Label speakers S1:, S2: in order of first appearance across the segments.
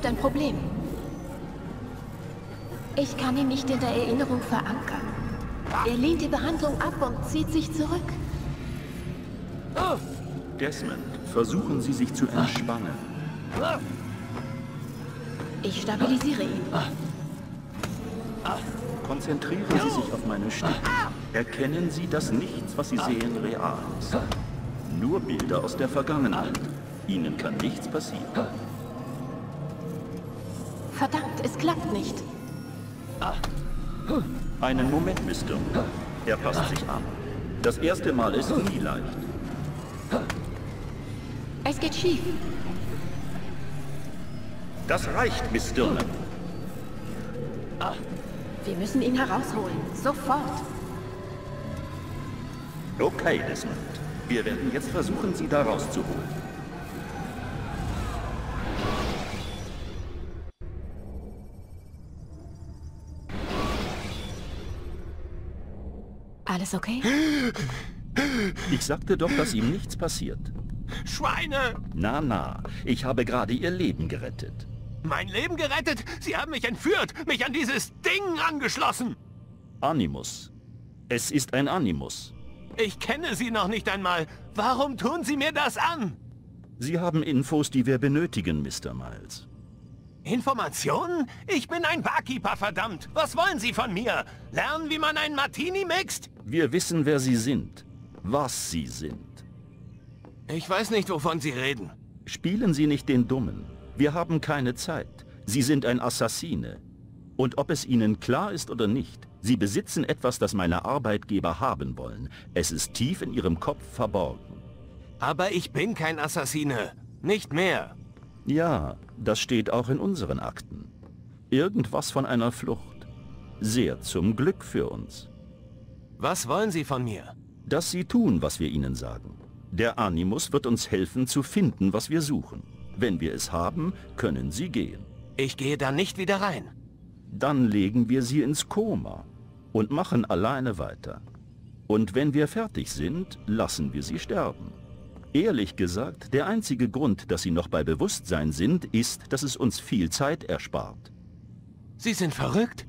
S1: Gibt ein Problem. Ich kann ihn nicht in der Erinnerung verankern. Er lehnt die Behandlung ab und zieht sich zurück.
S2: Desmond, versuchen Sie sich zu entspannen.
S1: Ich stabilisiere ihn.
S2: Konzentrieren Sie sich auf meine Stimme. Erkennen Sie, dass nichts, was Sie sehen, real ist. Nur Bilder aus der Vergangenheit. Ihnen kann nichts passieren.
S1: Es klappt nicht.
S2: Einen Moment, Mister. Er passt sich an. Das erste Mal ist nie leicht.
S1: Es geht schief.
S2: Das reicht, Miss Stirner.
S1: Wir müssen ihn herausholen. Sofort.
S2: Okay, Desmond. Wir werden jetzt versuchen, Sie da rauszuholen.
S1: Alles okay?
S2: Ich sagte doch, dass ihm nichts passiert.
S3: Schweine!
S2: Na, na, ich habe gerade Ihr Leben gerettet.
S3: Mein Leben gerettet? Sie haben mich entführt, mich an dieses Ding angeschlossen!
S2: Animus. Es ist ein Animus.
S3: Ich kenne Sie noch nicht einmal. Warum tun Sie mir das an?
S2: Sie haben Infos, die wir benötigen, Mr. Miles.
S3: Informationen? Ich bin ein Barkeeper, verdammt! Was wollen Sie von mir? Lernen, wie man einen Martini mixt?
S2: Wir wissen, wer Sie sind. Was Sie sind.
S3: Ich weiß nicht, wovon Sie reden.
S2: Spielen Sie nicht den Dummen. Wir haben keine Zeit. Sie sind ein Assassine. Und ob es Ihnen klar ist oder nicht, Sie besitzen etwas, das meine Arbeitgeber haben wollen. Es ist tief in Ihrem Kopf verborgen.
S3: Aber ich bin kein Assassine. Nicht mehr.
S2: Ja, das steht auch in unseren Akten. Irgendwas von einer Flucht. Sehr zum Glück für uns.
S3: Was wollen Sie von mir?
S2: Dass Sie tun, was wir Ihnen sagen. Der Animus wird uns helfen zu finden, was wir suchen. Wenn wir es haben, können Sie gehen.
S3: Ich gehe da nicht wieder rein.
S2: Dann legen wir Sie ins Koma und machen alleine weiter. Und wenn wir fertig sind, lassen wir Sie sterben. Ehrlich gesagt, der einzige Grund, dass Sie noch bei Bewusstsein sind, ist, dass es uns viel Zeit erspart.
S3: Sie sind verrückt?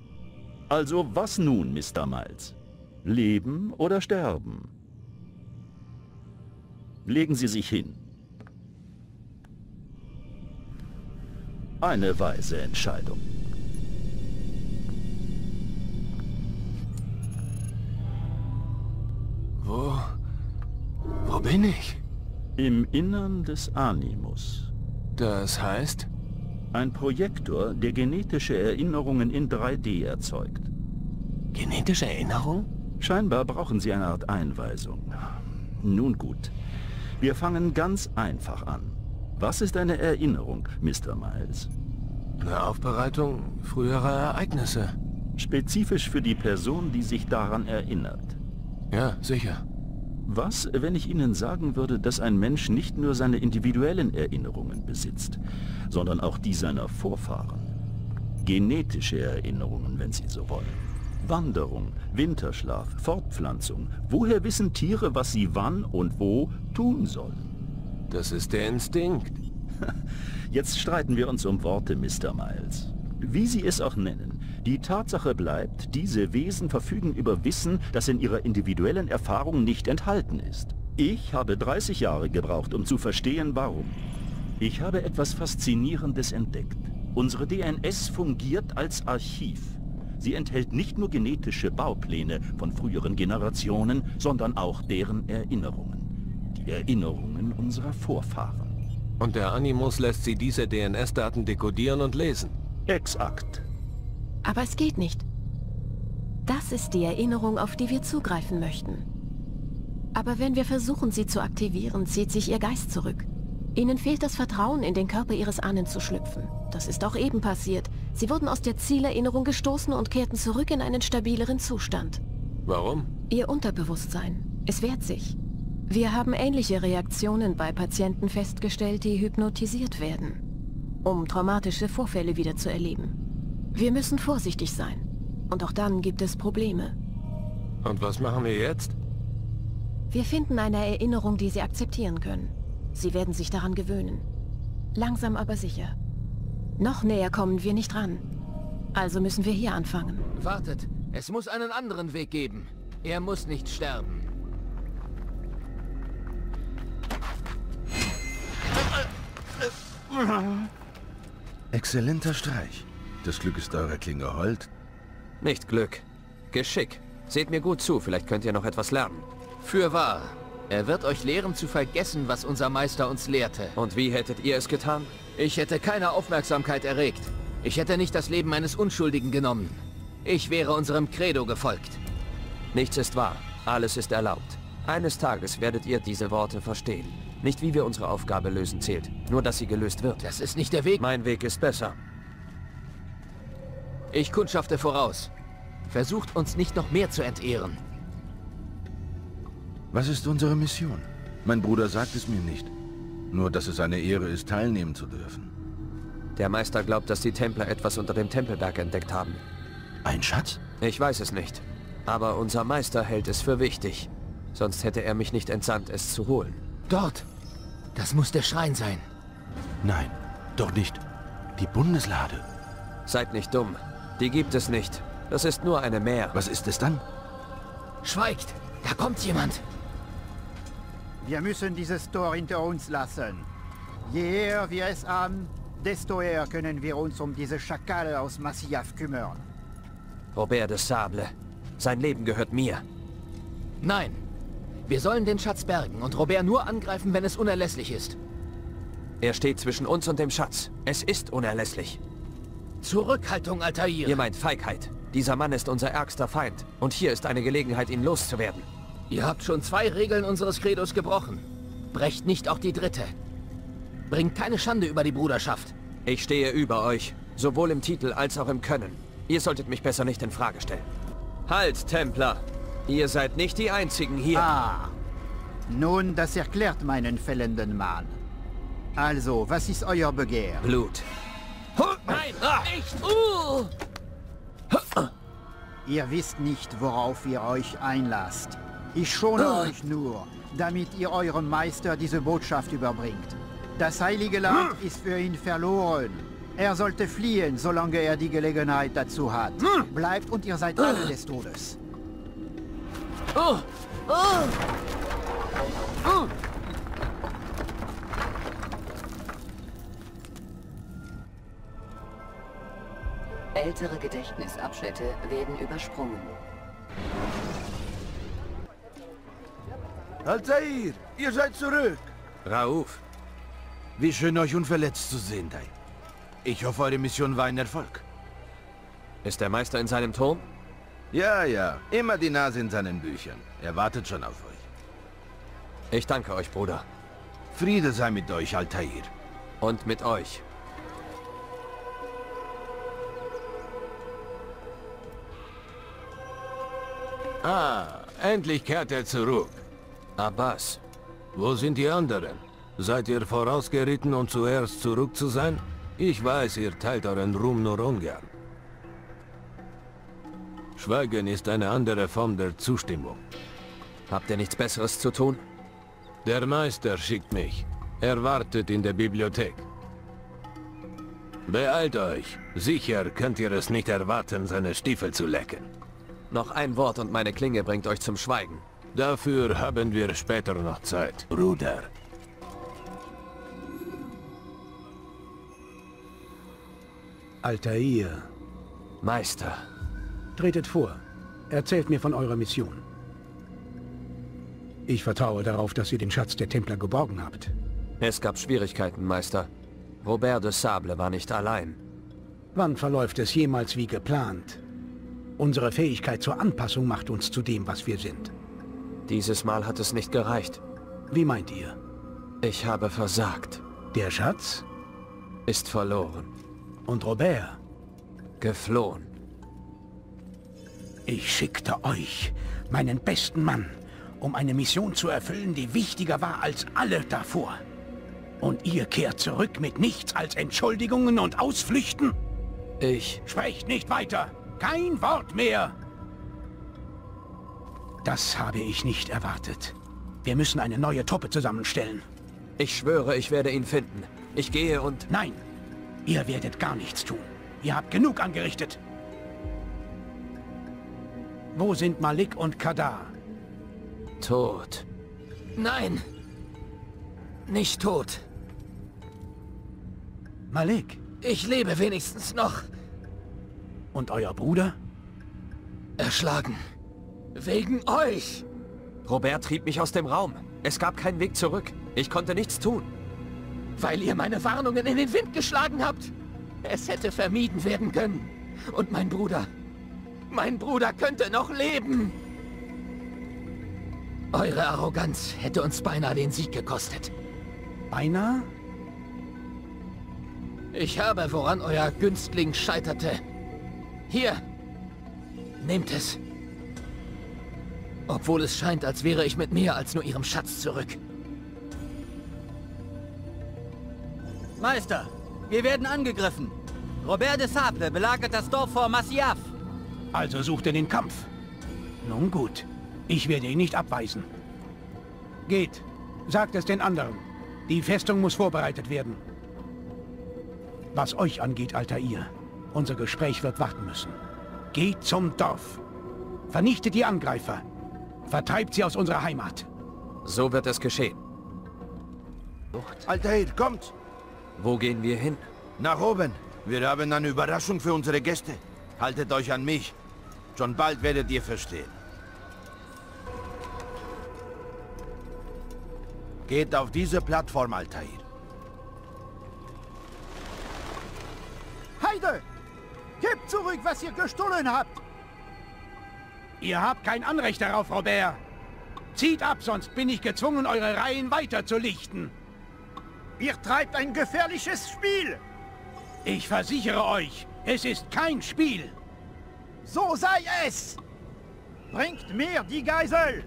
S2: Also was nun, Mr. Miles? Leben oder sterben? Legen Sie sich hin. Eine weise Entscheidung.
S3: Wo... Wo bin ich?
S2: Im Innern des Animus.
S3: Das heißt?
S2: Ein Projektor, der genetische Erinnerungen in 3D erzeugt.
S3: Genetische Erinnerung?
S2: Scheinbar brauchen Sie eine Art Einweisung. Nun gut. Wir fangen ganz einfach an. Was ist eine Erinnerung, Mr. Miles?
S3: Eine Aufbereitung früherer Ereignisse.
S2: Spezifisch für die Person, die sich daran erinnert.
S3: Ja, sicher.
S2: Was, wenn ich Ihnen sagen würde, dass ein Mensch nicht nur seine individuellen Erinnerungen besitzt, sondern auch die seiner Vorfahren? Genetische Erinnerungen, wenn Sie so wollen. Wanderung, Winterschlaf, Fortpflanzung. Woher wissen Tiere, was sie wann und wo tun sollen?
S3: Das ist der Instinkt.
S2: Jetzt streiten wir uns um Worte, Mr. Miles. Wie Sie es auch nennen, die Tatsache bleibt, diese Wesen verfügen über Wissen, das in ihrer individuellen Erfahrung nicht enthalten ist. Ich habe 30 Jahre gebraucht, um zu verstehen, warum. Ich habe etwas Faszinierendes entdeckt. Unsere DNS fungiert als Archiv. Sie enthält nicht nur genetische Baupläne von früheren Generationen, sondern auch deren Erinnerungen. Die Erinnerungen unserer Vorfahren.
S3: Und der Animus lässt sie diese DNS-Daten dekodieren und lesen.
S2: Exakt.
S1: Aber es geht nicht. Das ist die Erinnerung, auf die wir zugreifen möchten. Aber wenn wir versuchen, sie zu aktivieren, zieht sich ihr Geist zurück. Ihnen fehlt das Vertrauen, in den Körper ihres Ahnen zu schlüpfen. Das ist auch eben passiert. Sie wurden aus der Zielerinnerung gestoßen und kehrten zurück in einen stabileren Zustand.
S3: Warum?
S1: Ihr Unterbewusstsein. Es wehrt sich. Wir haben ähnliche Reaktionen bei Patienten festgestellt, die hypnotisiert werden, um traumatische Vorfälle wieder zu erleben. Wir müssen vorsichtig sein. Und auch dann gibt es Probleme.
S3: Und was machen wir jetzt?
S1: Wir finden eine Erinnerung, die Sie akzeptieren können. Sie werden sich daran gewöhnen. Langsam aber sicher. Noch näher kommen wir nicht ran. Also müssen wir hier anfangen.
S4: Wartet, es muss einen anderen Weg geben. Er muss nicht sterben.
S5: Exzellenter Streich. Das Glück ist eurer Klinge hold.
S6: Nicht Glück. Geschick. Seht mir gut zu, vielleicht könnt ihr noch etwas lernen.
S4: Für wahr. Er wird euch lehren zu vergessen, was unser Meister uns lehrte.
S6: Und wie hättet ihr es getan?
S4: Ich hätte keine Aufmerksamkeit erregt. Ich hätte nicht das Leben eines Unschuldigen genommen. Ich wäre unserem Credo gefolgt.
S6: Nichts ist wahr. Alles ist erlaubt. Eines Tages werdet ihr diese Worte verstehen. Nicht wie wir unsere Aufgabe lösen zählt, nur dass sie gelöst wird.
S4: Das ist nicht der Weg.
S6: Mein Weg ist besser.
S4: Ich kundschafte voraus. Versucht uns nicht noch mehr zu entehren.
S5: Was ist unsere Mission? Mein Bruder sagt es mir nicht. Nur, dass es eine Ehre ist, teilnehmen zu dürfen.
S6: Der Meister glaubt, dass die Templer etwas unter dem Tempelberg entdeckt haben.
S5: Ein Schatz?
S6: Ich weiß es nicht. Aber unser Meister hält es für wichtig. Sonst hätte er mich nicht entsandt, es zu holen.
S4: Dort! Das muss der Schrein sein.
S5: Nein, doch nicht. Die Bundeslade.
S6: Seid nicht dumm. Die gibt es nicht. Das ist nur eine Meer.
S5: Was ist es dann?
S4: Schweigt! Da kommt jemand!
S7: Wir müssen dieses Tor hinter uns lassen. Je eher wir es haben, desto eher können wir uns um diese Schakale aus Massiaf kümmern.
S6: Robert de Sable. Sein Leben gehört mir.
S4: Nein. Wir sollen den Schatz bergen und Robert nur angreifen, wenn es unerlässlich ist.
S6: Er steht zwischen uns und dem Schatz. Es ist unerlässlich.
S4: Zurückhaltung, Altair!
S6: Ihr meint Feigheit. Dieser Mann ist unser ärgster Feind. Und hier ist eine Gelegenheit, ihn loszuwerden.
S4: Ihr habt schon zwei Regeln unseres Credos gebrochen. Brecht nicht auch die dritte. Bringt keine Schande über die Bruderschaft.
S6: Ich stehe über euch. Sowohl im Titel als auch im Können. Ihr solltet mich besser nicht in Frage stellen. Halt, Templer! Ihr seid nicht die Einzigen hier.
S7: Ah, nun, das erklärt meinen fällenden Mann. Also, was ist euer Begehr?
S6: Blut.
S4: Nein, echt! Uh!
S7: Ihr wisst nicht, worauf ihr euch einlasst. Ich schone euch nur, damit ihr eurem Meister diese Botschaft überbringt. Das heilige Land ist für ihn verloren. Er sollte fliehen, solange er die Gelegenheit dazu hat. Bleibt und ihr seid alle des Todes.
S4: Oh! Oh! Oh!
S8: Ältere Gedächtnisabschnitte werden übersprungen.
S5: Altair, ihr seid zurück.
S6: Rauf.
S5: Wie schön, euch unverletzt zu sehen, Dai. Ich hoffe, eure Mission war ein Erfolg.
S6: Ist der Meister in seinem Turm?
S5: Ja, ja. Immer die Nase in seinen Büchern. Er wartet schon auf euch.
S6: Ich danke euch, Bruder.
S5: Friede sei mit euch, Altair.
S6: Und mit euch.
S9: Ah, endlich kehrt er zurück.
S6: Abbas.
S9: Wo sind die anderen? Seid ihr vorausgeritten, um zuerst zurück zu sein? Ich weiß, ihr teilt euren Ruhm nur ungern. Schweigen ist eine andere Form der Zustimmung.
S6: Habt ihr nichts Besseres zu tun?
S9: Der Meister schickt mich. Er wartet in der Bibliothek. Beeilt euch. Sicher könnt ihr es nicht erwarten, seine Stiefel zu lecken.
S6: Noch ein Wort und meine Klinge bringt euch zum Schweigen.
S9: Dafür haben wir später noch Zeit, Bruder.
S10: Altair,
S6: Meister.
S10: tretet vor. Erzählt mir von eurer Mission. Ich vertraue darauf, dass ihr den Schatz der Templer geborgen habt.
S6: Es gab Schwierigkeiten, Meister. Robert de Sable war nicht allein.
S10: Wann verläuft es jemals wie geplant? Unsere Fähigkeit zur Anpassung macht uns zu dem, was wir sind.
S6: Dieses Mal hat es nicht gereicht.
S10: Wie meint ihr?
S6: Ich habe versagt.
S10: Der Schatz?
S6: Ist verloren.
S10: Und Robert?
S6: Geflohen.
S10: Ich schickte euch, meinen besten Mann, um eine Mission zu erfüllen, die wichtiger war als alle davor. Und ihr kehrt zurück mit nichts als Entschuldigungen und Ausflüchten?
S6: Ich...
S10: Sprecht nicht weiter! Kein Wort mehr! Das habe ich nicht erwartet. Wir müssen eine neue Truppe zusammenstellen.
S6: Ich schwöre, ich werde ihn finden. Ich gehe und...
S10: Nein! Ihr werdet gar nichts tun. Ihr habt genug angerichtet. Wo sind Malik und Kadar?
S6: Tot.
S4: Nein! Nicht tot.
S10: Malik.
S4: Ich lebe wenigstens noch.
S10: Und euer Bruder?
S4: Erschlagen. Wegen euch.
S6: Robert trieb mich aus dem Raum. Es gab keinen Weg zurück. Ich konnte nichts tun.
S4: Weil ihr meine Warnungen in den Wind geschlagen habt. Es hätte vermieden werden können. Und mein Bruder... Mein Bruder könnte noch leben. Eure Arroganz hätte uns beinahe den Sieg gekostet.
S10: Beinahe?
S4: Ich habe, woran euer Günstling scheiterte. Hier. Nehmt es. Obwohl es scheint, als wäre ich mit mehr als nur ihrem Schatz zurück.
S11: Meister, wir werden angegriffen. Robert de Sable belagert das Dorf vor Massiaf.
S10: Also sucht er den Kampf. Nun gut, ich werde ihn nicht abweisen. Geht, sagt es den anderen. Die Festung muss vorbereitet werden. Was euch angeht, Altair, unser Gespräch wird warten müssen. Geht zum Dorf. Vernichtet die Angreifer. Vertreibt sie aus unserer Heimat.
S6: So wird es geschehen.
S5: Altair, kommt!
S6: Wo gehen wir hin?
S5: Nach oben. Wir haben eine Überraschung für unsere Gäste. Haltet euch an mich. Schon bald werdet ihr verstehen. Geht auf diese Plattform, Altair.
S12: Heide! Gebt zurück, was ihr gestohlen habt!
S10: Ihr habt kein Anrecht darauf, Robert. Zieht ab, sonst bin ich gezwungen, eure Reihen weiter zu lichten.
S12: Ihr treibt ein gefährliches Spiel!
S10: Ich versichere euch, es ist kein Spiel.
S12: So sei es! Bringt mir die Geisel!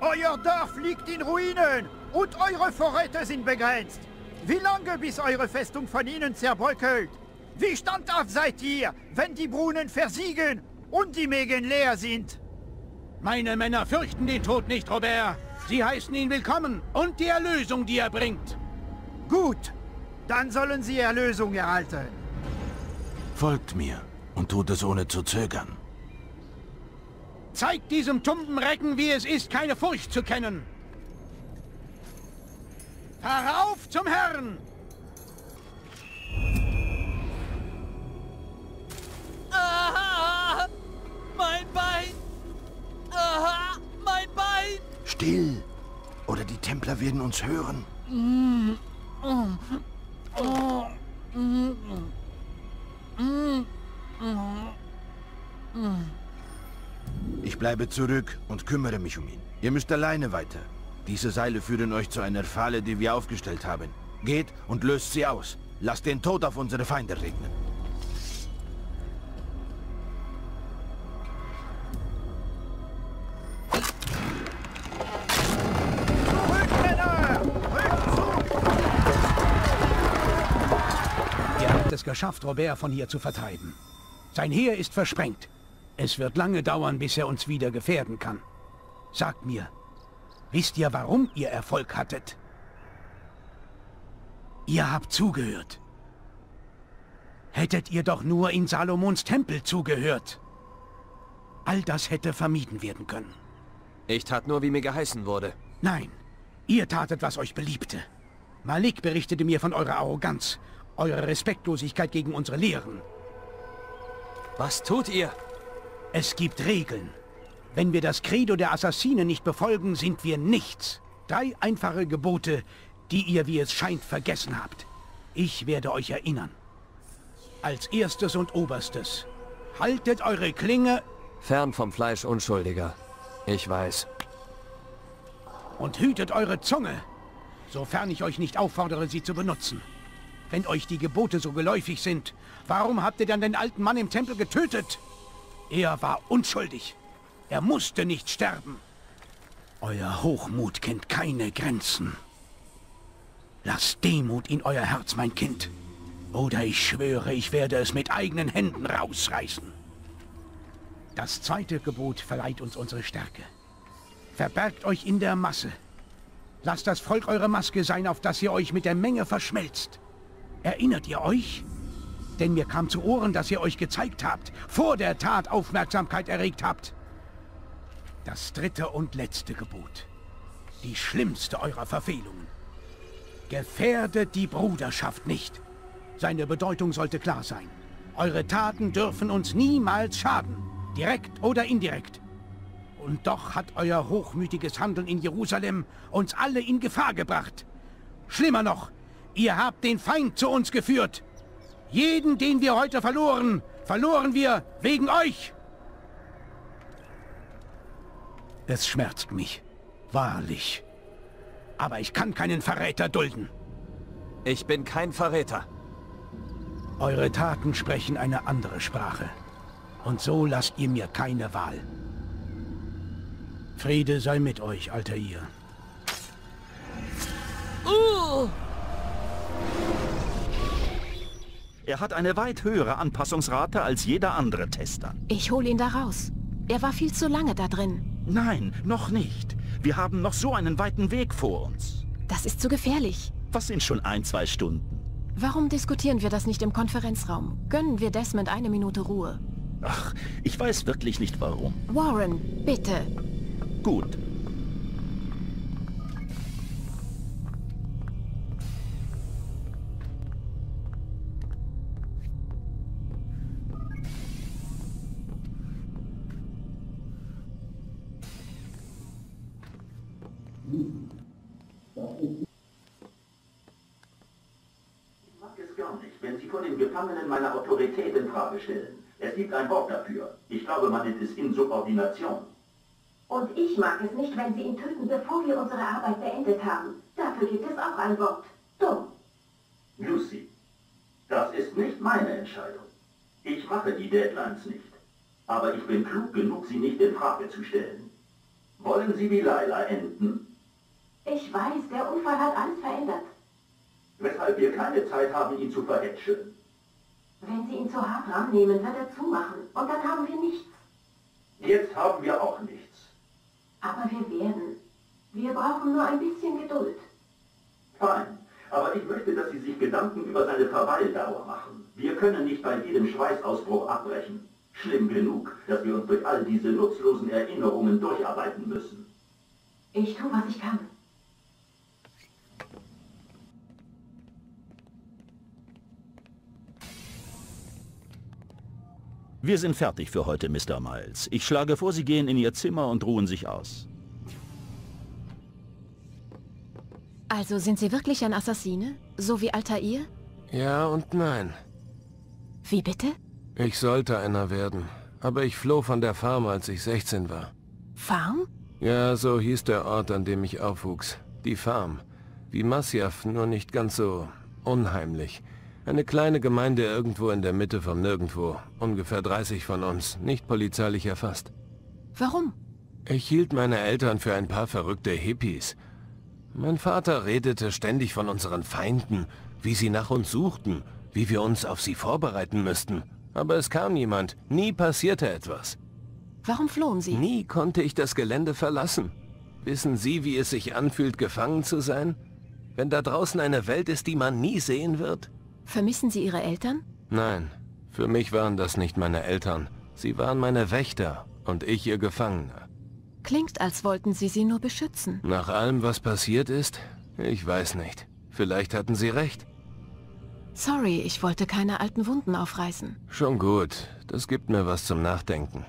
S12: Euer Dorf liegt in Ruinen und eure Vorräte sind begrenzt. Wie lange, bis eure Festung von ihnen zerbröckelt? Wie standhaft seid ihr, wenn die Brunnen versiegen und die Mägen leer sind?
S10: Meine Männer fürchten den Tod nicht, Robert. Sie heißen ihn willkommen und die Erlösung, die er bringt.
S12: Gut, dann sollen sie Erlösung erhalten.
S5: Folgt mir und tut es ohne zu zögern.
S10: Zeigt diesem tumben Recken, wie es ist, keine Furcht zu kennen. Herauf zum Herrn!
S11: Aha! Mein Bein! Aha! Mein Bein!
S5: Still! Oder die Templer werden uns hören. Ich bleibe zurück und kümmere mich um ihn. Ihr müsst alleine weiter. Diese Seile führen euch zu einer Falle, die wir aufgestellt haben. Geht und löst sie aus. Lasst den Tod auf unsere Feinde regnen.
S10: Ihr habt es geschafft, Robert von hier zu vertreiben. Sein Heer ist versprengt. Es wird lange dauern, bis er uns wieder gefährden kann. Sagt mir, wisst ihr, warum ihr Erfolg hattet? Ihr habt zugehört. Hättet ihr doch nur in Salomons Tempel zugehört. All das hätte vermieden werden können.
S6: Ich tat nur, wie mir geheißen wurde.
S10: Nein, ihr tatet, was euch beliebte. Malik berichtete mir von eurer Arroganz, eurer Respektlosigkeit gegen unsere Lehren.
S6: Was tut ihr?
S10: Es gibt Regeln. Wenn wir das Credo der Assassinen nicht befolgen, sind wir nichts. Drei einfache Gebote, die ihr, wie es scheint, vergessen habt. Ich werde euch erinnern. Als erstes und oberstes. Haltet eure Klinge
S6: Fern vom Fleisch Unschuldiger. Ich weiß.
S10: und hütet eure Zunge, sofern ich euch nicht auffordere, sie zu benutzen. Wenn euch die Gebote so geläufig sind, warum habt ihr dann den alten Mann im Tempel getötet? Er war unschuldig. Er musste nicht sterben. Euer Hochmut kennt keine Grenzen. Lasst Demut in euer Herz, mein Kind. Oder ich schwöre, ich werde es mit eigenen Händen rausreißen. Das zweite Gebot verleiht uns unsere Stärke. Verbergt euch in der Masse. Lasst das Volk eure Maske sein, auf das ihr euch mit der Menge verschmelzt. Erinnert ihr euch? Denn mir kam zu Ohren, dass ihr euch gezeigt habt, vor der Tat Aufmerksamkeit erregt habt. Das dritte und letzte Gebot. Die schlimmste eurer Verfehlungen. Gefährdet die Bruderschaft nicht. Seine Bedeutung sollte klar sein. Eure Taten dürfen uns niemals schaden. Direkt oder indirekt. Und doch hat euer hochmütiges Handeln in Jerusalem uns alle in Gefahr gebracht. Schlimmer noch, ihr habt den Feind zu uns geführt. Jeden, den wir heute verloren, verloren wir wegen euch. Es schmerzt mich, wahrlich. Aber ich kann keinen Verräter dulden.
S6: Ich bin kein Verräter.
S10: Eure Taten sprechen eine andere Sprache. Und so lasst ihr mir keine Wahl. Friede sei mit euch, Altair.
S1: Uh!
S2: Er hat eine weit höhere Anpassungsrate als jeder andere Tester.
S1: Ich hole ihn da raus. Er war viel zu lange da drin.
S2: Nein, noch nicht. Wir haben noch so einen weiten Weg vor uns.
S1: Das ist zu gefährlich.
S2: Was sind schon ein, zwei Stunden?
S1: Warum diskutieren wir das nicht im Konferenzraum? Gönnen wir Desmond eine Minute Ruhe.
S2: Ach, ich weiß wirklich nicht warum.
S1: Warren, bitte.
S2: Gut.
S13: Ich mag es gar nicht, wenn Sie vor den Gefangenen meine Autorität in Frage stellen. Es gibt ein Wort dafür. Ich glaube, man nennt es Insubordination.
S14: Und ich mag es nicht, wenn Sie ihn töten, bevor wir unsere Arbeit beendet haben. Dafür gibt es auch ein Wort. Dumm.
S13: Lucy, das ist nicht meine Entscheidung. Ich mache die Deadlines nicht. Aber ich bin klug genug, sie nicht in Frage zu stellen. Wollen Sie wie Laila enden?
S14: Ich weiß, der Unfall hat alles verändert.
S13: Weshalb wir keine Zeit haben, ihn zu verhätscheln.
S14: Wenn Sie ihn zu hart rannehmen, wird er zumachen. Und dann haben wir nichts.
S13: Jetzt haben wir auch nichts.
S14: Aber wir werden. Wir brauchen nur ein bisschen Geduld.
S13: Fein. Aber ich möchte, dass Sie sich Gedanken über seine Verweildauer machen. Wir können nicht bei jedem Schweißausbruch abbrechen. Schlimm genug, dass wir uns durch all diese nutzlosen Erinnerungen durcharbeiten müssen.
S14: Ich tue, was ich kann.
S2: Wir sind fertig für heute, Mr. Miles. Ich schlage vor, Sie gehen in Ihr Zimmer und ruhen sich aus.
S1: Also sind Sie wirklich ein Assassine? So wie Altair?
S3: Ja und nein.
S1: Wie bitte?
S3: Ich sollte einer werden. Aber ich floh von der Farm, als ich 16 war.
S1: Farm?
S3: Ja, so hieß der Ort, an dem ich aufwuchs. Die Farm. Wie Masyaf, nur nicht ganz so unheimlich. Eine kleine Gemeinde irgendwo in der Mitte vom Nirgendwo. Ungefähr 30 von uns, nicht polizeilich erfasst.
S1: Warum?
S3: Ich hielt meine Eltern für ein paar verrückte Hippies. Mein Vater redete ständig von unseren Feinden, wie sie nach uns suchten, wie wir uns auf sie vorbereiten müssten. Aber es kam niemand, nie passierte etwas.
S1: Warum flohen Sie?
S3: Nie konnte ich das Gelände verlassen. Wissen Sie, wie es sich anfühlt, gefangen zu sein? Wenn da draußen eine Welt ist, die man nie sehen wird?
S1: Vermissen Sie Ihre Eltern?
S3: Nein, für mich waren das nicht meine Eltern. Sie waren meine Wächter und ich ihr Gefangener.
S1: Klingt, als wollten Sie sie nur beschützen.
S3: Nach allem, was passiert ist? Ich weiß nicht. Vielleicht hatten Sie recht.
S1: Sorry, ich wollte keine alten Wunden aufreißen.
S3: Schon gut. Das gibt mir was zum Nachdenken.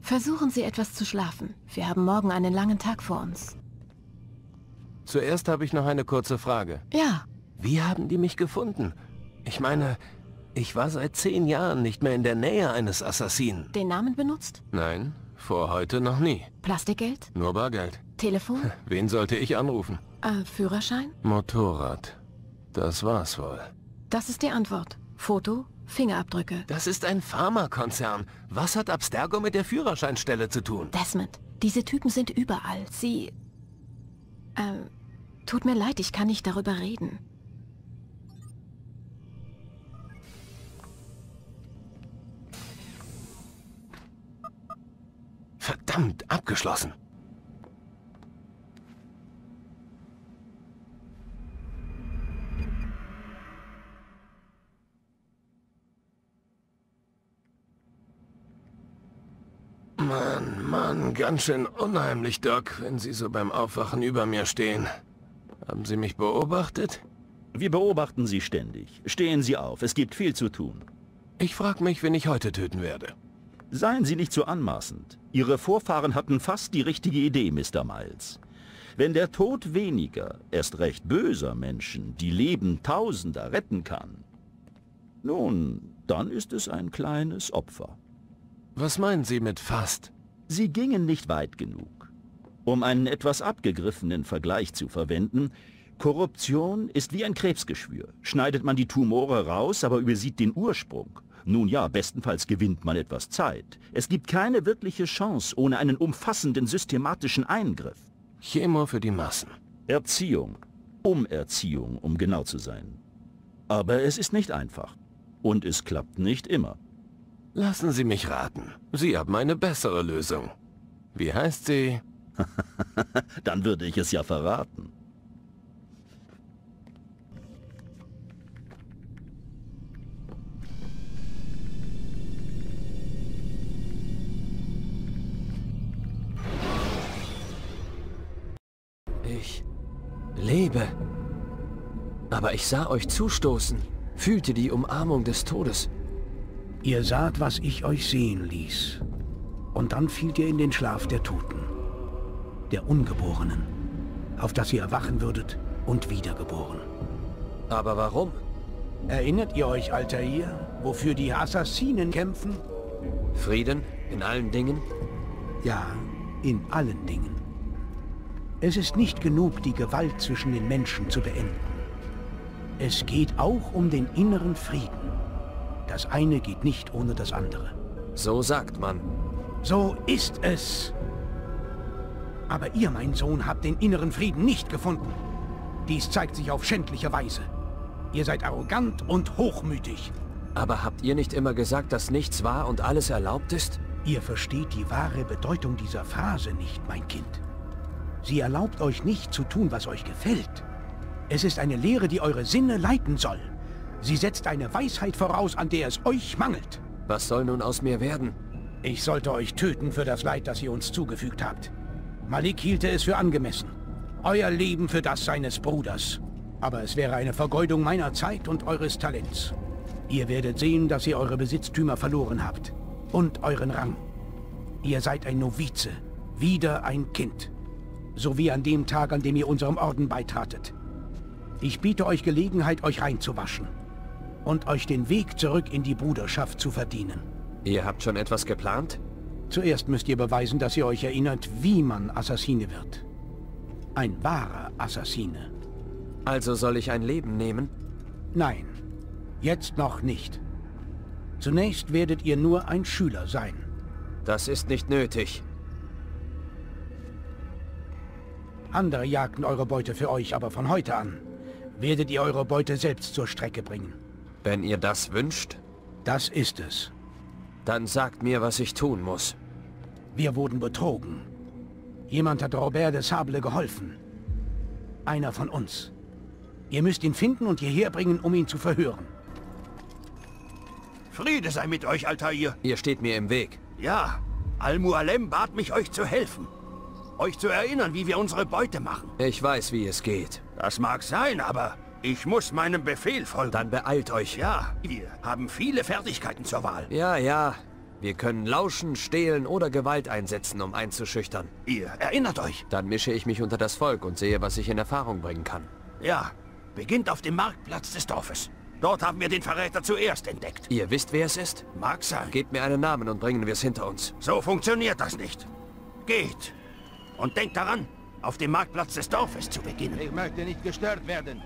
S1: Versuchen Sie etwas zu schlafen. Wir haben morgen einen langen Tag vor uns.
S3: Zuerst habe ich noch eine kurze Frage.
S1: Ja.
S3: Wie haben die mich gefunden? Ich meine, ich war seit zehn Jahren nicht mehr in der Nähe eines Assassinen.
S1: Den Namen benutzt?
S3: Nein, vor heute noch nie.
S1: Plastikgeld?
S3: Nur Bargeld.
S1: Telefon?
S3: Wen sollte ich anrufen?
S1: Äh, Führerschein?
S3: Motorrad. Das war's wohl.
S1: Das ist die Antwort. Foto, Fingerabdrücke.
S3: Das ist ein Pharmakonzern. Was hat Abstergo mit der Führerscheinstelle zu tun?
S1: Desmond, diese Typen sind überall. Sie... Ähm, tut mir leid, ich kann nicht darüber reden.
S3: Verdammt, abgeschlossen. Mann, Mann, ganz schön unheimlich, Doc, wenn Sie so beim Aufwachen über mir stehen. Haben Sie mich beobachtet?
S2: Wir beobachten Sie ständig. Stehen Sie auf, es gibt viel zu tun.
S3: Ich frage mich, wen ich heute töten werde.
S2: Seien Sie nicht zu so anmaßend. Ihre Vorfahren hatten fast die richtige Idee, Mr. Miles. Wenn der Tod weniger, erst recht böser Menschen, die Leben Tausender retten kann, nun, dann ist es ein kleines Opfer.
S3: Was meinen Sie mit fast?
S2: Sie gingen nicht weit genug. Um einen etwas abgegriffenen Vergleich zu verwenden, Korruption ist wie ein Krebsgeschwür. Schneidet man die Tumore raus, aber übersieht den Ursprung. Nun ja, bestenfalls gewinnt man etwas Zeit. Es gibt keine wirkliche Chance ohne einen umfassenden systematischen Eingriff.
S3: Chemo für die Massen.
S2: Erziehung. Umerziehung, um genau zu sein. Aber es ist nicht einfach. Und es klappt nicht immer.
S3: Lassen Sie mich raten. Sie haben eine bessere Lösung. Wie heißt sie?
S2: Dann würde ich es ja verraten.
S6: Lebe. Aber ich sah euch zustoßen, fühlte die Umarmung des Todes.
S10: Ihr saht, was ich euch sehen ließ. Und dann fielt ihr in den Schlaf der Toten, der Ungeborenen, auf das ihr erwachen würdet und wiedergeboren.
S6: Aber warum?
S10: Erinnert ihr euch, Altair, wofür die Assassinen kämpfen?
S6: Frieden in allen Dingen?
S10: Ja, in allen Dingen. Es ist nicht genug, die Gewalt zwischen den Menschen zu beenden. Es geht auch um den inneren Frieden. Das eine geht nicht ohne das andere.
S6: So sagt man.
S10: So ist es. Aber ihr, mein Sohn, habt den inneren Frieden nicht gefunden. Dies zeigt sich auf schändliche Weise. Ihr seid arrogant und hochmütig.
S6: Aber habt ihr nicht immer gesagt, dass nichts wahr und alles erlaubt ist?
S10: Ihr versteht die wahre Bedeutung dieser Phrase nicht, mein Kind. Sie erlaubt euch nicht zu tun, was euch gefällt. Es ist eine Lehre, die eure Sinne leiten soll. Sie setzt eine Weisheit voraus, an der es euch mangelt.
S6: Was soll nun aus mir werden?
S10: Ich sollte euch töten für das Leid, das ihr uns zugefügt habt. Malik hielte es für angemessen. Euer Leben für das seines Bruders. Aber es wäre eine Vergeudung meiner Zeit und eures Talents. Ihr werdet sehen, dass ihr eure Besitztümer verloren habt. Und euren Rang. Ihr seid ein Novize. Wieder ein Kind. So wie an dem Tag, an dem ihr unserem Orden beitratet. Ich biete euch Gelegenheit, euch reinzuwaschen. Und euch den Weg zurück in die Bruderschaft zu verdienen.
S6: Ihr habt schon etwas geplant?
S10: Zuerst müsst ihr beweisen, dass ihr euch erinnert, wie man Assassine wird. Ein wahrer Assassine.
S6: Also soll ich ein Leben nehmen?
S10: Nein, jetzt noch nicht. Zunächst werdet ihr nur ein Schüler sein.
S6: Das ist nicht nötig.
S10: Andere jagten eure Beute für euch, aber von heute an werdet ihr eure Beute selbst zur Strecke bringen.
S6: Wenn ihr das wünscht?
S10: Das ist es.
S6: Dann sagt mir, was ich tun muss.
S10: Wir wurden betrogen. Jemand hat Robert de Sable geholfen. Einer von uns. Ihr müsst ihn finden und hierher bringen, um ihn zu verhören.
S5: Friede sei mit euch, Altair.
S6: Ihr steht mir im Weg.
S5: Ja, Al-Mualem bat mich, euch zu helfen. Euch zu erinnern, wie wir unsere Beute machen.
S6: Ich weiß, wie es geht.
S5: Das mag sein, aber ich muss meinem Befehl folgen.
S6: Dann beeilt euch.
S5: Ja, wir haben viele Fertigkeiten zur Wahl.
S6: Ja, ja. Wir können lauschen, stehlen oder Gewalt einsetzen, um einzuschüchtern.
S5: Ihr erinnert euch.
S6: Dann mische ich mich unter das Volk und sehe, was ich in Erfahrung bringen kann.
S5: Ja, beginnt auf dem Marktplatz des Dorfes. Dort haben wir den Verräter zuerst entdeckt.
S6: Ihr wisst, wer es ist?
S5: Mag sein.
S6: Gebt mir einen Namen und bringen wir es hinter uns.
S5: So funktioniert das nicht. Geht. Und denkt daran, auf dem Marktplatz des Dorfes zu beginnen.
S15: Ich möchte nicht gestört werden.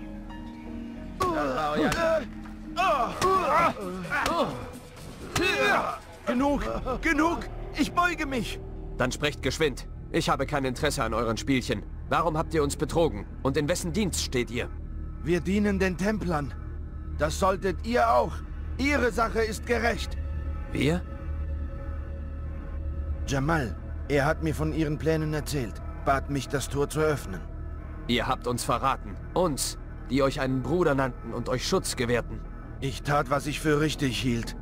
S5: Genug! Genug! Ich beuge mich!
S6: Dann sprecht geschwind. Ich habe kein Interesse an euren Spielchen. Warum habt ihr uns betrogen? Und in wessen Dienst steht ihr?
S5: Wir dienen den Templern. Das solltet ihr auch. Ihre Sache ist gerecht.
S6: Wir?
S5: Jamal, er hat mir von ihren Plänen erzählt, bat mich, das Tor zu öffnen.
S6: Ihr habt uns verraten. Uns, die euch einen Bruder nannten und euch Schutz gewährten.
S5: Ich tat, was ich für richtig hielt.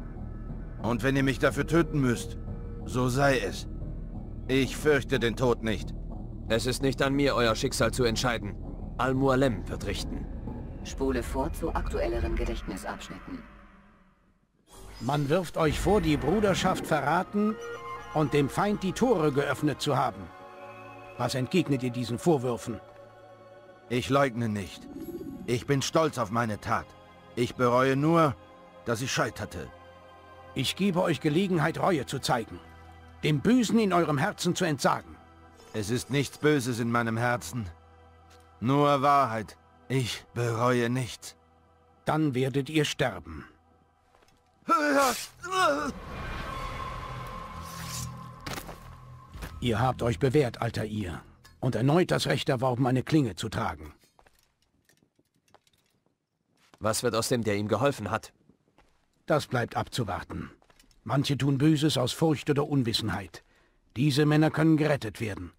S5: Und wenn ihr mich dafür töten müsst, so sei es. Ich fürchte den Tod nicht.
S6: Es ist nicht an mir, euer Schicksal zu entscheiden. Al-Mualem wird richten.
S8: Spule vor zu aktuelleren Gedächtnisabschnitten.
S10: Man wirft euch vor, die Bruderschaft verraten und dem Feind die Tore geöffnet zu haben. Was entgegnet ihr diesen Vorwürfen?
S5: Ich leugne nicht. Ich bin stolz auf meine Tat. Ich bereue nur, dass ich scheiterte.
S10: Ich gebe euch Gelegenheit, Reue zu zeigen. Dem Bösen in eurem Herzen zu entsagen.
S5: Es ist nichts Böses in meinem Herzen. Nur Wahrheit. Ich bereue nichts.
S10: Dann werdet ihr sterben. Ihr habt euch bewährt, alter ihr, und erneut das Recht erworben, eine Klinge zu tragen.
S6: Was wird aus dem, der ihm geholfen hat?
S10: Das bleibt abzuwarten. Manche tun Böses aus Furcht oder Unwissenheit. Diese Männer können gerettet werden.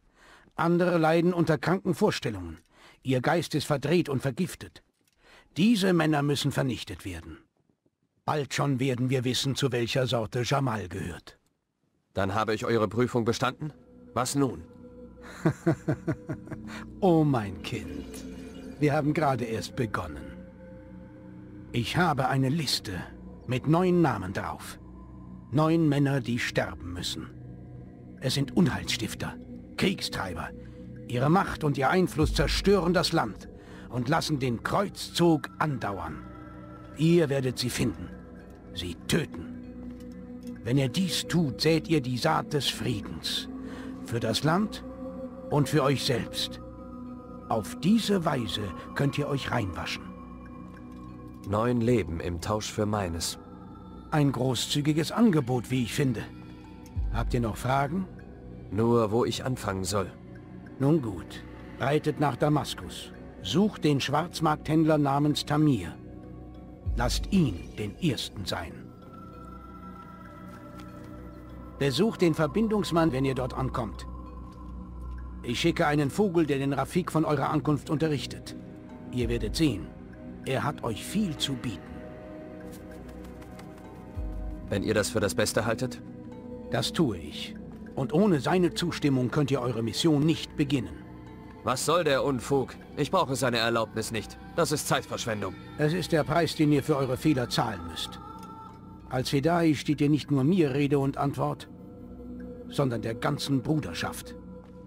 S10: Andere leiden unter kranken Vorstellungen. Ihr Geist ist verdreht und vergiftet. Diese Männer müssen vernichtet werden. Bald schon werden wir wissen, zu welcher Sorte Jamal gehört.
S6: Dann habe ich eure Prüfung bestanden? Was nun?
S10: oh mein Kind, wir haben gerade erst begonnen. Ich habe eine Liste mit neun Namen drauf. Neun Männer, die sterben müssen. Es sind Unheilsstifter, Kriegstreiber. Ihre Macht und ihr Einfluss zerstören das Land und lassen den Kreuzzug andauern. Ihr werdet sie finden, sie töten. Wenn ihr dies tut, sät ihr die Saat des Friedens. Für das Land und für euch selbst. Auf diese Weise könnt ihr euch reinwaschen.
S6: Neun Leben im Tausch für meines.
S10: Ein großzügiges Angebot, wie ich finde. Habt ihr noch Fragen?
S6: Nur, wo ich anfangen soll.
S10: Nun gut. Reitet nach Damaskus. Sucht den Schwarzmarkthändler namens Tamir. Lasst ihn den Ersten sein. Besucht den Verbindungsmann, wenn ihr dort ankommt. Ich schicke einen Vogel, der den Rafik von eurer Ankunft unterrichtet. Ihr werdet sehen, er hat euch viel zu bieten.
S6: Wenn ihr das für das Beste haltet?
S10: Das tue ich. Und ohne seine Zustimmung könnt ihr eure Mission nicht beginnen.
S6: Was soll der Unfug? Ich brauche seine Erlaubnis nicht. Das ist Zeitverschwendung.
S10: Es ist der Preis, den ihr für eure Fehler zahlen müsst. Als Fedai steht ihr nicht nur mir Rede und Antwort, sondern der ganzen Bruderschaft.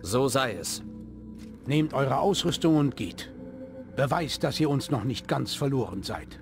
S6: So sei es.
S10: Nehmt eure Ausrüstung und geht. Beweist, dass ihr uns noch nicht ganz verloren seid.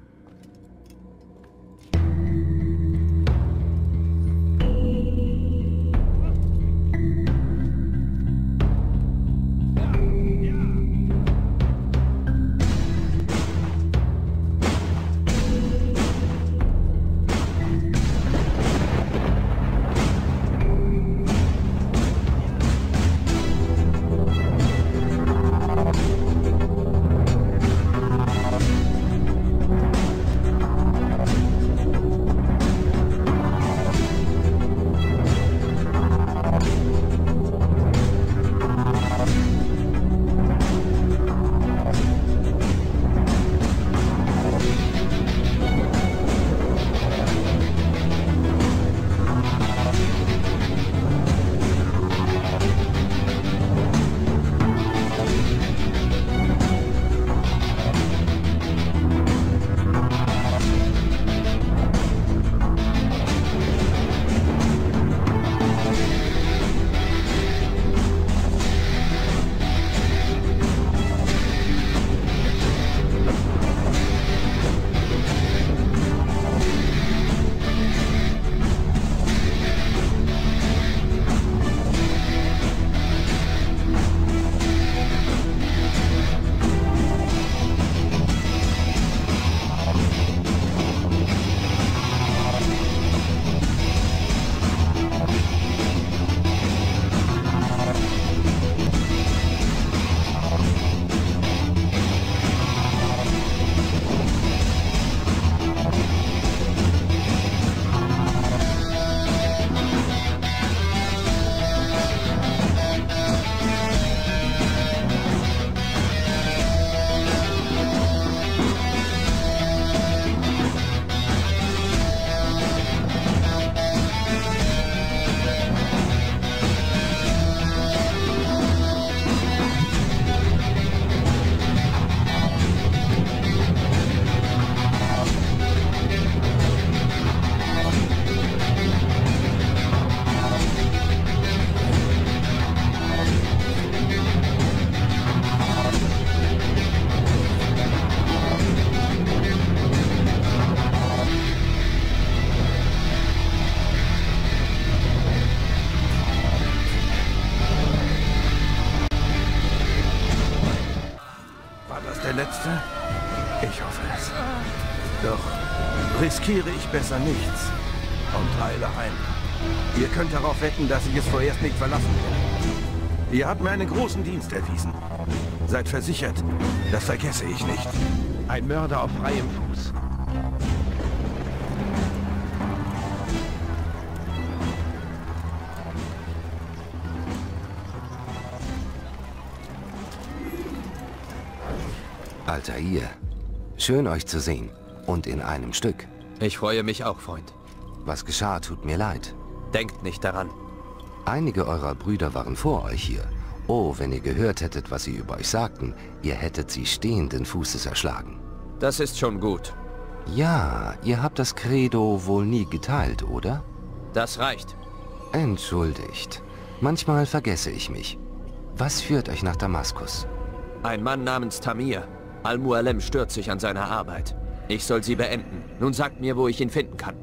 S5: Riskiere ich besser nichts und eile ein. Ihr könnt darauf wetten, dass ich es vorerst nicht verlassen werde. Ihr habt mir einen großen Dienst erwiesen. Seid versichert, das vergesse ich nicht. Ein Mörder auf freiem Fuß.
S15: Altair, schön euch zu sehen. Und in einem Stück.
S6: Ich freue mich auch, Freund.
S15: Was geschah, tut mir leid.
S6: Denkt nicht daran.
S15: Einige eurer Brüder waren vor euch hier. Oh, wenn ihr gehört hättet, was sie über euch sagten, ihr hättet sie stehenden Fußes erschlagen.
S6: Das ist schon gut.
S15: Ja, ihr habt das Credo wohl nie geteilt, oder?
S6: Das reicht.
S15: Entschuldigt. Manchmal vergesse ich mich. Was führt euch nach Damaskus?
S6: Ein Mann namens Tamir. Al-Mualem stört sich an seiner Arbeit. Ich soll sie beenden. Nun sagt mir, wo ich ihn finden kann.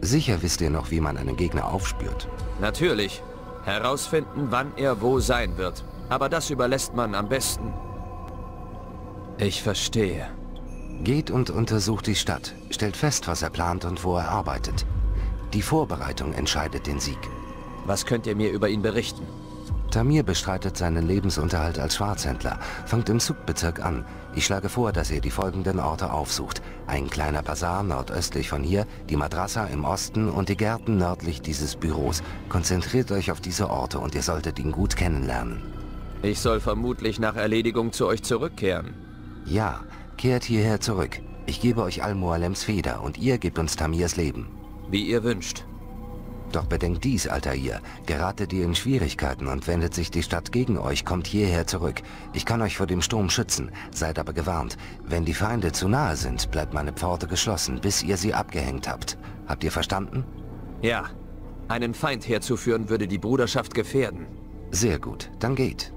S15: Sicher wisst ihr noch, wie man einen Gegner aufspürt.
S6: Natürlich. Herausfinden, wann er wo sein wird. Aber das überlässt man am besten. Ich verstehe.
S15: Geht und untersucht die Stadt. Stellt fest, was er plant und wo er arbeitet. Die Vorbereitung entscheidet den Sieg.
S6: Was könnt ihr mir über ihn berichten?
S15: Tamir bestreitet seinen Lebensunterhalt als Schwarzhändler, fangt im Subbezirk an. Ich schlage vor, dass ihr die folgenden Orte aufsucht. Ein kleiner Bazar nordöstlich von hier, die Madrasa im Osten und die Gärten nördlich dieses Büros. Konzentriert euch auf diese Orte und ihr solltet ihn gut kennenlernen.
S6: Ich soll vermutlich nach Erledigung zu euch zurückkehren.
S15: Ja, kehrt hierher zurück. Ich gebe euch Al-Mualems Feder und ihr gebt uns Tamirs Leben.
S6: Wie ihr wünscht.
S15: Doch bedenkt dies, Altair. Geratet ihr in Schwierigkeiten und wendet sich die Stadt gegen euch, kommt hierher zurück. Ich kann euch vor dem Sturm schützen, seid aber gewarnt. Wenn die Feinde zu nahe sind, bleibt meine Pforte geschlossen, bis ihr sie abgehängt habt. Habt ihr verstanden?
S6: Ja. Einen Feind herzuführen würde die Bruderschaft gefährden.
S15: Sehr gut, dann geht.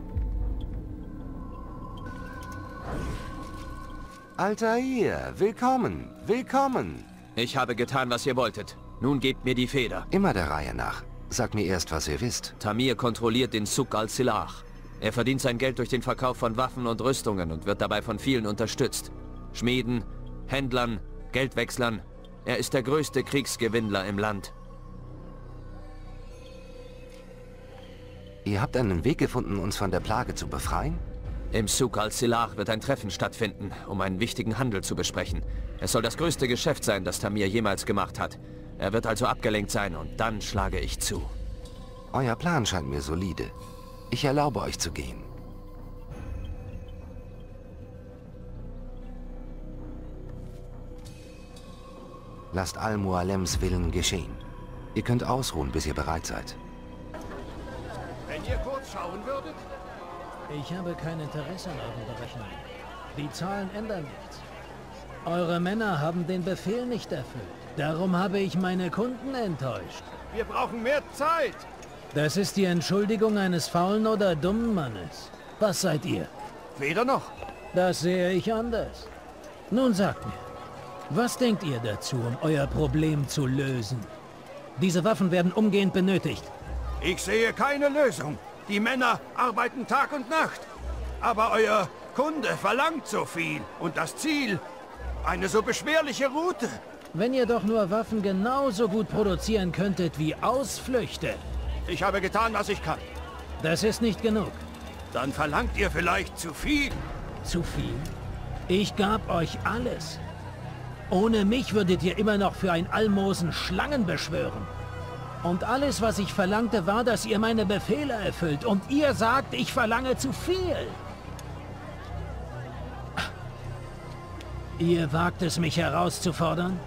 S15: Altair, willkommen, willkommen.
S6: Ich habe getan, was ihr wolltet. Nun gebt mir die Feder.
S15: Immer der Reihe nach. Sag mir erst, was ihr wisst.
S6: Tamir kontrolliert den Suk al-Silah. Er verdient sein Geld durch den Verkauf von Waffen und Rüstungen und wird dabei von vielen unterstützt. Schmieden, Händlern, Geldwechslern. Er ist der größte Kriegsgewinnler im Land.
S15: Ihr habt einen Weg gefunden, uns von der Plage zu befreien?
S6: Im Suk al-Silah wird ein Treffen stattfinden, um einen wichtigen Handel zu besprechen. Es soll das größte Geschäft sein, das Tamir jemals gemacht hat. Er wird also abgelenkt sein und dann schlage ich zu.
S15: Euer Plan scheint mir solide. Ich erlaube euch zu gehen. Lasst Al-Mualems Willen geschehen. Ihr könnt ausruhen, bis ihr bereit seid.
S10: Wenn ihr kurz schauen würdet?
S16: Ich habe kein Interesse an euren Berechnungen. Die Zahlen ändern nichts. Eure Männer haben den Befehl nicht erfüllt. Darum habe ich meine Kunden enttäuscht.
S10: Wir brauchen mehr Zeit.
S16: Das ist die Entschuldigung eines faulen oder dummen Mannes. Was seid ihr?
S10: Weder noch.
S16: Das sehe ich anders. Nun sagt mir, was denkt ihr dazu, um euer Problem zu lösen? Diese Waffen werden umgehend benötigt.
S10: Ich sehe keine Lösung. Die Männer arbeiten Tag und Nacht. Aber euer Kunde verlangt so viel. Und das Ziel, eine so beschwerliche Route.
S16: Wenn ihr doch nur Waffen genauso gut produzieren könntet wie Ausflüchte.
S10: Ich habe getan, was ich kann.
S16: Das ist nicht genug.
S10: Dann verlangt ihr vielleicht zu viel.
S16: Zu viel? Ich gab euch alles. Ohne mich würdet ihr immer noch für ein Almosen Schlangen beschwören. Und alles, was ich verlangte, war, dass ihr meine Befehle erfüllt. Und ihr sagt, ich verlange zu viel. Ihr wagt es, mich herauszufordern?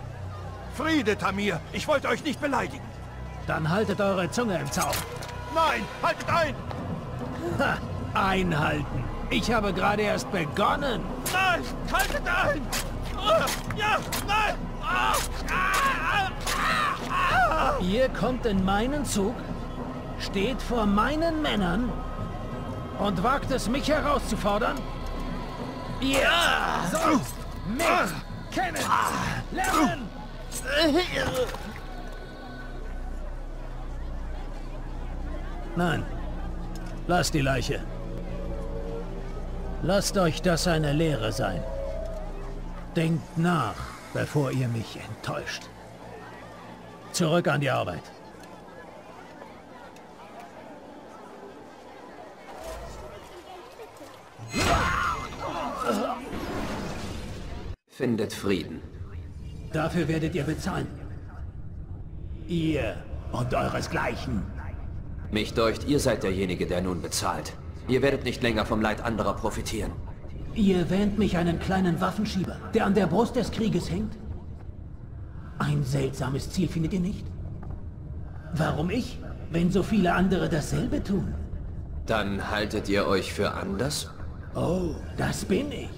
S10: Friede, Tamir. Ich wollte euch nicht beleidigen.
S16: Dann haltet eure Zunge im Zaum.
S10: Nein, haltet ein!
S16: Ha, einhalten. Ich habe gerade erst begonnen.
S10: Nein, haltet ein! Oh, ja, nein!
S16: Ihr kommt in meinen Zug, steht vor meinen Männern und wagt es, mich herauszufordern? Ihr sollt mich kennen, lernen! Nein, lasst die Leiche. Lasst euch das eine Lehre sein. Denkt nach, bevor ihr mich enttäuscht. Zurück an die Arbeit.
S6: Findet Frieden.
S16: Dafür werdet ihr bezahlen. Ihr und euresgleichen.
S6: Mich deucht, ihr seid derjenige, der nun bezahlt. Ihr werdet nicht länger vom Leid anderer profitieren.
S16: Ihr wähnt mich einen kleinen Waffenschieber, der an der Brust des Krieges hängt? Ein seltsames Ziel findet ihr nicht? Warum ich, wenn so viele andere dasselbe tun?
S6: Dann haltet ihr euch für anders?
S16: Oh, das bin ich.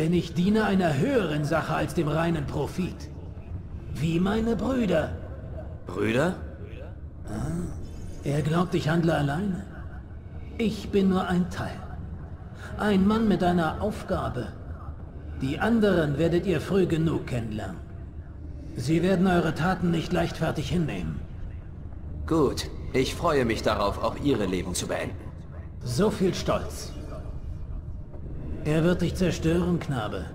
S16: Denn ich diene einer höheren Sache als dem reinen Profit. Wie meine Brüder.
S6: Brüder?
S16: Ah, er glaubt, ich handle alleine. Ich bin nur ein Teil. Ein Mann mit einer Aufgabe. Die anderen werdet ihr früh genug kennenlernen. Sie werden eure Taten nicht leichtfertig hinnehmen.
S6: Gut, ich freue mich darauf, auch ihre Leben zu beenden.
S16: So viel Stolz. Er wird dich zerstören, Knabe.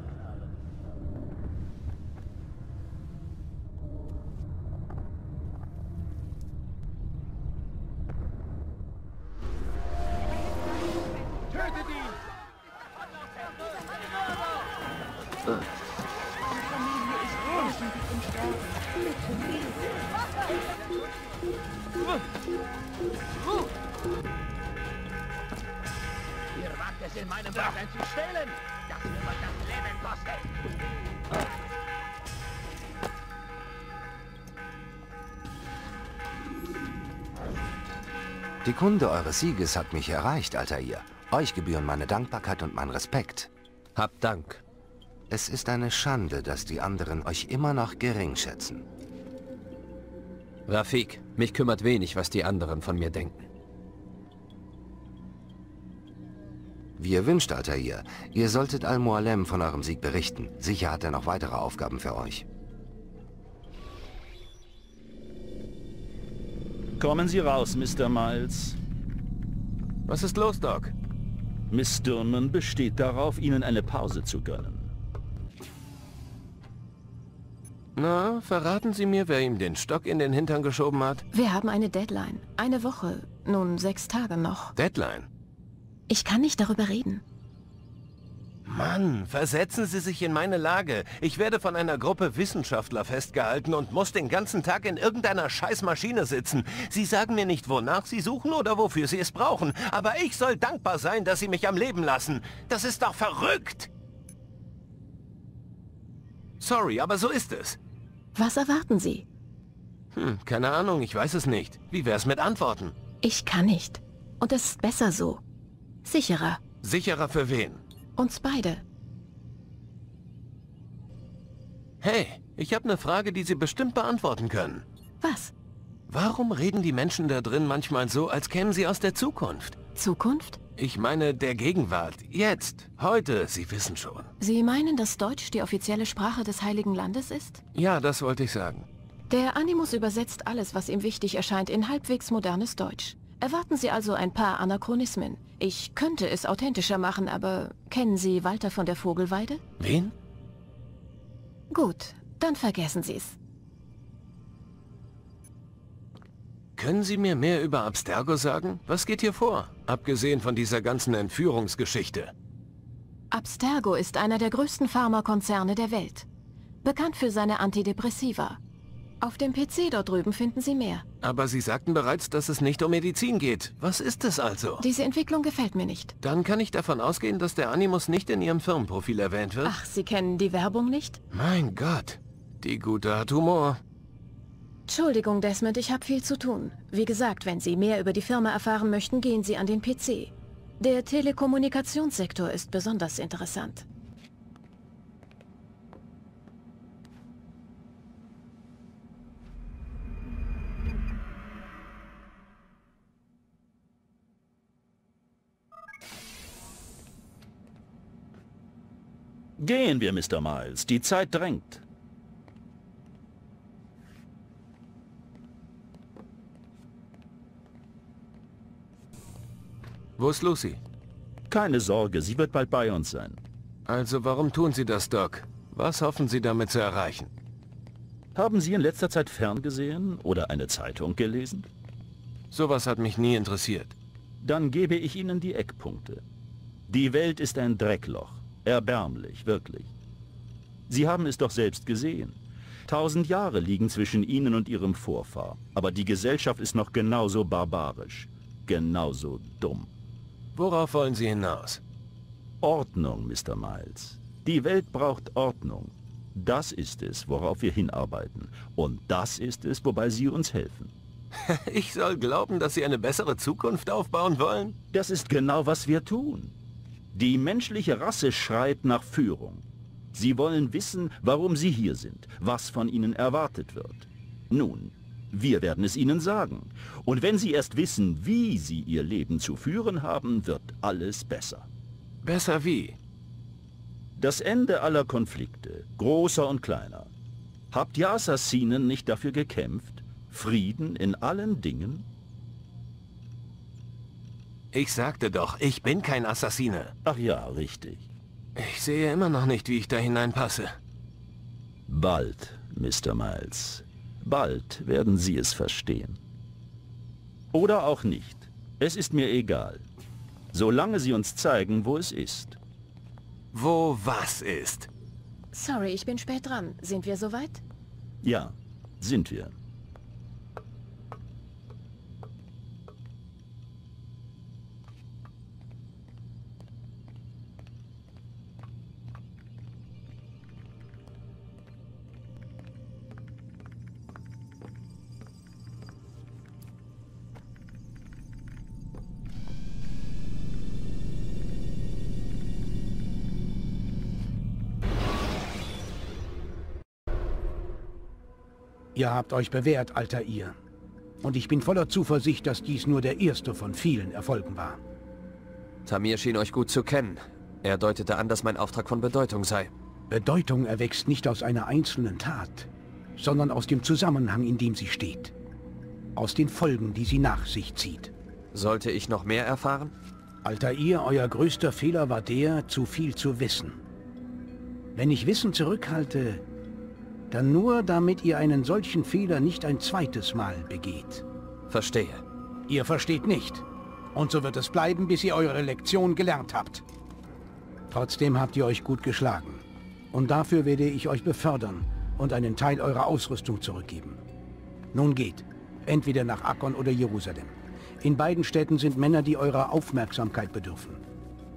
S15: Kunde eures Sieges hat mich erreicht, Altair. Euch gebühren meine Dankbarkeit und mein Respekt.
S6: Habt Dank.
S15: Es ist eine Schande, dass die anderen euch immer noch gering schätzen.
S6: Rafik, mich kümmert wenig, was die anderen von mir denken.
S15: Wie ihr wünscht, Altair. Ihr solltet Al-Mualem von eurem Sieg berichten. Sicher hat er noch weitere Aufgaben für euch.
S2: Kommen Sie raus, Mr. Miles.
S3: Was ist los, Doc?
S2: Miss Stürmen besteht darauf, Ihnen eine Pause zu gönnen.
S3: Na, verraten Sie mir, wer ihm den Stock in den Hintern geschoben hat?
S1: Wir haben eine Deadline. Eine Woche. Nun, sechs Tage noch.
S3: Deadline?
S1: Ich kann nicht darüber reden.
S3: Mann, versetzen Sie sich in meine Lage. Ich werde von einer Gruppe Wissenschaftler festgehalten und muss den ganzen Tag in irgendeiner Scheißmaschine sitzen. Sie sagen mir nicht, wonach Sie suchen oder wofür Sie es brauchen. Aber ich soll dankbar sein, dass Sie mich am Leben lassen. Das ist doch verrückt! Sorry, aber so ist es.
S1: Was erwarten Sie?
S3: Hm, keine Ahnung, ich weiß es nicht. Wie wär's mit Antworten?
S1: Ich kann nicht. Und es ist besser so. Sicherer.
S3: Sicherer für wen?
S1: Uns beide.
S3: Hey, ich habe eine Frage, die Sie bestimmt beantworten können.
S1: Was?
S3: Warum reden die Menschen da drin manchmal so, als kämen sie aus der Zukunft?
S1: Zukunft?
S3: Ich meine der Gegenwart. Jetzt. Heute. Sie wissen schon.
S1: Sie meinen, dass Deutsch die offizielle Sprache des Heiligen Landes ist?
S3: Ja, das wollte ich sagen.
S1: Der Animus übersetzt alles, was ihm wichtig erscheint, in halbwegs modernes Deutsch. Erwarten Sie also ein paar Anachronismen. Ich könnte es authentischer machen, aber kennen Sie Walter von der Vogelweide?
S3: Wen?
S1: Gut, dann vergessen Sie es.
S3: Können Sie mir mehr über Abstergo sagen? Was geht hier vor? Abgesehen von dieser ganzen Entführungsgeschichte.
S1: Abstergo ist einer der größten Pharmakonzerne der Welt. Bekannt für seine Antidepressiva. Auf dem PC dort drüben finden Sie mehr.
S3: Aber Sie sagten bereits, dass es nicht um Medizin geht. Was ist es also?
S1: Diese Entwicklung gefällt mir nicht.
S3: Dann kann ich davon ausgehen, dass der Animus nicht in Ihrem Firmenprofil erwähnt wird?
S1: Ach, Sie kennen die Werbung nicht?
S3: Mein Gott. Die Gute hat Humor.
S1: Entschuldigung, Desmond, ich habe viel zu tun. Wie gesagt, wenn Sie mehr über die Firma erfahren möchten, gehen Sie an den PC. Der Telekommunikationssektor ist besonders interessant.
S2: Gehen wir, Mr. Miles. Die Zeit drängt.
S3: Wo ist Lucy?
S2: Keine Sorge, sie wird bald bei uns sein.
S3: Also warum tun Sie das, Doc? Was hoffen Sie damit zu erreichen?
S2: Haben Sie in letzter Zeit ferngesehen oder eine Zeitung gelesen?
S3: Sowas hat mich nie interessiert.
S2: Dann gebe ich Ihnen die Eckpunkte. Die Welt ist ein Dreckloch. Erbärmlich, wirklich. Sie haben es doch selbst gesehen. Tausend Jahre liegen zwischen Ihnen und Ihrem Vorfahr. Aber die Gesellschaft ist noch genauso barbarisch. Genauso dumm.
S3: Worauf wollen Sie hinaus?
S2: Ordnung, Mr. Miles. Die Welt braucht Ordnung. Das ist es, worauf wir hinarbeiten. Und das ist es, wobei Sie uns helfen.
S3: Ich soll glauben, dass Sie eine bessere Zukunft aufbauen wollen?
S2: Das ist genau, was wir tun. Die menschliche Rasse schreit nach Führung. Sie wollen wissen, warum Sie hier sind, was von Ihnen erwartet wird. Nun, wir werden es Ihnen sagen. Und wenn Sie erst wissen, wie Sie Ihr Leben zu führen haben, wird alles besser.
S3: Besser wie?
S2: Das Ende aller Konflikte, großer und kleiner. Habt ihr Assassinen nicht dafür gekämpft? Frieden in allen Dingen?
S3: Ich sagte doch, ich bin kein Assassine.
S2: Ach ja, richtig.
S3: Ich sehe immer noch nicht, wie ich da hineinpasse.
S2: Bald, Mr. Miles. Bald werden Sie es verstehen. Oder auch nicht. Es ist mir egal. Solange Sie uns zeigen, wo es ist.
S3: Wo was ist?
S1: Sorry, ich bin spät dran. Sind wir soweit?
S2: Ja, sind wir.
S10: Ihr habt euch bewährt, alter ihr. Und ich bin voller Zuversicht, dass dies nur der erste von vielen Erfolgen war.
S6: Tamir schien euch gut zu kennen. Er deutete an, dass mein Auftrag von Bedeutung sei.
S10: Bedeutung erwächst nicht aus einer einzelnen Tat, sondern aus dem Zusammenhang, in dem sie steht. Aus den Folgen, die sie nach sich zieht.
S6: Sollte ich noch mehr erfahren?
S10: Alter ihr, euer größter Fehler war der, zu viel zu wissen. Wenn ich Wissen zurückhalte, dann nur, damit ihr einen solchen Fehler nicht ein zweites Mal begeht.
S6: Verstehe.
S10: Ihr versteht nicht. Und so wird es bleiben, bis ihr eure Lektion gelernt habt. Trotzdem habt ihr euch gut geschlagen. Und dafür werde ich euch befördern und einen Teil eurer Ausrüstung zurückgeben. Nun geht. Entweder nach Akkon oder Jerusalem. In beiden Städten sind Männer, die eurer Aufmerksamkeit bedürfen.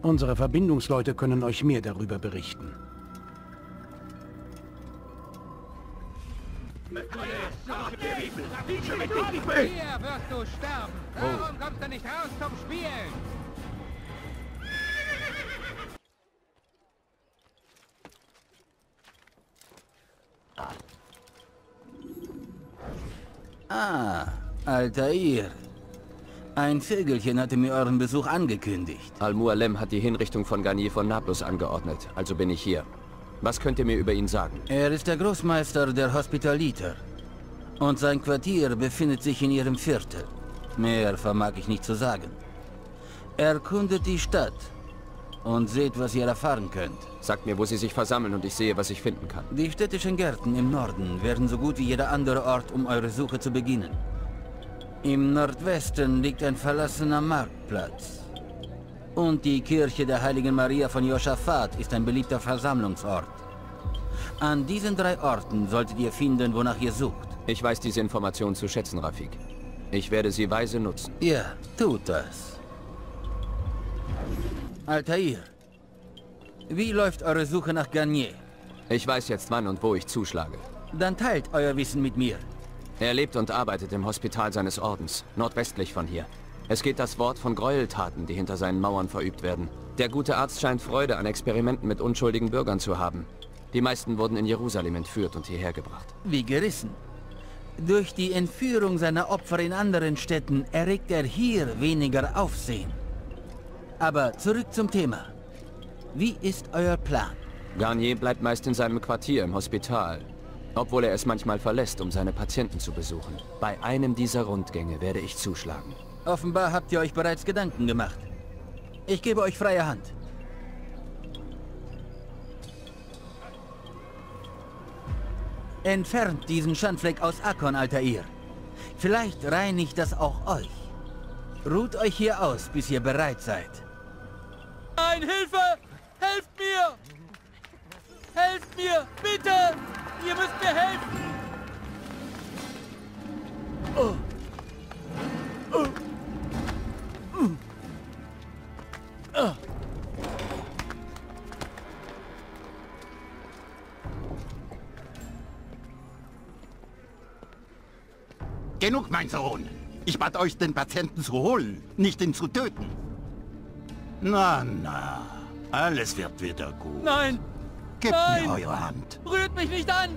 S10: Unsere Verbindungsleute können euch mehr darüber berichten.
S17: Hier wirst du sterben. Warum kommst du nicht raus zum Spielen?
S18: Ah, Altair. Ein Vögelchen hatte mir euren Besuch angekündigt.
S6: Al-Mualem hat die Hinrichtung von Garnier von Nablus angeordnet, also bin ich hier. Was könnt ihr mir über ihn sagen?
S18: Er ist der Großmeister der Hospitaliter. Und sein Quartier befindet sich in ihrem Viertel. Mehr vermag ich nicht zu sagen. Erkundet die Stadt und seht, was ihr erfahren könnt.
S6: Sagt mir, wo sie sich versammeln und ich sehe, was ich finden kann.
S18: Die städtischen Gärten im Norden wären so gut wie jeder andere Ort, um eure Suche zu beginnen. Im Nordwesten liegt ein verlassener Marktplatz. Und die Kirche der Heiligen Maria von Josaphat ist ein beliebter Versammlungsort. An diesen drei Orten solltet ihr finden, wonach ihr sucht.
S6: Ich weiß diese Information zu schätzen, Rafik. Ich werde sie weise nutzen.
S18: Ja, tut das. Altair, wie läuft eure Suche nach Garnier?
S6: Ich weiß jetzt, wann und wo ich zuschlage.
S18: Dann teilt euer Wissen mit mir.
S6: Er lebt und arbeitet im Hospital seines Ordens, nordwestlich von hier. Es geht das Wort von Gräueltaten, die hinter seinen Mauern verübt werden. Der gute Arzt scheint Freude an Experimenten mit unschuldigen Bürgern zu haben. Die meisten wurden in Jerusalem entführt und hierher gebracht.
S18: Wie gerissen. Durch die Entführung seiner Opfer in anderen Städten erregt er hier weniger Aufsehen. Aber zurück zum Thema. Wie ist euer Plan?
S6: Garnier bleibt meist in seinem Quartier im Hospital, obwohl er es manchmal verlässt, um seine Patienten zu besuchen. Bei einem dieser Rundgänge werde ich zuschlagen.
S18: Offenbar habt ihr euch bereits Gedanken gemacht. Ich gebe euch freie Hand. Entfernt diesen Schandfleck aus Akon, Altair. Vielleicht reinigt das auch euch. Ruht euch hier aus, bis ihr bereit seid.
S16: Nein, Hilfe! Helft mir! Helft mir! Bitte! Ihr müsst mir helfen! Oh. Oh.
S19: Genug, mein Sohn. Ich bat euch, den Patienten zu holen, nicht ihn zu töten. Na, na. Alles wird wieder gut.
S16: Nein!
S19: Gebt
S16: Nein!
S19: mir eure Hand.
S16: Rührt mich nicht an!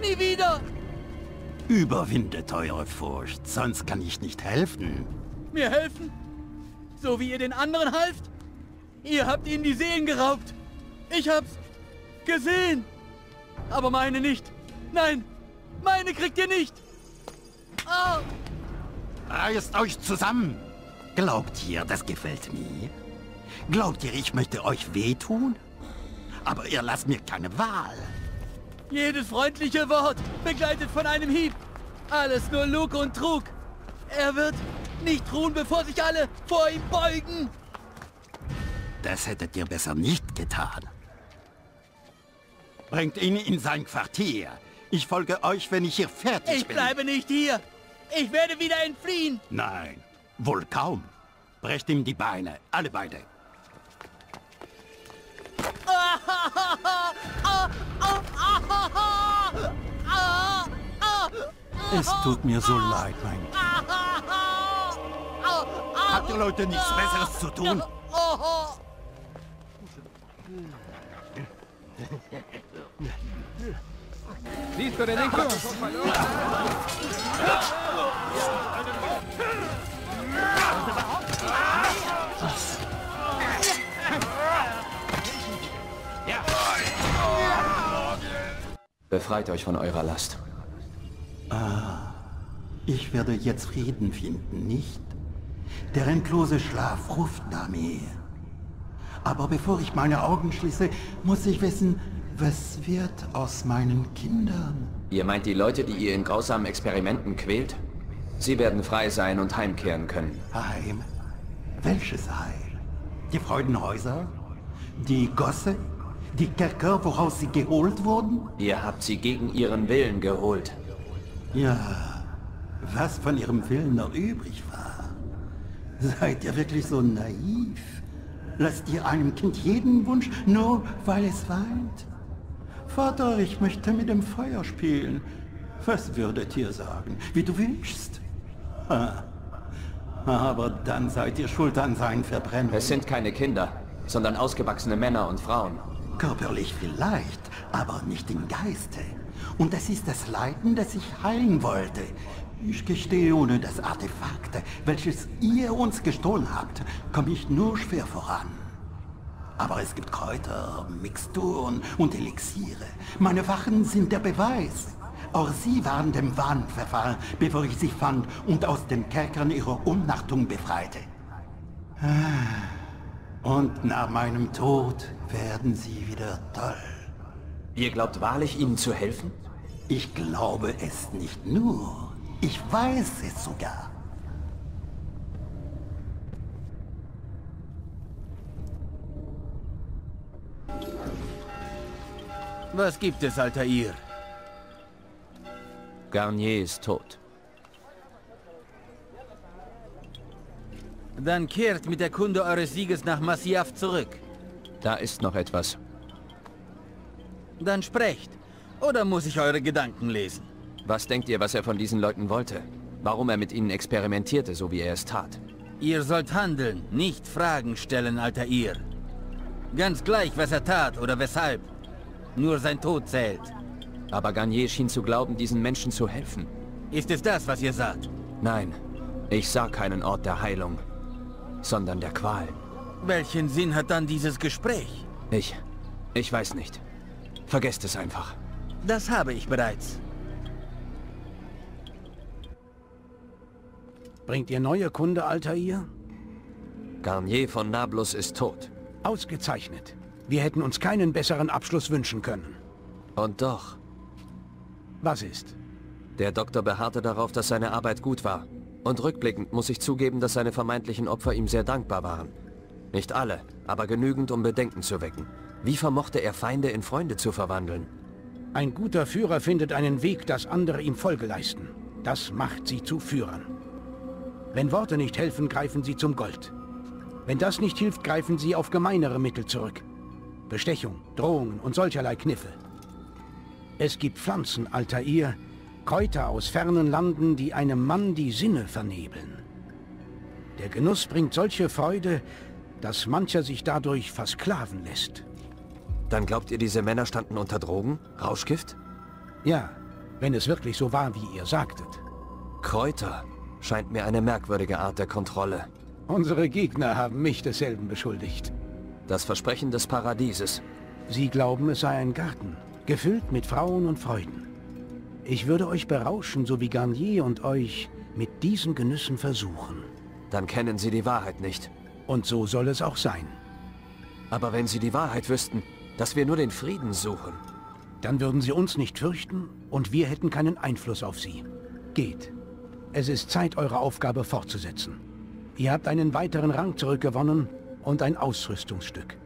S16: Nie wieder!
S19: Überwindet eure Furcht, sonst kann ich nicht helfen.
S16: Mir helfen? So wie ihr den anderen halft? Ihr habt ihnen die Seelen geraubt. Ich hab's gesehen. Aber meine nicht. Nein, meine kriegt ihr nicht. Ah.
S19: Reißt euch zusammen. Glaubt ihr, das gefällt mir? Glaubt ihr, ich möchte euch wehtun? Aber ihr lasst mir keine Wahl.
S16: Jedes freundliche Wort begleitet von einem Hieb. Alles nur Lug und Trug. Er wird nicht ruhen, bevor sich alle vor ihm beugen.
S19: Das hättet ihr besser nicht getan. Bringt ihn in sein Quartier. Ich folge euch, wenn ich hier fertig
S16: Ich
S19: bin.
S16: bleibe nicht hier. Ich werde wieder entfliehen.
S19: Nein, wohl kaum. Brecht ihm die Beine, alle beide. Es tut mir so leid, mein Habt ihr Leute nichts Besseres zu tun?
S17: Siehst du den nicht?
S6: Befreit euch von eurer Last.
S19: Ah, ich werde jetzt Frieden finden, nicht? Der endlose Schlaf ruft nach mir. Aber bevor ich meine Augen schließe, muss ich wissen, was wird aus meinen Kindern?
S6: Ihr meint die Leute, die ihr in grausamen Experimenten quält? Sie werden frei sein und heimkehren können.
S19: Heim? Welches Heil? Die Freudenhäuser? Die Gosse? Die Kerker, woraus sie geholt wurden?
S6: Ihr habt sie gegen ihren Willen geholt.
S19: Ja, was von ihrem Willen noch übrig war. Seid ihr wirklich so naiv? Lasst ihr einem Kind jeden Wunsch, nur weil es weint? Vater, ich möchte mit dem Feuer spielen. Was würdet ihr sagen? Wie du wünschst? Ha. Aber dann seid ihr schuld an seinen Verbrennungen.
S6: Es sind keine Kinder, sondern ausgewachsene Männer und Frauen.
S19: Körperlich vielleicht, aber nicht im Geiste. Und es ist das Leiden, das ich heilen wollte. Ich gestehe, ohne das Artefakt, welches ihr uns gestohlen habt, komme ich nur schwer voran. Aber es gibt Kräuter, Mixturen und Elixiere. Meine Wachen sind der Beweis. Auch sie waren dem Wahn verfallen, bevor ich sie fand und aus den Kerkern ihrer Umnachtung befreite. Und nach meinem Tod werden sie wieder toll.
S6: Ihr glaubt wahrlich, ihnen zu helfen?
S19: Ich glaube es nicht nur. Ich weiß es sogar.
S18: Was gibt es, Altair?
S6: Garnier ist tot.
S18: Dann kehrt mit der Kunde eures Sieges nach Masyaf zurück.
S6: Da ist noch etwas.
S18: Dann sprecht. Oder muss ich eure Gedanken lesen?
S6: Was denkt ihr, was er von diesen Leuten wollte? Warum er mit ihnen experimentierte, so wie er es tat?
S18: Ihr sollt handeln, nicht Fragen stellen, Altair. Ganz gleich, was er tat oder weshalb. Nur sein Tod zählt.
S6: Aber Garnier schien zu glauben, diesen Menschen zu helfen.
S18: Ist es das, was ihr sagt?
S6: Nein, ich sah keinen Ort der Heilung, sondern der Qual.
S18: Welchen Sinn hat dann dieses Gespräch?
S6: Ich, ich weiß nicht. Vergesst es einfach.
S18: Das habe ich bereits.
S10: Bringt ihr neue Kunde, Altair?
S6: Garnier von Nablus ist tot.
S10: Ausgezeichnet. Wir hätten uns keinen besseren Abschluss wünschen können.
S6: Und doch.
S10: Was ist?
S6: Der Doktor beharrte darauf, dass seine Arbeit gut war. Und rückblickend muss ich zugeben, dass seine vermeintlichen Opfer ihm sehr dankbar waren. Nicht alle, aber genügend, um Bedenken zu wecken. Wie vermochte er Feinde in Freunde zu verwandeln?
S10: Ein guter Führer findet einen Weg, dass andere ihm Folge leisten. Das macht sie zu Führern. Wenn Worte nicht helfen, greifen sie zum Gold. Wenn das nicht hilft, greifen sie auf gemeinere Mittel zurück. Bestechung, Drohungen und solcherlei Kniffe. Es gibt Pflanzen, Altair, Kräuter aus fernen Landen, die einem Mann die Sinne vernebeln. Der Genuss bringt solche Freude, dass mancher sich dadurch versklaven lässt.
S6: Dann glaubt ihr, diese Männer standen unter Drogen? Rauschgift?
S10: Ja, wenn es wirklich so war, wie ihr sagtet.
S6: Kräuter scheint mir eine merkwürdige Art der Kontrolle.
S10: Unsere Gegner haben mich desselben beschuldigt.
S6: Das Versprechen des Paradieses.
S10: Sie glauben, es sei ein Garten, gefüllt mit Frauen und Freuden. Ich würde euch berauschen, so wie Garnier und euch mit diesen Genüssen versuchen.
S6: Dann kennen Sie die Wahrheit nicht.
S10: Und so soll es auch sein.
S6: Aber wenn Sie die Wahrheit wüssten, dass wir nur den Frieden suchen...
S10: Dann würden Sie uns nicht fürchten und wir hätten keinen Einfluss auf Sie. Geht. Es ist Zeit, eure Aufgabe fortzusetzen. Ihr habt einen weiteren Rang zurückgewonnen und ein Ausrüstungsstück.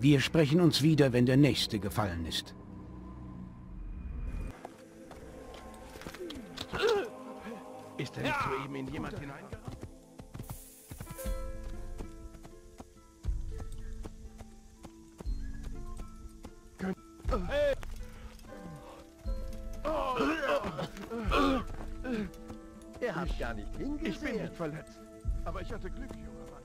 S10: Wir sprechen uns wieder, wenn der nächste gefallen ist.
S5: Ist er nicht soeben in jemand hineingerannt?
S20: Hey!
S5: Er hat gar nicht hingesehen. Ich bin nicht verletzt. Aber ich hatte Glück, junger Mann.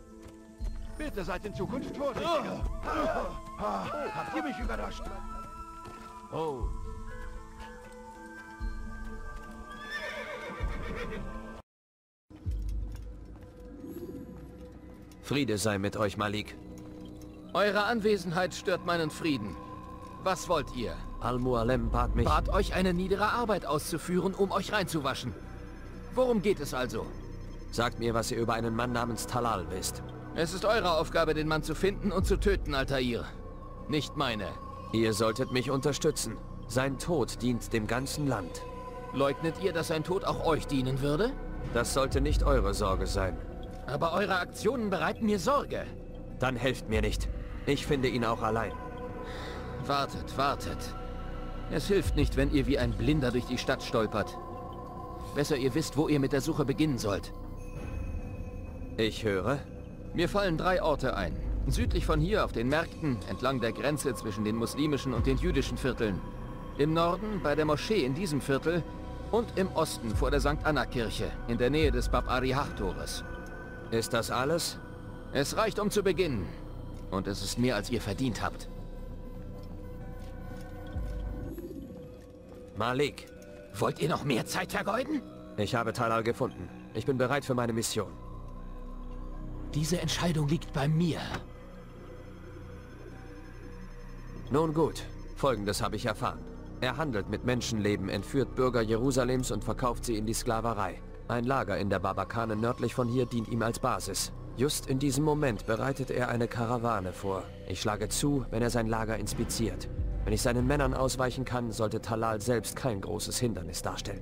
S5: Bitte seid in Zukunft vorsichtiger. Oh, habt ihr mich überrascht? Oh.
S6: Friede sei mit euch, Malik.
S4: Eure Anwesenheit stört meinen Frieden. Was wollt ihr?
S6: Al-Mualem bat mich...
S4: Bat euch eine niedere Arbeit auszuführen, um euch reinzuwaschen. Worum geht es also?
S6: Sagt mir, was ihr über einen Mann namens Talal wisst.
S4: Es ist eure Aufgabe, den Mann zu finden und zu töten, Altair. Nicht meine.
S6: Ihr solltet mich unterstützen. Sein Tod dient dem ganzen Land.
S4: Leugnet ihr, dass sein Tod auch euch dienen würde?
S6: Das sollte nicht eure Sorge sein.
S4: Aber eure Aktionen bereiten mir Sorge.
S6: Dann helft mir nicht. Ich finde ihn auch allein.
S4: Wartet, wartet. Es hilft nicht, wenn ihr wie ein Blinder durch die Stadt stolpert. Besser ihr wisst, wo ihr mit der Suche beginnen sollt.
S6: Ich höre.
S4: Mir fallen drei Orte ein. Südlich von hier auf den Märkten, entlang der Grenze zwischen den muslimischen und den jüdischen Vierteln. Im Norden bei der Moschee in diesem Viertel und im Osten vor der St. Anna-Kirche, in der Nähe des Bab Arihach-Tores.
S6: Ist das alles?
S4: Es reicht, um zu beginnen. Und es ist mehr, als ihr verdient habt.
S6: Malik.
S4: Wollt ihr noch mehr Zeit vergeuden?
S6: Ich habe Talal gefunden. Ich bin bereit für meine Mission.
S4: Diese Entscheidung liegt bei mir.
S6: Nun gut. Folgendes habe ich erfahren. Er handelt mit Menschenleben, entführt Bürger Jerusalems und verkauft sie in die Sklaverei. Ein Lager in der Barbakane nördlich von hier dient ihm als Basis. Just in diesem Moment bereitet er eine Karawane vor. Ich schlage zu, wenn er sein Lager inspiziert. Wenn ich seinen Männern ausweichen kann, sollte Talal selbst kein großes Hindernis darstellen.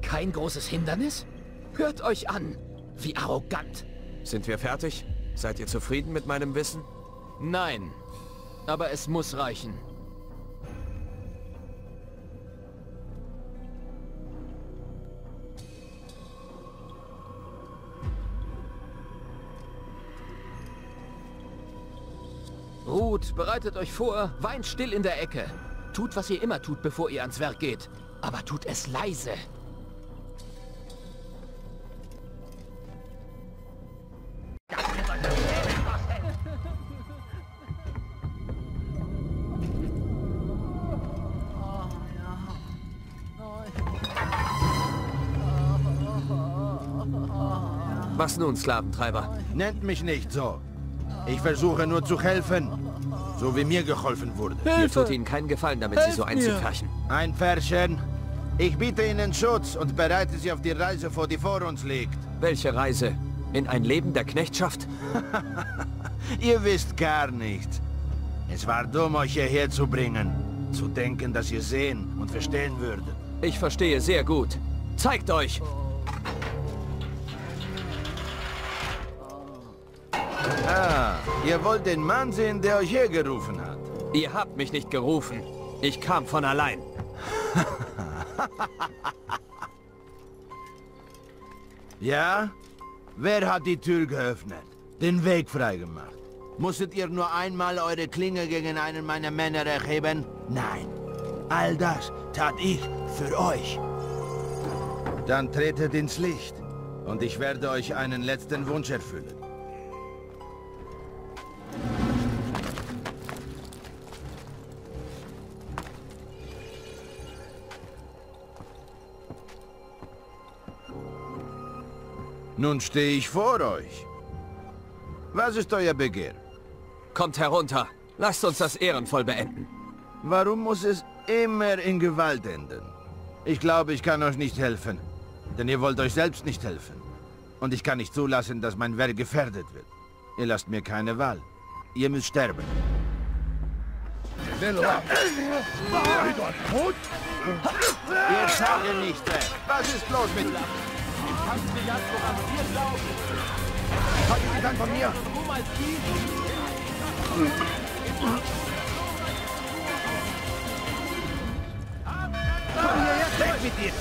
S4: Kein großes Hindernis? Hört euch an! Wie arrogant!
S6: Sind wir fertig? Seid ihr zufrieden mit meinem Wissen?
S4: Nein. Aber es muss reichen. Ruht, bereitet euch vor, weint still in der Ecke. Tut, was ihr immer tut, bevor ihr ans Werk geht. Aber tut es leise.
S6: Was nun, Sklaventreiber?
S5: Nennt mich nicht so. Ich versuche nur zu helfen, so wie mir geholfen wurde.
S6: Hilfe! Ihr tut ihnen keinen Gefallen, damit Helft sie so einzupferchen.
S5: Ein Pärchen. Ich biete ihnen Schutz und bereite sie auf die Reise vor, die vor uns liegt.
S6: Welche Reise? In ein Leben der Knechtschaft?
S5: ihr wisst gar nicht. Es war dumm, euch hierher zu bringen. Zu denken, dass ihr sehen und verstehen würdet.
S6: Ich verstehe sehr gut. Zeigt euch!
S5: Ihr wollt den Mann sehen, der euch hergerufen hat.
S6: Ihr habt mich nicht gerufen. Ich kam von allein.
S5: ja? Wer hat die Tür geöffnet? Den Weg freigemacht? Musstet ihr nur einmal eure Klinge gegen einen meiner Männer erheben? Nein. All das tat ich für euch. Dann tretet ins Licht. Und ich werde euch einen letzten Wunsch erfüllen. Nun stehe ich vor euch. Was ist euer Begehr?
S6: Kommt herunter. Lasst uns das ehrenvoll beenden.
S5: Warum muss es immer in Gewalt enden? Ich glaube, ich kann euch nicht helfen. Denn ihr wollt euch selbst nicht helfen. Und ich kann nicht zulassen, dass mein Werk gefährdet wird. Ihr lasst mir keine Wahl. Ihr müsst sterben. Ihr sage nicht, was ist los mit...
S10: Kannst du das, woran wir glauben?
S5: Haltet dich an von mir!
S10: Komm hierher, weg mit dir!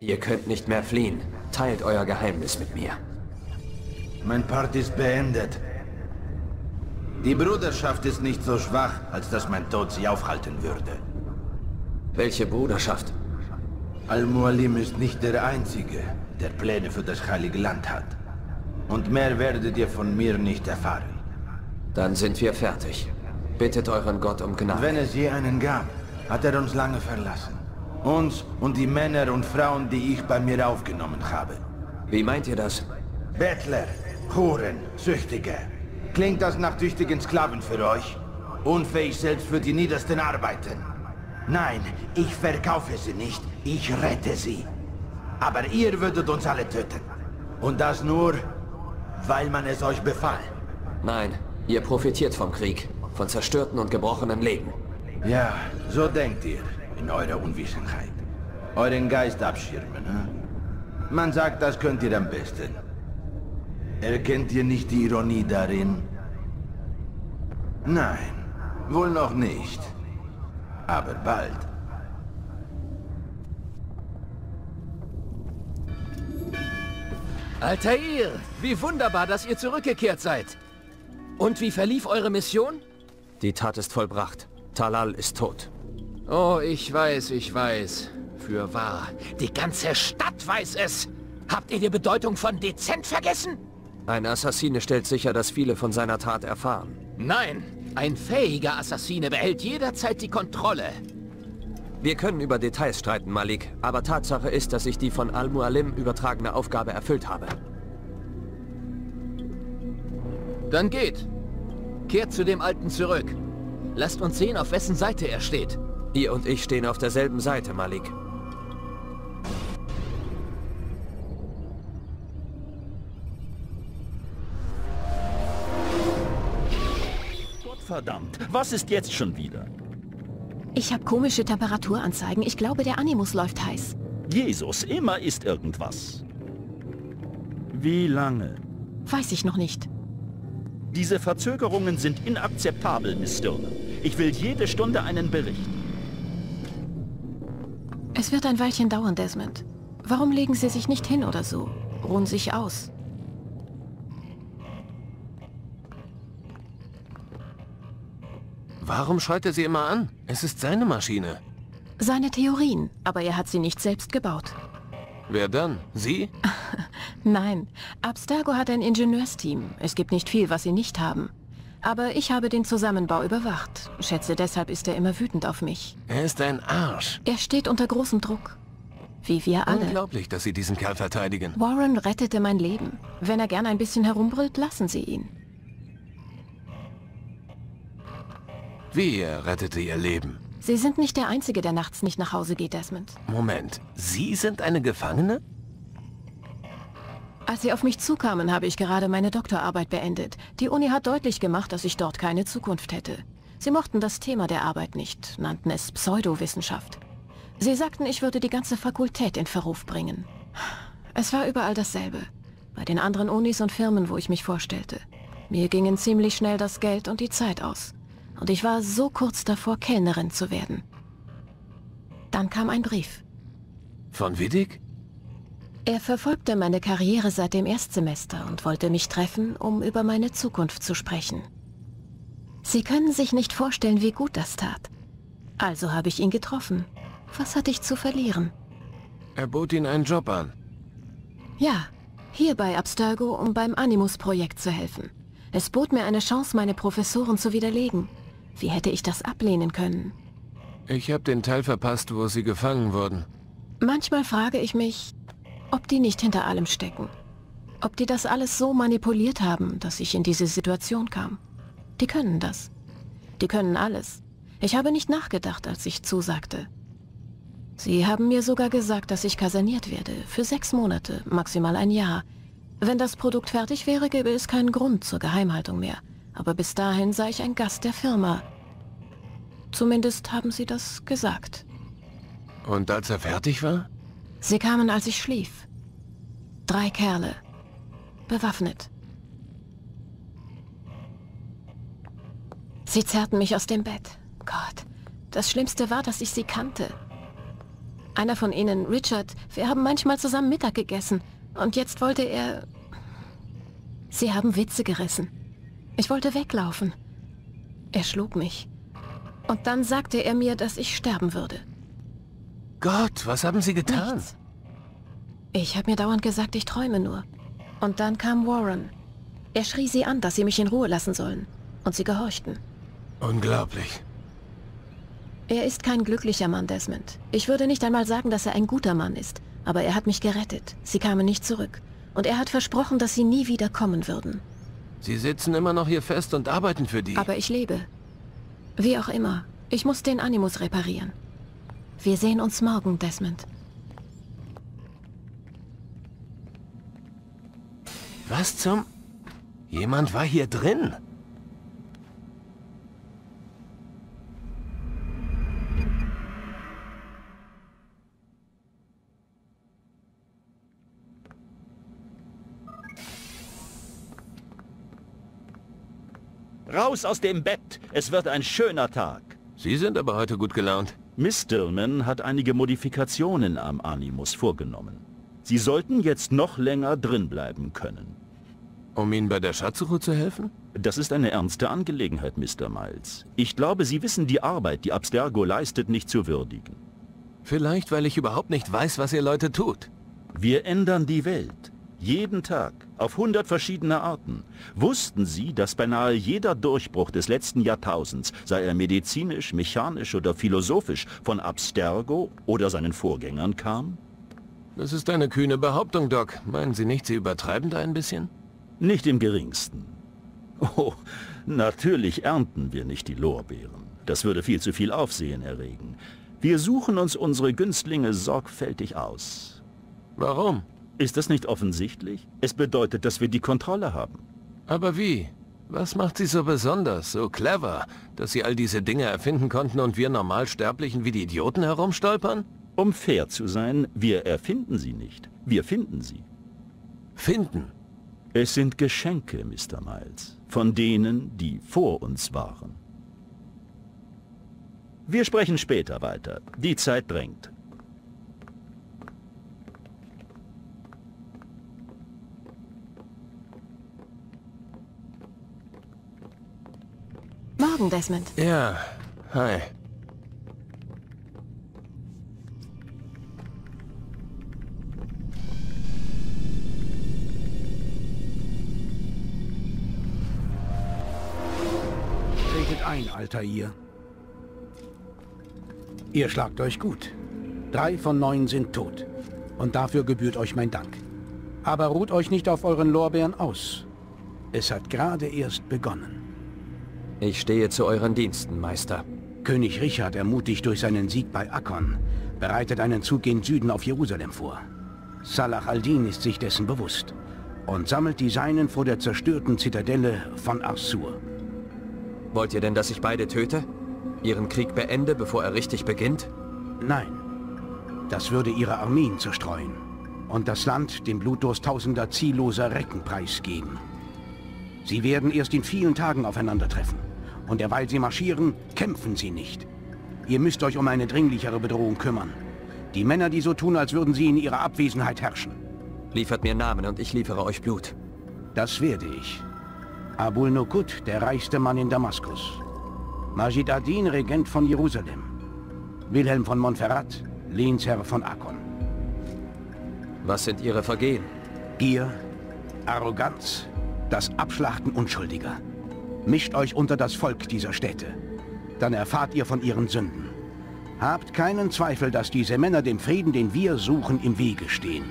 S6: Ihr könnt nicht mehr fliehen. Teilt euer Geheimnis mit mir.
S5: Mein Part ist beendet. Die Bruderschaft ist nicht so schwach, als dass mein Tod sie aufhalten würde.
S6: Welche Bruderschaft?
S5: Al-Mualim ist nicht der Einzige, der Pläne für das Heilige Land hat. Und mehr werdet ihr von mir nicht erfahren.
S6: Dann sind wir fertig. Bittet euren Gott um Gnade.
S5: Wenn es je einen gab, hat er uns lange verlassen. Uns und die Männer und Frauen, die ich bei mir aufgenommen habe.
S6: Wie meint ihr das?
S5: Bettler, Huren, Süchtige. Klingt das nach tüchtigen Sklaven für euch? Unfähig selbst für die niedersten Arbeiten. Nein, ich verkaufe sie nicht, ich rette sie. Aber ihr würdet uns alle töten. Und das nur, weil man es euch befahl.
S6: Nein, ihr profitiert vom Krieg, von zerstörten und gebrochenen Leben.
S5: Ja, so denkt ihr, in eurer Unwissenheit. Euren Geist abschirmen, hm? Man sagt, das könnt ihr am besten. Erkennt ihr nicht die Ironie darin? Nein, wohl noch nicht. Aber bald.
S4: Altair, wie wunderbar, dass ihr zurückgekehrt seid. Und wie verlief eure Mission?
S6: Die Tat ist vollbracht. Talal ist tot.
S4: Oh, ich weiß, ich weiß. Für wahr. Die ganze Stadt weiß es. Habt ihr die Bedeutung von dezent vergessen?
S6: Ein Assassine stellt sicher, dass viele von seiner Tat erfahren.
S4: Nein, ein fähiger Assassine behält jederzeit die Kontrolle.
S6: Wir können über Details streiten, Malik, aber Tatsache ist, dass ich die von Al-Mualim übertragene Aufgabe erfüllt habe.
S4: Dann geht. Kehrt zu dem Alten zurück. Lasst uns sehen, auf wessen Seite er steht.
S6: Ihr und ich stehen auf derselben Seite, Malik.
S2: Gottverdammt, was ist jetzt schon wieder?
S1: Ich habe komische Temperaturanzeigen. Ich glaube, der Animus läuft heiß.
S2: Jesus, immer ist irgendwas. Wie lange?
S1: Weiß ich noch nicht.
S2: Diese Verzögerungen sind inakzeptabel, Miss Stirner. Ich will jede Stunde einen Bericht.
S1: Es wird ein Weilchen dauern, Desmond. Warum legen Sie sich nicht hin oder so? Ruhen sich aus.
S3: Warum schreit er sie immer an? Es ist seine Maschine.
S1: Seine Theorien, aber er hat sie nicht selbst gebaut.
S3: Wer dann? Sie?
S1: Nein, Abstergo hat ein Ingenieursteam. Es gibt nicht viel, was sie nicht haben. Aber ich habe den Zusammenbau überwacht. Schätze, deshalb ist er immer wütend auf mich.
S3: Er ist ein Arsch.
S1: Er steht unter großem Druck. Wie wir alle.
S3: Unglaublich, dass Sie diesen Kerl verteidigen.
S1: Warren rettete mein Leben. Wenn er gern ein bisschen herumbrüllt, lassen Sie ihn.
S3: Wie er rettete Ihr Leben?
S1: Sie sind nicht der Einzige, der nachts nicht nach Hause geht, Desmond.
S3: Moment, Sie sind eine Gefangene?
S1: Als Sie auf mich zukamen, habe ich gerade meine Doktorarbeit beendet. Die Uni hat deutlich gemacht, dass ich dort keine Zukunft hätte. Sie mochten das Thema der Arbeit nicht, nannten es Pseudowissenschaft. Sie sagten, ich würde die ganze Fakultät in Verruf bringen. Es war überall dasselbe. Bei den anderen Unis und Firmen, wo ich mich vorstellte. Mir gingen ziemlich schnell das Geld und die Zeit aus. Und ich war so kurz davor, Kellnerin zu werden. Dann kam ein Brief.
S3: Von Widdig?
S1: Er verfolgte meine Karriere seit dem Erstsemester und wollte mich treffen, um über meine Zukunft zu sprechen. Sie können sich nicht vorstellen, wie gut das tat. Also habe ich ihn getroffen. Was hatte ich zu verlieren?
S3: Er bot Ihnen einen Job an.
S1: Ja, hier bei Abstergo, um beim Animus-Projekt zu helfen. Es bot mir eine Chance, meine Professoren zu widerlegen. Wie hätte ich das ablehnen können?
S3: Ich habe den Teil verpasst, wo Sie gefangen wurden.
S1: Manchmal frage ich mich, ob die nicht hinter allem stecken. Ob die das alles so manipuliert haben, dass ich in diese Situation kam. Die können das. Die können alles. Ich habe nicht nachgedacht, als ich zusagte. Sie haben mir sogar gesagt, dass ich kaserniert werde. Für sechs Monate, maximal ein Jahr. Wenn das Produkt fertig wäre, gäbe es keinen Grund zur Geheimhaltung mehr. Aber bis dahin sei ich ein Gast der Firma. Zumindest haben sie das gesagt.
S3: Und als er fertig war?
S1: Sie kamen, als ich schlief. Drei Kerle. Bewaffnet. Sie zerrten mich aus dem Bett. Gott, das Schlimmste war, dass ich sie kannte. Einer von ihnen, Richard, wir haben manchmal zusammen Mittag gegessen. Und jetzt wollte er... Sie haben Witze gerissen. Ich wollte weglaufen. Er schlug mich. Und dann sagte er mir, dass ich sterben würde.
S3: Gott, was haben Sie getan?
S1: Nichts. Ich habe mir dauernd gesagt, ich träume nur. Und dann kam Warren. Er schrie sie an, dass sie mich in Ruhe lassen sollen. Und sie gehorchten.
S3: Unglaublich.
S1: Er ist kein glücklicher Mann, Desmond. Ich würde nicht einmal sagen, dass er ein guter Mann ist. Aber er hat mich gerettet. Sie kamen nicht zurück. Und er hat versprochen, dass sie nie wieder kommen würden.
S3: Sie sitzen immer noch hier fest und arbeiten für die.
S1: Aber ich lebe. Wie auch immer. Ich muss den Animus reparieren. Wir sehen uns morgen, Desmond.
S3: Was zum... Jemand war hier drin.
S2: Raus aus dem Bett! Es wird ein schöner Tag.
S3: Sie sind aber heute gut gelaunt.
S2: Miss Stillman hat einige Modifikationen am Animus vorgenommen. Sie sollten jetzt noch länger drin bleiben können.
S3: Um Ihnen bei der Schatzsuche zu helfen?
S2: Das ist eine ernste Angelegenheit, Mr. Miles. Ich glaube, Sie wissen die Arbeit, die Abstergo leistet, nicht zu würdigen.
S3: Vielleicht, weil ich überhaupt nicht weiß, was ihr Leute tut.
S2: Wir ändern die Welt. Jeden Tag, auf hundert verschiedene Arten. Wussten Sie, dass beinahe jeder Durchbruch des letzten Jahrtausends, sei er medizinisch, mechanisch oder philosophisch, von Abstergo oder seinen Vorgängern kam?
S3: Das ist eine kühne Behauptung, Doc. Meinen Sie nicht, Sie übertreiben da ein bisschen?
S2: Nicht im geringsten. Oh, natürlich ernten wir nicht die Lorbeeren. Das würde viel zu viel Aufsehen erregen. Wir suchen uns unsere Günstlinge sorgfältig aus.
S3: Warum?
S2: Ist das nicht offensichtlich? Es bedeutet, dass wir die Kontrolle haben.
S3: Aber wie? Was macht Sie so besonders, so clever, dass Sie all diese Dinge erfinden konnten und wir Normalsterblichen wie die Idioten herumstolpern?
S2: Um fair zu sein, wir erfinden sie nicht. Wir finden sie.
S3: Finden?
S2: Es sind Geschenke, Mr. Miles. Von denen, die vor uns waren. Wir sprechen später weiter. Die Zeit drängt.
S1: Morgen, Desmond.
S3: Ja, hi.
S10: Tretet ein, Alter ihr. Ihr schlagt euch gut. Drei von neun sind tot. Und dafür gebührt euch mein Dank. Aber ruht euch nicht auf euren Lorbeeren aus. Es hat gerade erst begonnen.
S6: Ich stehe zu euren Diensten, Meister.
S10: König Richard, ermutigt durch seinen Sieg bei Akkon, bereitet einen Zug gen Süden auf Jerusalem vor. Salah al-Din ist sich dessen bewusst und sammelt die Seinen vor der zerstörten Zitadelle von Arsur.
S6: Wollt ihr denn, dass ich beide töte? Ihren Krieg beende, bevor er richtig beginnt?
S10: Nein. Das würde ihre Armeen zerstreuen. Und das Land dem Blutdurst tausender zielloser Recken preisgeben. Sie werden erst in vielen Tagen aufeinandertreffen. Und derweil sie marschieren, kämpfen sie nicht. Ihr müsst euch um eine dringlichere Bedrohung kümmern. Die Männer, die so tun, als würden sie in ihrer Abwesenheit herrschen.
S6: Liefert mir Namen und ich liefere euch Blut.
S10: Das werde ich. Abul Nukut, der reichste Mann in Damaskus. Majid Adin, Regent von Jerusalem. Wilhelm von Montferrat, Lehnsherr von Akkon.
S6: Was sind ihre Vergehen?
S10: Gier, Arroganz, das Abschlachten Unschuldiger. Mischt euch unter das Volk dieser Städte. Dann erfahrt ihr von ihren Sünden. Habt keinen Zweifel, dass diese Männer dem Frieden, den wir suchen, im Wege stehen.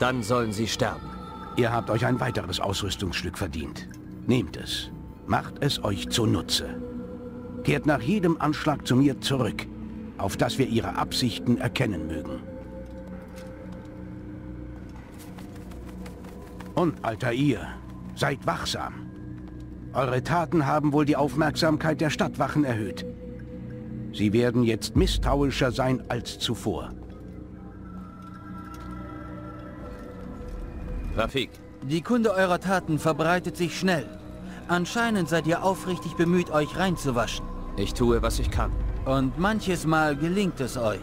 S6: Dann sollen sie sterben.
S10: Ihr habt euch ein weiteres Ausrüstungsstück verdient. Nehmt es. Macht es euch zunutze. Kehrt nach jedem Anschlag zu mir zurück, auf dass wir ihre Absichten erkennen mögen. Und, Altair, seid wachsam. Eure Taten haben wohl die Aufmerksamkeit der Stadtwachen erhöht. Sie werden jetzt misstrauischer sein als zuvor.
S6: Rafik.
S18: Die Kunde eurer Taten verbreitet sich schnell. Anscheinend seid ihr aufrichtig bemüht, euch reinzuwaschen.
S6: Ich tue, was ich kann.
S18: Und manches Mal gelingt es euch.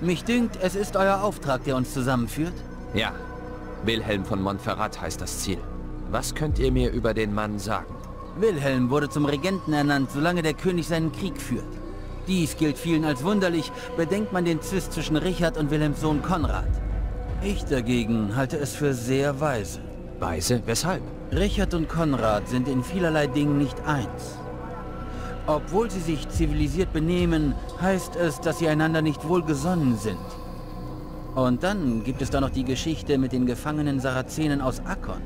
S18: Mich dünkt, es ist euer Auftrag, der uns zusammenführt.
S6: Ja. Wilhelm von Montferrat heißt das Ziel. Was könnt ihr mir über den Mann sagen?
S18: Wilhelm wurde zum Regenten ernannt, solange der König seinen Krieg führt. Dies gilt vielen als wunderlich, bedenkt man den Zwist zwischen Richard und Wilhelms Sohn Konrad. Ich dagegen halte es für sehr weise.
S6: Weise? Weshalb?
S18: Richard und Konrad sind in vielerlei Dingen nicht eins. Obwohl sie sich zivilisiert benehmen, heißt es, dass sie einander nicht wohlgesonnen sind. Und dann gibt es da noch die Geschichte mit den gefangenen Sarazenen aus Akkon.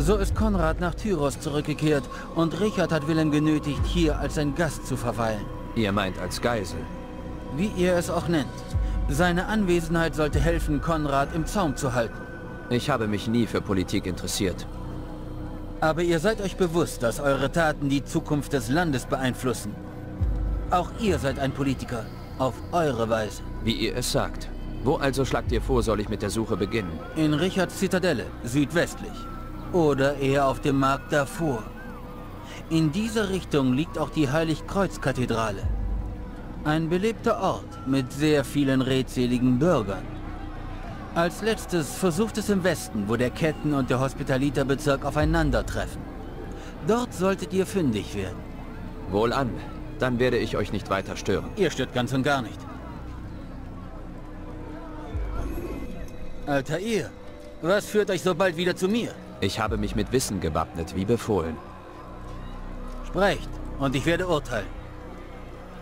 S18: So ist Konrad nach Tyros zurückgekehrt und Richard hat Wilhelm genötigt, hier als sein Gast zu verweilen.
S6: Ihr meint als Geisel?
S18: Wie ihr es auch nennt. Seine Anwesenheit sollte helfen, Konrad im Zaum zu halten.
S6: Ich habe mich nie für Politik interessiert.
S18: Aber ihr seid euch bewusst, dass eure Taten die Zukunft des Landes beeinflussen. Auch ihr seid ein Politiker. Auf eure Weise.
S6: Wie ihr es sagt. Wo also schlagt ihr vor, soll ich mit der Suche beginnen?
S18: In Richards Zitadelle, südwestlich. Oder eher auf dem Markt davor. In dieser Richtung liegt auch die Heiligkreuz-Kathedrale. Ein belebter Ort mit sehr vielen redseligen Bürgern. Als letztes versucht es im Westen, wo der Ketten- und der Hospitaliterbezirk aufeinandertreffen. Dort solltet ihr fündig werden.
S6: Wohlan. Dann werde ich euch nicht weiter stören.
S18: Ihr stört ganz und gar nicht. Altair, was führt euch so bald wieder zu mir?
S6: Ich habe mich mit Wissen gewappnet, wie befohlen.
S18: Sprecht, und ich werde urteilen.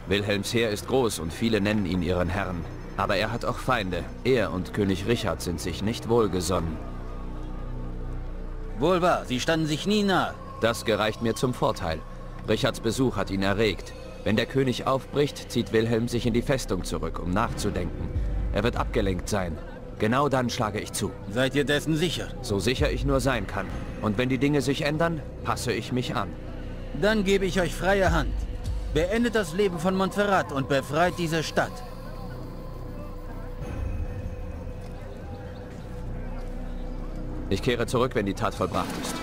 S6: Wilhelms Heer ist groß und viele nennen ihn ihren Herrn. Aber er hat auch Feinde. Er und König Richard sind sich nicht wohlgesonnen.
S18: Wohl wahr, sie standen sich nie nahe.
S6: Das gereicht mir zum Vorteil. Richards Besuch hat ihn erregt. Wenn der König aufbricht, zieht Wilhelm sich in die Festung zurück, um nachzudenken. Er wird abgelenkt sein. Genau dann schlage ich zu.
S18: Seid ihr dessen sicher?
S6: So sicher ich nur sein kann. Und wenn die Dinge sich ändern, passe ich mich an.
S18: Dann gebe ich euch freie Hand. Beendet das Leben von Montferrat und befreit diese Stadt.
S6: Ich kehre zurück, wenn die Tat vollbracht ist.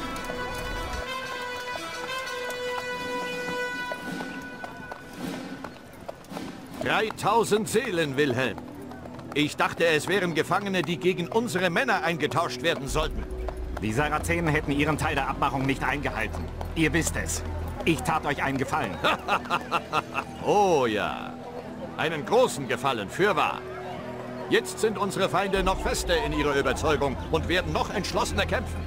S20: »3000 Seelen, Wilhelm. Ich dachte, es wären Gefangene, die gegen unsere Männer eingetauscht werden sollten.«
S21: Die Sarazenen hätten ihren Teil der Abmachung nicht eingehalten. Ihr wisst es. Ich tat euch einen Gefallen.
S20: oh ja. Einen großen Gefallen, fürwahr. Jetzt sind unsere Feinde noch fester in ihrer Überzeugung und werden noch entschlossener kämpfen.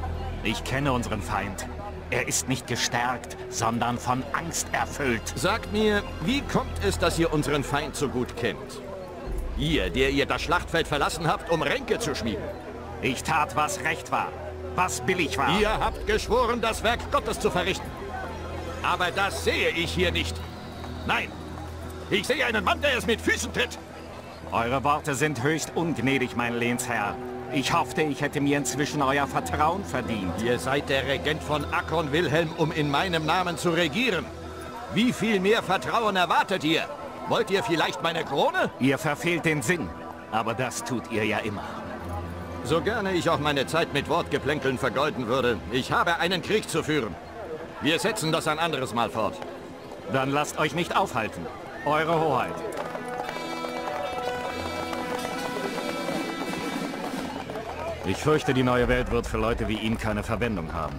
S21: Ich kenne unseren Feind. Er ist nicht gestärkt, sondern von Angst erfüllt.
S20: Sagt mir, wie kommt es, dass ihr unseren Feind so gut kennt? Ihr, der ihr das Schlachtfeld verlassen habt, um Ränke zu schmieden.
S21: Ich tat, was recht war, was billig war.
S20: Ihr habt geschworen, das Werk Gottes zu verrichten. Aber das sehe ich hier nicht. Nein, ich sehe einen Mann, der es mit Füßen tritt.
S21: Eure Worte sind höchst ungnädig, mein Lehnsherr. Ich hoffte, ich hätte mir inzwischen euer Vertrauen verdient.
S20: Ihr seid der Regent von Akkon Wilhelm, um in meinem Namen zu regieren. Wie viel mehr Vertrauen erwartet ihr? Wollt ihr vielleicht meine Krone?
S21: Ihr verfehlt den Sinn. Aber das tut ihr ja immer.
S20: So gerne ich auch meine Zeit mit Wortgeplänkeln vergeuden würde, ich habe einen Krieg zu führen. Wir setzen das ein anderes Mal fort.
S21: Dann lasst euch nicht aufhalten. Eure Hoheit. Ich fürchte, die neue Welt wird für Leute wie ihn keine Verwendung haben.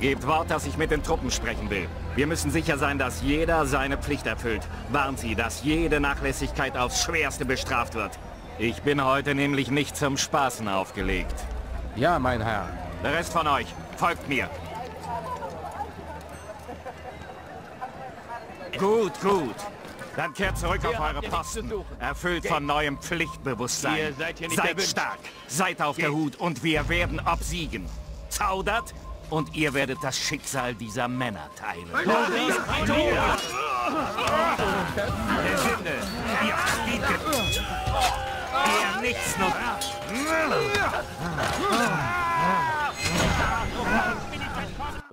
S21: Gebt Wort, dass ich mit den Truppen sprechen will. Wir müssen sicher sein, dass jeder seine Pflicht erfüllt. Warnt sie, dass jede Nachlässigkeit aufs Schwerste bestraft wird. Ich bin heute nämlich nicht zum Spaßen aufgelegt.
S3: Ja, mein Herr.
S21: Der Rest von euch, folgt mir. Gut, gut. Dann kehrt zurück
S11: Hier
S21: auf eure Posten. Erfüllt
S11: Geht.
S21: von neuem Pflichtbewusstsein.
S11: Ihr seid hier nicht
S21: seid stark, seid auf der
S11: Geht.
S21: Hut und wir werden obsiegen. Zaudert und ihr werdet das Schicksal dieser Männer teilen. Ihr Ihr.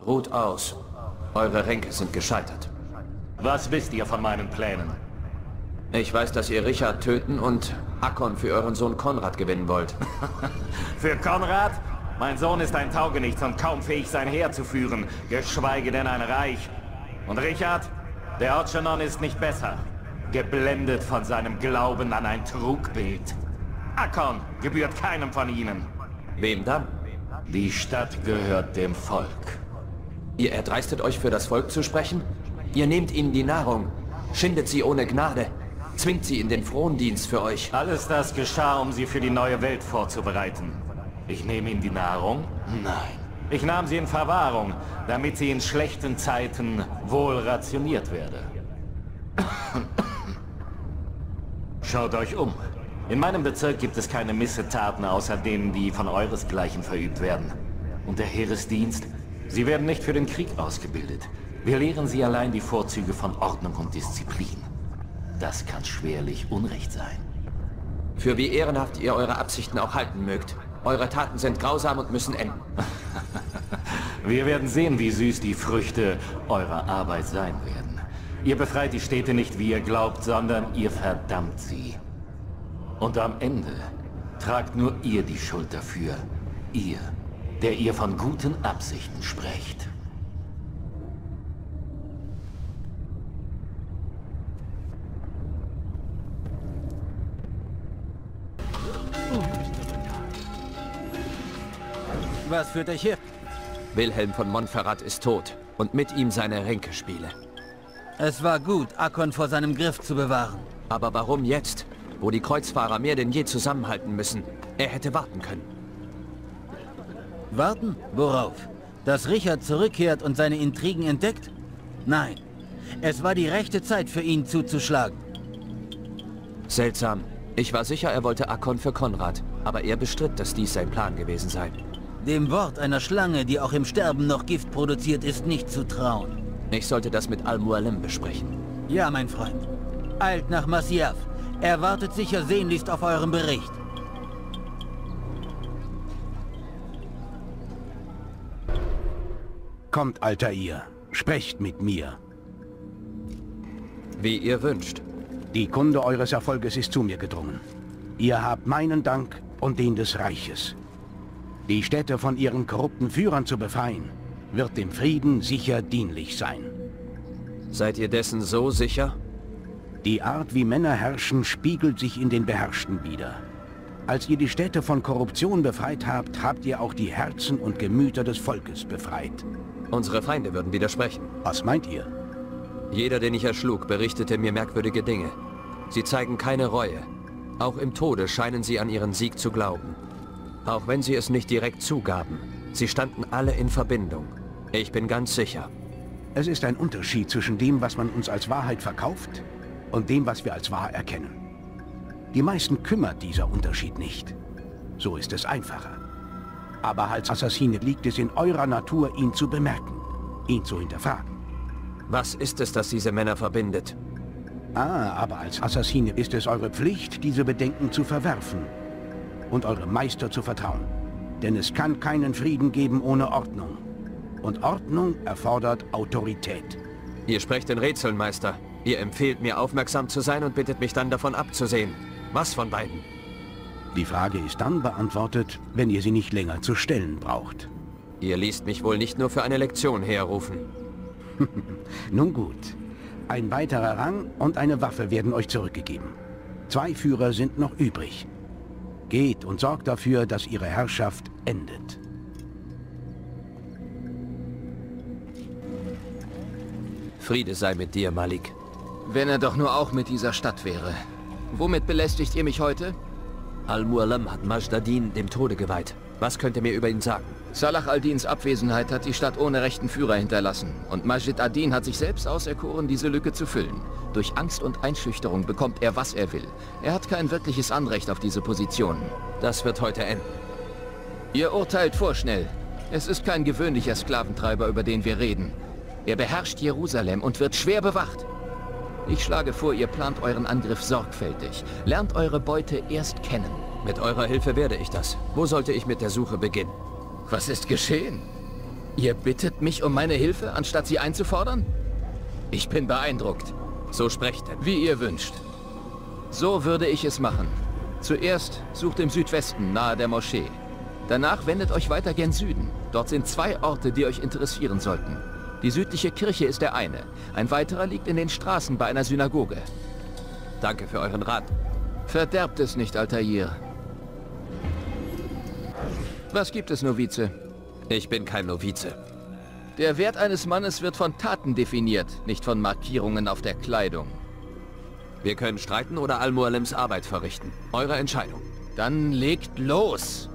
S6: Ruht aus. Eure Ränke sind gescheitert.
S21: Was wisst ihr von meinen Plänen?
S6: Ich weiß, dass ihr Richard töten und Akkon für euren Sohn Konrad gewinnen wollt.
S21: Für Konrad? Mein Sohn ist ein Taugenichts und kaum fähig, sein Heer zu führen, geschweige denn ein Reich. Und Richard? Der Orchanon ist nicht besser. Geblendet von seinem Glauben an ein Trugbild. Akkon gebührt keinem von ihnen.
S6: Wem dann?
S21: Die Stadt gehört dem Volk.
S6: Ihr erdreistet euch für das Volk zu sprechen? Ihr nehmt ihnen die Nahrung, schindet sie ohne Gnade, zwingt sie in den Frondienst für euch.
S21: Alles das geschah, um sie für die neue Welt vorzubereiten. Ich nehme ihnen die Nahrung? Nein. Ich nahm sie in Verwahrung, damit sie in schlechten Zeiten wohl rationiert werde. Schaut euch um. In meinem Bezirk gibt es keine Missetaten außer denen, die von euresgleichen verübt werden. Und der Heeresdienst? Sie werden nicht für den Krieg ausgebildet. Wir lehren sie allein die Vorzüge von Ordnung und Disziplin. Das kann schwerlich Unrecht sein.
S6: Für wie ehrenhaft ihr eure Absichten auch halten mögt. Eure Taten sind grausam und müssen enden.
S21: Wir werden sehen, wie süß die Früchte eurer Arbeit sein werden. Ihr befreit die Städte nicht, wie ihr glaubt, sondern ihr verdammt sie. Und am Ende tragt nur ihr die Schuld dafür. Ihr, der ihr von guten Absichten sprecht.
S18: Was führt euch hier?
S6: Wilhelm von Montferrat ist tot und mit ihm seine Ränkespiele.
S18: Es war gut, Akkon vor seinem Griff zu bewahren.
S6: Aber warum jetzt, wo die Kreuzfahrer mehr denn je zusammenhalten müssen? Er hätte warten können.
S18: Warten? Worauf? Dass Richard zurückkehrt und seine Intrigen entdeckt? Nein. Es war die rechte Zeit für ihn zuzuschlagen.
S6: Seltsam. Ich war sicher, er wollte Akkon für Konrad, aber er bestritt, dass dies sein Plan gewesen sei.
S18: Dem Wort einer Schlange, die auch im Sterben noch Gift produziert, ist nicht zu trauen.
S6: Ich sollte das mit Al-Mualim besprechen.
S18: Ja, mein Freund. Eilt nach Masyaf. Er wartet sicher sehnlichst auf euren Bericht.
S10: Kommt, Altair. Sprecht mit mir.
S6: Wie ihr wünscht.
S10: Die Kunde eures Erfolges ist zu mir gedrungen. Ihr habt meinen Dank und den des Reiches. Die Städte von ihren korrupten Führern zu befreien, wird dem Frieden sicher dienlich sein.
S6: Seid ihr dessen so sicher?
S10: Die Art, wie Männer herrschen, spiegelt sich in den Beherrschten wider. Als ihr die Städte von Korruption befreit habt, habt ihr auch die Herzen und Gemüter des Volkes befreit.
S6: Unsere Feinde würden widersprechen.
S10: Was meint ihr?
S6: Jeder, den ich erschlug, berichtete mir merkwürdige Dinge. Sie zeigen keine Reue. Auch im Tode scheinen sie an ihren Sieg zu glauben. Auch wenn sie es nicht direkt zugaben. Sie standen alle in Verbindung. Ich bin ganz sicher.
S10: Es ist ein Unterschied zwischen dem, was man uns als Wahrheit verkauft und dem, was wir als wahr erkennen. Die meisten kümmert dieser Unterschied nicht. So ist es einfacher. Aber als Assassine liegt es in eurer Natur, ihn zu bemerken, ihn zu hinterfragen.
S6: Was ist es, das diese Männer verbindet?
S10: Ah, aber als Assassine ist es eure Pflicht, diese Bedenken zu verwerfen und eurem Meister zu vertrauen. Denn es kann keinen Frieden geben ohne Ordnung. Und Ordnung erfordert Autorität.
S6: Ihr sprecht in Rätseln, Meister. Ihr empfehlt mir aufmerksam zu sein und bittet mich dann davon abzusehen. Was von beiden?
S10: Die Frage ist dann beantwortet, wenn ihr sie nicht länger zu stellen braucht.
S6: Ihr ließt mich wohl nicht nur für eine Lektion herrufen.
S10: Nun gut. Ein weiterer Rang und eine Waffe werden euch zurückgegeben. Zwei Führer sind noch übrig. Geht und sorgt dafür, dass ihre Herrschaft endet.
S6: Friede sei mit dir, Malik.
S4: Wenn er doch nur auch mit dieser Stadt wäre. Womit belästigt ihr mich heute?
S6: Al-Mualam hat Majdadin dem Tode geweiht. Was könnt ihr mir über ihn sagen?
S4: Salah al-Dins Abwesenheit hat die Stadt ohne rechten Führer hinterlassen. Und Majid ad-Din hat sich selbst auserkoren, diese Lücke zu füllen. Durch Angst und Einschüchterung bekommt er, was er will. Er hat kein wirkliches Anrecht auf diese Position.
S6: Das wird heute enden.
S4: Ihr urteilt vorschnell. Es ist kein gewöhnlicher Sklaventreiber, über den wir reden. Er beherrscht Jerusalem und wird schwer bewacht. Ich schlage vor, ihr plant euren Angriff sorgfältig. Lernt eure Beute erst kennen.
S6: Mit eurer Hilfe werde ich das. Wo sollte ich mit der Suche beginnen?
S4: Was ist geschehen? Ihr bittet mich um meine Hilfe, anstatt sie einzufordern? Ich bin beeindruckt.
S6: So sprecht denn.
S4: Wie ihr wünscht. So würde ich es machen. Zuerst sucht im Südwesten, nahe der Moschee. Danach wendet euch weiter gen Süden. Dort sind zwei Orte, die euch interessieren sollten. Die südliche Kirche ist der eine. Ein weiterer liegt in den Straßen bei einer Synagoge.
S6: Danke für euren Rat.
S4: Verderbt es nicht, Altair. Was gibt es, Novize?
S6: Ich bin kein Novize.
S4: Der Wert eines Mannes wird von Taten definiert, nicht von Markierungen auf der Kleidung.
S6: Wir können streiten oder Al-Mualems Arbeit verrichten. Eure Entscheidung.
S4: Dann legt los!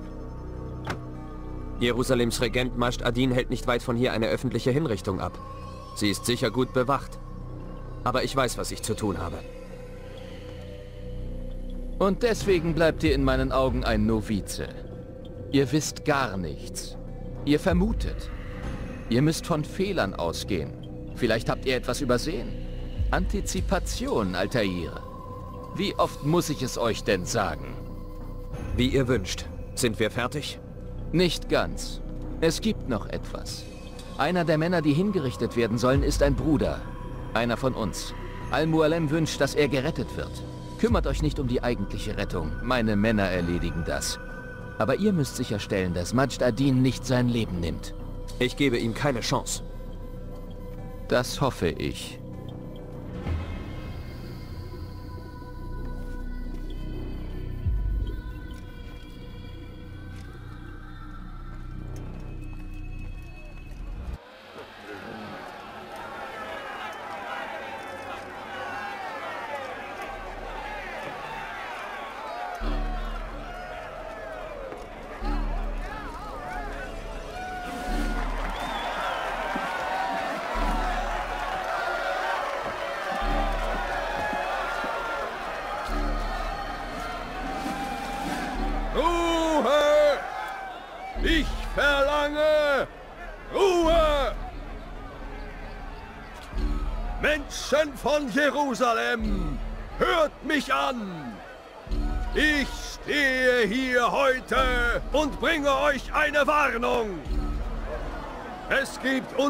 S6: Jerusalems Regent Masht Adin hält nicht weit von hier eine öffentliche Hinrichtung ab. Sie ist sicher gut bewacht. Aber ich weiß, was ich zu tun habe.
S4: Und deswegen bleibt ihr in meinen Augen ein Novize. Ihr wisst gar nichts. Ihr vermutet. Ihr müsst von Fehlern ausgehen. Vielleicht habt ihr etwas übersehen. Antizipation, Altair. Wie oft muss ich es euch denn sagen?
S6: Wie ihr wünscht. Sind wir fertig?
S4: Nicht ganz. Es gibt noch etwas. Einer der Männer, die hingerichtet werden sollen, ist ein Bruder. Einer von uns. Al-Mualem wünscht, dass er gerettet wird. Kümmert euch nicht um die eigentliche Rettung. Meine Männer erledigen das. Aber ihr müsst sicherstellen, dass Majd Adin nicht sein Leben nimmt.
S6: Ich gebe ihm keine Chance.
S4: Das hoffe ich.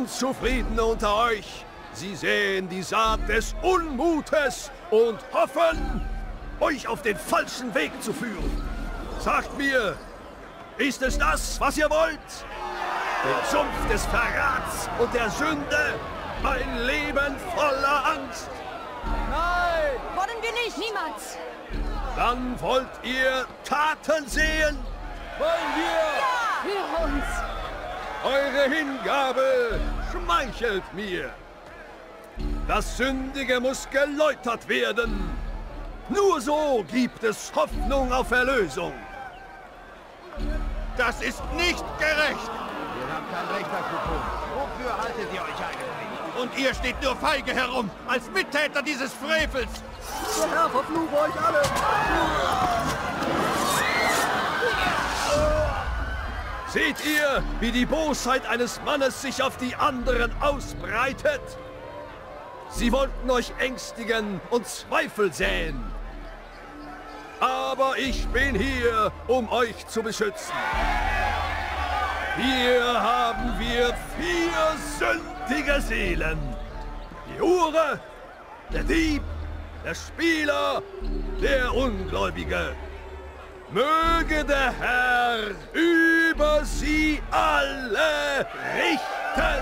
S9: Unzufriedene unter euch. Sie sehen die Saat des Unmutes und hoffen, euch auf den falschen Weg zu führen. Sagt mir, ist es das, was ihr wollt? Den Sumpf des Verrats und der Sünde? Ein Leben voller Angst?
S22: Nein! Wollen wir nicht! Niemals!
S9: Dann wollt ihr Taten sehen?
S22: Wollen wir? Ja! Für uns!
S9: Eure Hingabe schmeichelt mir. Das Sündige muss geläutert werden. Nur so gibt es Hoffnung auf Erlösung. Das ist nicht gerecht.
S23: Wir haben kein Recht dazu tun. Wofür haltet ihr euch eigentlich?
S9: Und ihr steht nur feige herum, als Mittäter dieses Frevels.
S24: Der Herr verfluche euch alle!
S9: Seht ihr, wie die Bosheit eines Mannes sich auf die anderen ausbreitet? Sie wollten euch ängstigen und Zweifel säen. Aber ich bin hier, um euch zu beschützen. Hier haben wir vier sündige Seelen. Die Hure, der Dieb, der Spieler, der Ungläubige. Möge der Herr über sie alle richten.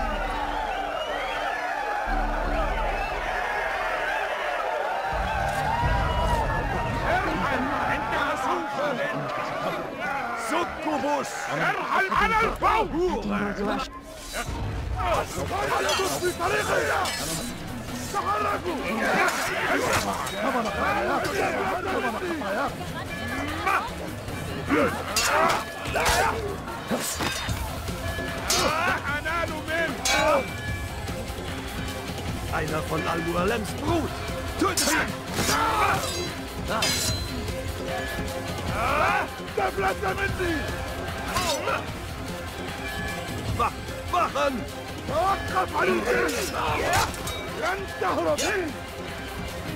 S9: Succubus! ارحل على الفور! Einer von Al-Mualems Brut! Tötet ihn! Da bleibt er mit Sie! Wach, wach an! Wach an Rennt da, oder Rennt!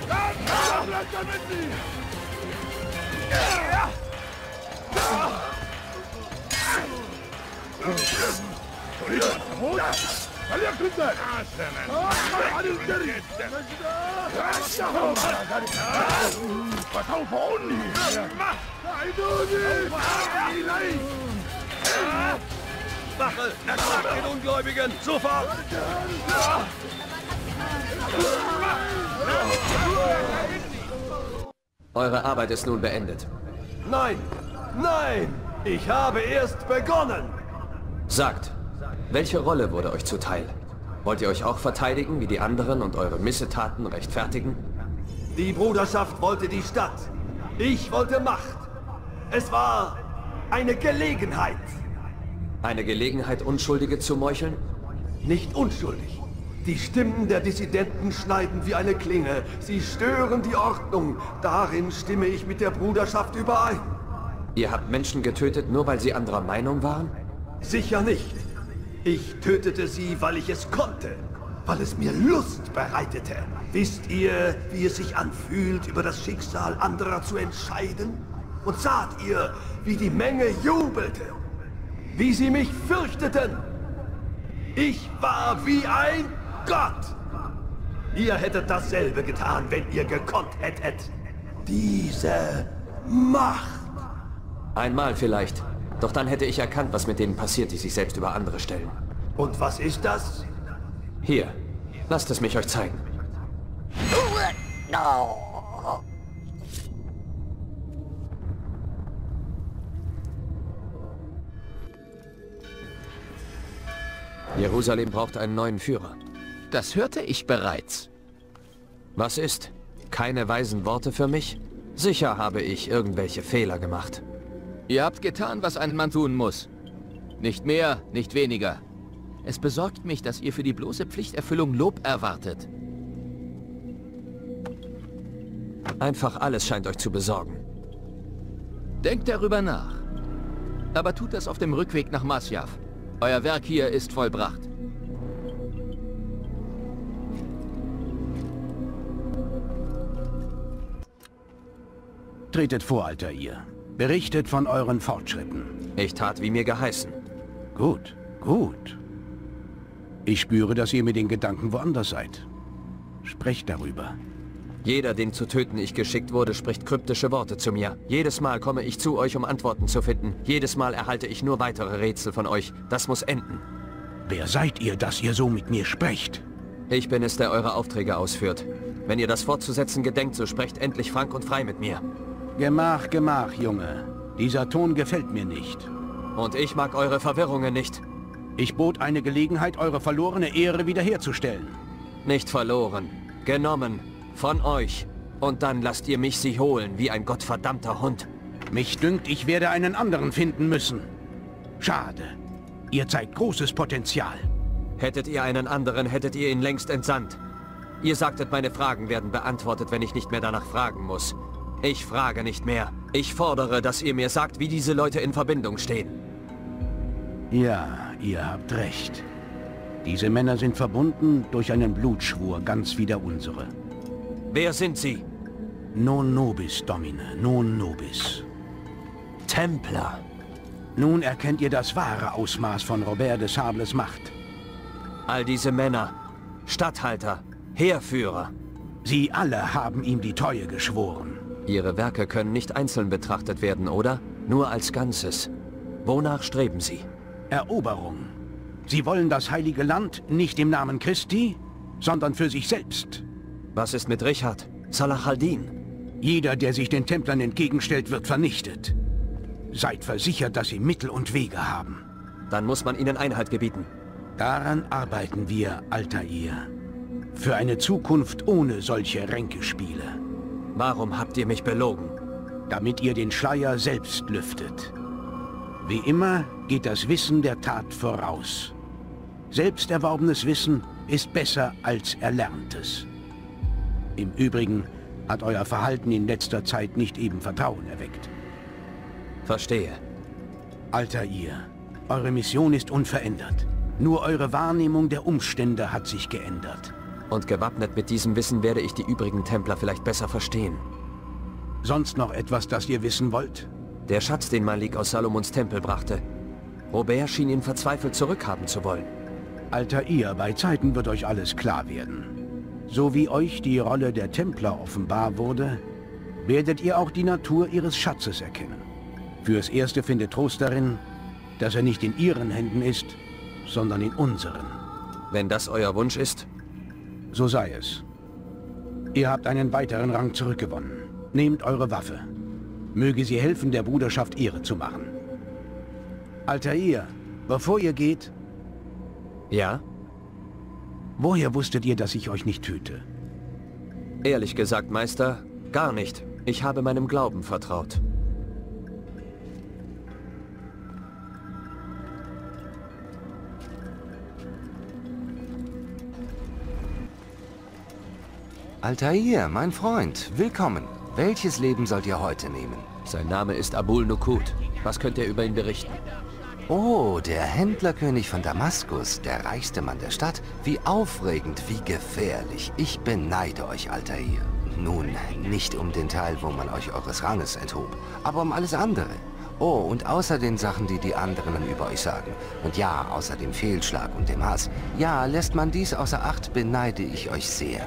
S9: Da bleibt er mit Sie! Sofort!
S6: Eure Arbeit ist nun beendet.
S9: Nein! Nein! Ich habe erst begonnen!
S6: Sagt, welche Rolle wurde euch zuteil? Wollt ihr euch auch verteidigen wie die anderen und eure Missetaten rechtfertigen?
S9: Die Bruderschaft wollte die Stadt. Ich wollte Macht. Es war eine Gelegenheit.
S6: Eine Gelegenheit, Unschuldige zu meucheln?
S9: Nicht unschuldig. Die Stimmen der Dissidenten schneiden wie eine Klinge. Sie stören die Ordnung. Darin stimme ich mit der Bruderschaft überein.
S6: Ihr habt Menschen getötet, nur weil sie anderer Meinung waren?
S9: Sicher nicht. Ich tötete sie, weil ich es konnte. Weil es mir Lust bereitete. Wisst ihr, wie es sich anfühlt, über das Schicksal anderer zu entscheiden? Und saht ihr, wie die Menge jubelte? Wie sie mich fürchteten? Ich war wie ein Gott! Ihr hättet dasselbe getan, wenn ihr gekonnt hättet. Diese Macht!
S6: Einmal vielleicht. Doch dann hätte ich erkannt, was mit denen passiert, die sich selbst über andere stellen.
S9: Und was ist das?
S6: Hier, lasst es mich euch zeigen. Jerusalem braucht einen neuen Führer.
S4: Das hörte ich bereits.
S6: Was ist? Keine weisen Worte für mich? Sicher habe ich irgendwelche Fehler gemacht.
S4: Ihr habt getan, was ein Mann tun muss. Nicht mehr, nicht weniger. Es besorgt mich, dass ihr für die bloße Pflichterfüllung Lob erwartet.
S6: Einfach alles scheint euch zu besorgen.
S4: Denkt darüber nach. Aber tut das auf dem Rückweg nach Masjav. Euer Werk hier ist vollbracht.
S10: Tretet vor, Alter ihr. Berichtet von euren Fortschritten.
S6: Ich tat, wie mir geheißen.
S10: Gut, gut. Ich spüre, dass ihr mit den Gedanken woanders seid. Sprecht darüber.
S6: Jeder, den zu töten ich geschickt wurde, spricht kryptische Worte zu mir. Jedes Mal komme ich zu euch, um Antworten zu finden. Jedes Mal erhalte ich nur weitere Rätsel von euch. Das muss enden.
S10: Wer seid ihr, dass ihr so mit mir sprecht?
S6: Ich bin es, der eure Aufträge ausführt. Wenn ihr das fortzusetzen gedenkt, so sprecht endlich frank und frei mit mir.
S10: Gemach, gemach, Junge. Dieser Ton gefällt mir nicht.
S6: Und ich mag eure Verwirrungen nicht.
S10: Ich bot eine Gelegenheit, eure verlorene Ehre wiederherzustellen.
S6: Nicht verloren. Genommen. Von euch. Und dann lasst ihr mich sie holen, wie ein gottverdammter Hund.
S10: Mich dünkt, ich werde einen anderen finden müssen. Schade. Ihr zeigt großes Potenzial.
S6: Hättet ihr einen anderen, hättet ihr ihn längst entsandt. Ihr sagtet, meine Fragen werden beantwortet, wenn ich nicht mehr danach fragen muss. Ich frage nicht mehr. Ich fordere, dass ihr mir sagt, wie diese Leute in Verbindung stehen.
S10: Ja, ihr habt recht. Diese Männer sind verbunden durch einen Blutschwur, ganz wie der unsere.
S6: Wer sind sie?
S10: Non nobis, Domine, non nobis.
S6: Templer.
S10: Nun erkennt ihr das wahre Ausmaß von Robert de Sables Macht.
S6: All diese Männer, Statthalter, Heerführer.
S10: Sie alle haben ihm die Treue geschworen.
S6: Ihre Werke können nicht einzeln betrachtet werden, oder? Nur als Ganzes. Wonach streben Sie?
S10: Eroberung. Sie wollen das heilige Land nicht im Namen Christi, sondern für sich selbst.
S6: Was ist mit Richard? Salah al-Din?
S10: Jeder, der sich den Templern entgegenstellt, wird vernichtet. Seid versichert, dass sie Mittel und Wege haben.
S6: Dann muss man ihnen Einhalt gebieten.
S10: Daran arbeiten wir, Altair. Für eine Zukunft ohne solche Ränkespiele.
S6: Warum habt ihr mich belogen?
S10: Damit ihr den Schleier selbst lüftet. Wie immer geht das Wissen der Tat voraus. Selbst erworbenes Wissen ist besser als erlerntes. Im Übrigen hat euer Verhalten in letzter Zeit nicht eben Vertrauen erweckt.
S6: Verstehe.
S10: Altair, eure Mission ist unverändert. Nur eure Wahrnehmung der Umstände hat sich geändert.
S6: Und gewappnet mit diesem Wissen werde ich die übrigen Templer vielleicht besser verstehen.
S10: Sonst noch etwas, das ihr wissen wollt?
S6: Der Schatz, den Malik aus Salomons Tempel brachte. Robert schien ihn verzweifelt zurückhaben zu wollen.
S10: Altair, bei Zeiten wird euch alles klar werden. So wie euch die Rolle der Templer offenbar wurde, werdet ihr auch die Natur ihres Schatzes erkennen. Fürs Erste findet Trost darin, dass er nicht in ihren Händen ist, sondern in unseren.
S6: Wenn das euer Wunsch ist?
S10: So sei es. Ihr habt einen weiteren Rang zurückgewonnen. Nehmt eure Waffe. Möge sie helfen, der Bruderschaft Ehre zu machen. Altair, bevor ihr geht...
S6: Ja?
S10: Woher wusstet ihr, dass ich euch nicht töte?
S6: Ehrlich gesagt, Meister, gar nicht. Ich habe meinem Glauben vertraut.
S15: Altair, mein Freund, willkommen. Welches Leben sollt ihr heute nehmen?
S6: Sein Name ist Abul Nukut. Was könnt ihr über ihn berichten?
S15: Oh, der Händlerkönig von Damaskus, der reichste Mann der Stadt. Wie aufregend, wie gefährlich. Ich beneide euch, Altair. Nun, nicht um den Teil, wo man euch eures Ranges enthob, aber um alles andere. Oh, und außer den Sachen, die die anderen über euch sagen. Und ja, außer dem Fehlschlag und dem Hass. Ja, lässt man dies außer Acht, beneide ich euch sehr.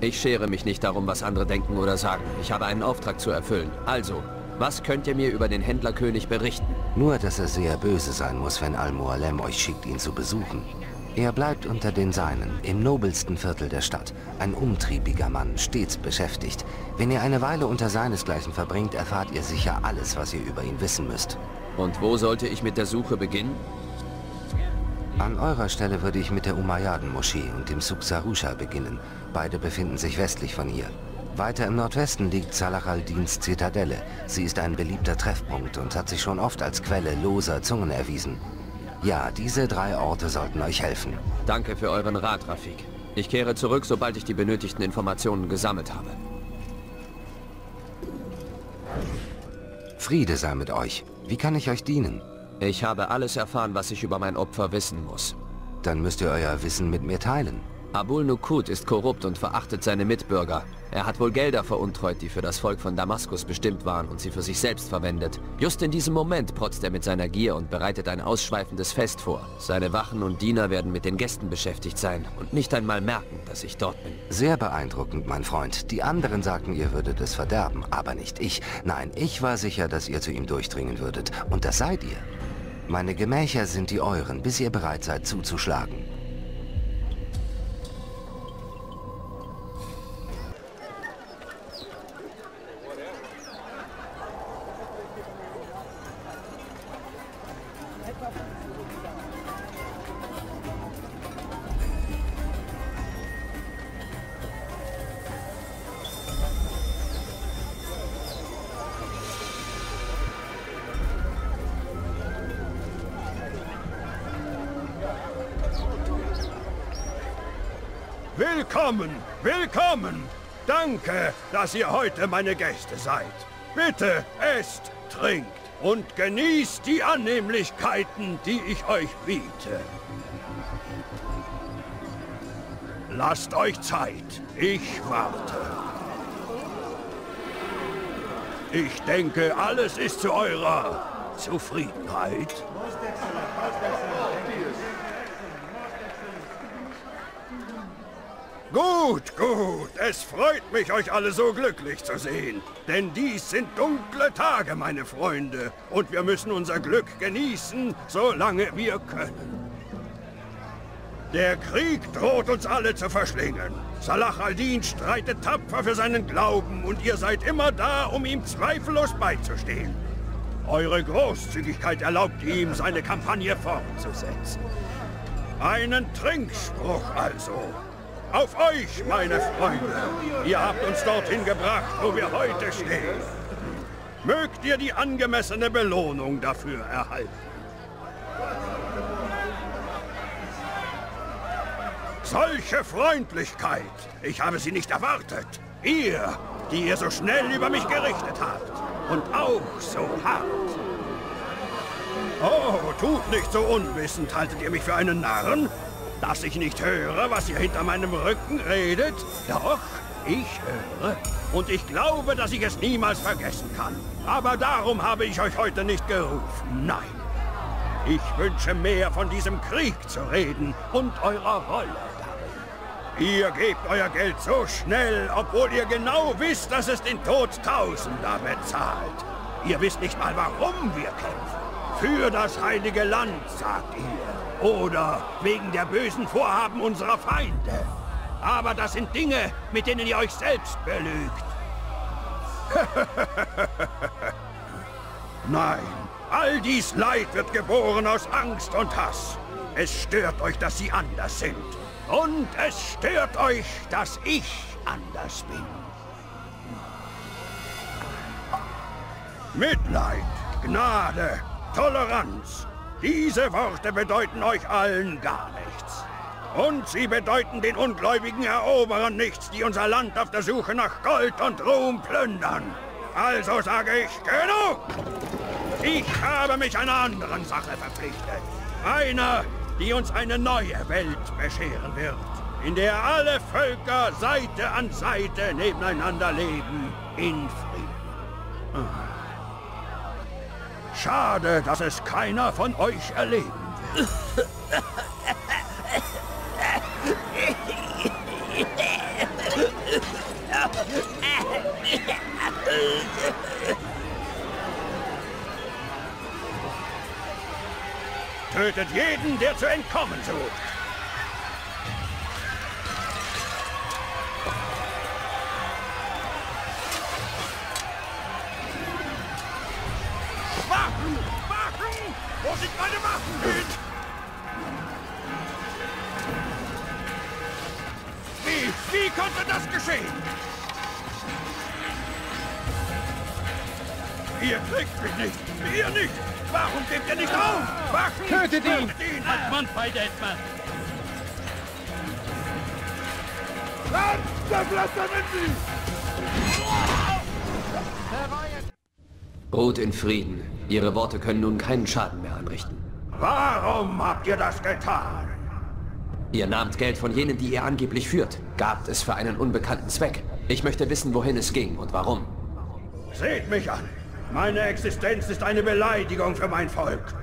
S6: Ich schere mich nicht darum, was andere denken oder sagen. Ich habe einen Auftrag zu erfüllen. Also, was könnt ihr mir über den Händlerkönig berichten?
S15: Nur, dass er sehr böse sein muss, wenn Al-Mualem euch schickt, ihn zu besuchen. Er bleibt unter den Seinen, im nobelsten Viertel der Stadt. Ein umtriebiger Mann, stets beschäftigt. Wenn ihr eine Weile unter seinesgleichen verbringt, erfahrt ihr sicher alles, was ihr über ihn wissen müsst.
S6: Und wo sollte ich mit der Suche beginnen?
S15: An eurer Stelle würde ich mit der Umayyaden-Moschee und dem Suk Sarusha beginnen. Beide befinden sich westlich von hier. Weiter im Nordwesten liegt Salah al-Dins Zitadelle. Sie ist ein beliebter Treffpunkt und hat sich schon oft als Quelle loser Zungen erwiesen. Ja, diese drei Orte sollten euch helfen.
S6: Danke für euren Rat, Rafik. Ich kehre zurück, sobald ich die benötigten Informationen gesammelt habe.
S15: Friede sei mit euch. Wie kann ich euch dienen?
S6: Ich habe alles erfahren, was ich über mein Opfer wissen muss.
S15: Dann müsst ihr euer Wissen mit mir teilen.
S6: Abul Nukut ist korrupt und verachtet seine Mitbürger. Er hat wohl Gelder veruntreut, die für das Volk von Damaskus bestimmt waren und sie für sich selbst verwendet. Just in diesem Moment protzt er mit seiner Gier und bereitet ein ausschweifendes Fest vor. Seine Wachen und Diener werden mit den Gästen beschäftigt sein und nicht einmal merken, dass ich dort bin.
S15: Sehr beeindruckend, mein Freund. Die anderen sagten, ihr würdet es verderben, aber nicht ich. Nein, ich war sicher, dass ihr zu ihm durchdringen würdet. Und das seid ihr. Meine Gemächer sind die euren, bis ihr bereit seid zuzuschlagen.
S23: Willkommen, willkommen! Danke, dass ihr heute meine Gäste seid. Bitte esst, trinkt und genießt die Annehmlichkeiten, die ich euch biete. Lasst euch Zeit, ich warte. Ich denke, alles ist zu eurer Zufriedenheit? Gut, gut. Es freut mich, euch alle so glücklich zu sehen. Denn dies sind dunkle Tage, meine Freunde. Und wir müssen unser Glück genießen, solange wir können. Der Krieg droht uns alle zu verschlingen. Salah al-Din streitet tapfer für seinen Glauben und ihr seid immer da, um ihm zweifellos beizustehen. Eure Großzügigkeit erlaubt ihm, seine Kampagne fortzusetzen. Einen Trinkspruch also. Auf euch, meine Freunde. Ihr habt uns dorthin gebracht, wo wir heute stehen. Mögt ihr die angemessene Belohnung dafür erhalten. Solche Freundlichkeit! Ich habe sie nicht erwartet. Ihr, die ihr so schnell über mich gerichtet habt. Und auch so hart. Oh, tut nicht so unwissend. Haltet ihr mich für einen Narren? Dass ich nicht höre, was ihr hinter meinem Rücken redet? Doch, ich höre. Und ich glaube, dass ich es niemals vergessen kann. Aber darum habe ich euch heute nicht gerufen. Nein. Ich wünsche mehr von diesem Krieg zu reden und eurer Rolle darin. Ihr gebt euer Geld so schnell, obwohl ihr genau wisst, dass es den Tod Tausender bezahlt. Ihr wisst nicht mal, warum wir kämpfen. Für das heilige Land, sagt ihr. Oder wegen der bösen Vorhaben unserer Feinde. Aber das sind Dinge, mit denen ihr euch selbst belügt. Nein, all dies Leid wird geboren aus Angst und Hass. Es stört euch, dass sie anders sind. Und es stört euch, dass ich anders bin. Mitleid, Gnade, Toleranz. Diese Worte bedeuten euch allen gar nichts. Und sie bedeuten den ungläubigen Eroberern nichts, die unser Land auf der Suche nach Gold und Ruhm plündern. Also sage ich, genug! Ich habe mich einer anderen Sache verpflichtet. Einer, die uns eine neue Welt bescheren wird. In der alle Völker Seite an Seite nebeneinander leben, in Frieden. Schade, dass es keiner von euch erleben wird. Tötet jeden, der zu entkommen sucht. Wachen! Wachen! Wo sind meine Waffen hin? Wie? Wie konnte das geschehen? Ihr kriegt mich nicht! Ihr nicht! Warum gebt ihr nicht auf? Wachen!
S25: Tötet ihn!
S23: Tötet ihn!
S25: Als Mann bei Deadman!
S23: Land! Zerflattern Sie!
S6: Ruht in Frieden. Ihre Worte können nun keinen Schaden mehr anrichten.
S23: Warum habt ihr das getan?
S6: Ihr nahmt Geld von jenen, die ihr angeblich führt, gabt es für einen unbekannten Zweck. Ich möchte wissen, wohin es ging und warum.
S23: Seht mich an. Meine Existenz ist eine Beleidigung für mein Volk.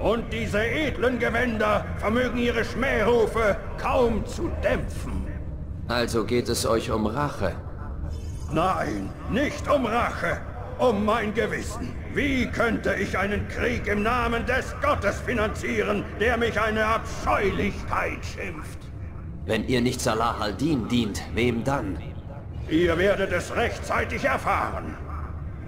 S23: Und diese edlen Gewänder vermögen ihre Schmährufe kaum zu dämpfen.
S6: Also geht es euch um Rache.
S23: Nein, nicht um Rache, um mein Gewissen. Wie könnte ich einen Krieg im Namen des Gottes finanzieren, der mich eine Abscheulichkeit schimpft?
S6: Wenn ihr nicht Salah al-Din dient, wem dann?
S23: Ihr werdet es rechtzeitig erfahren.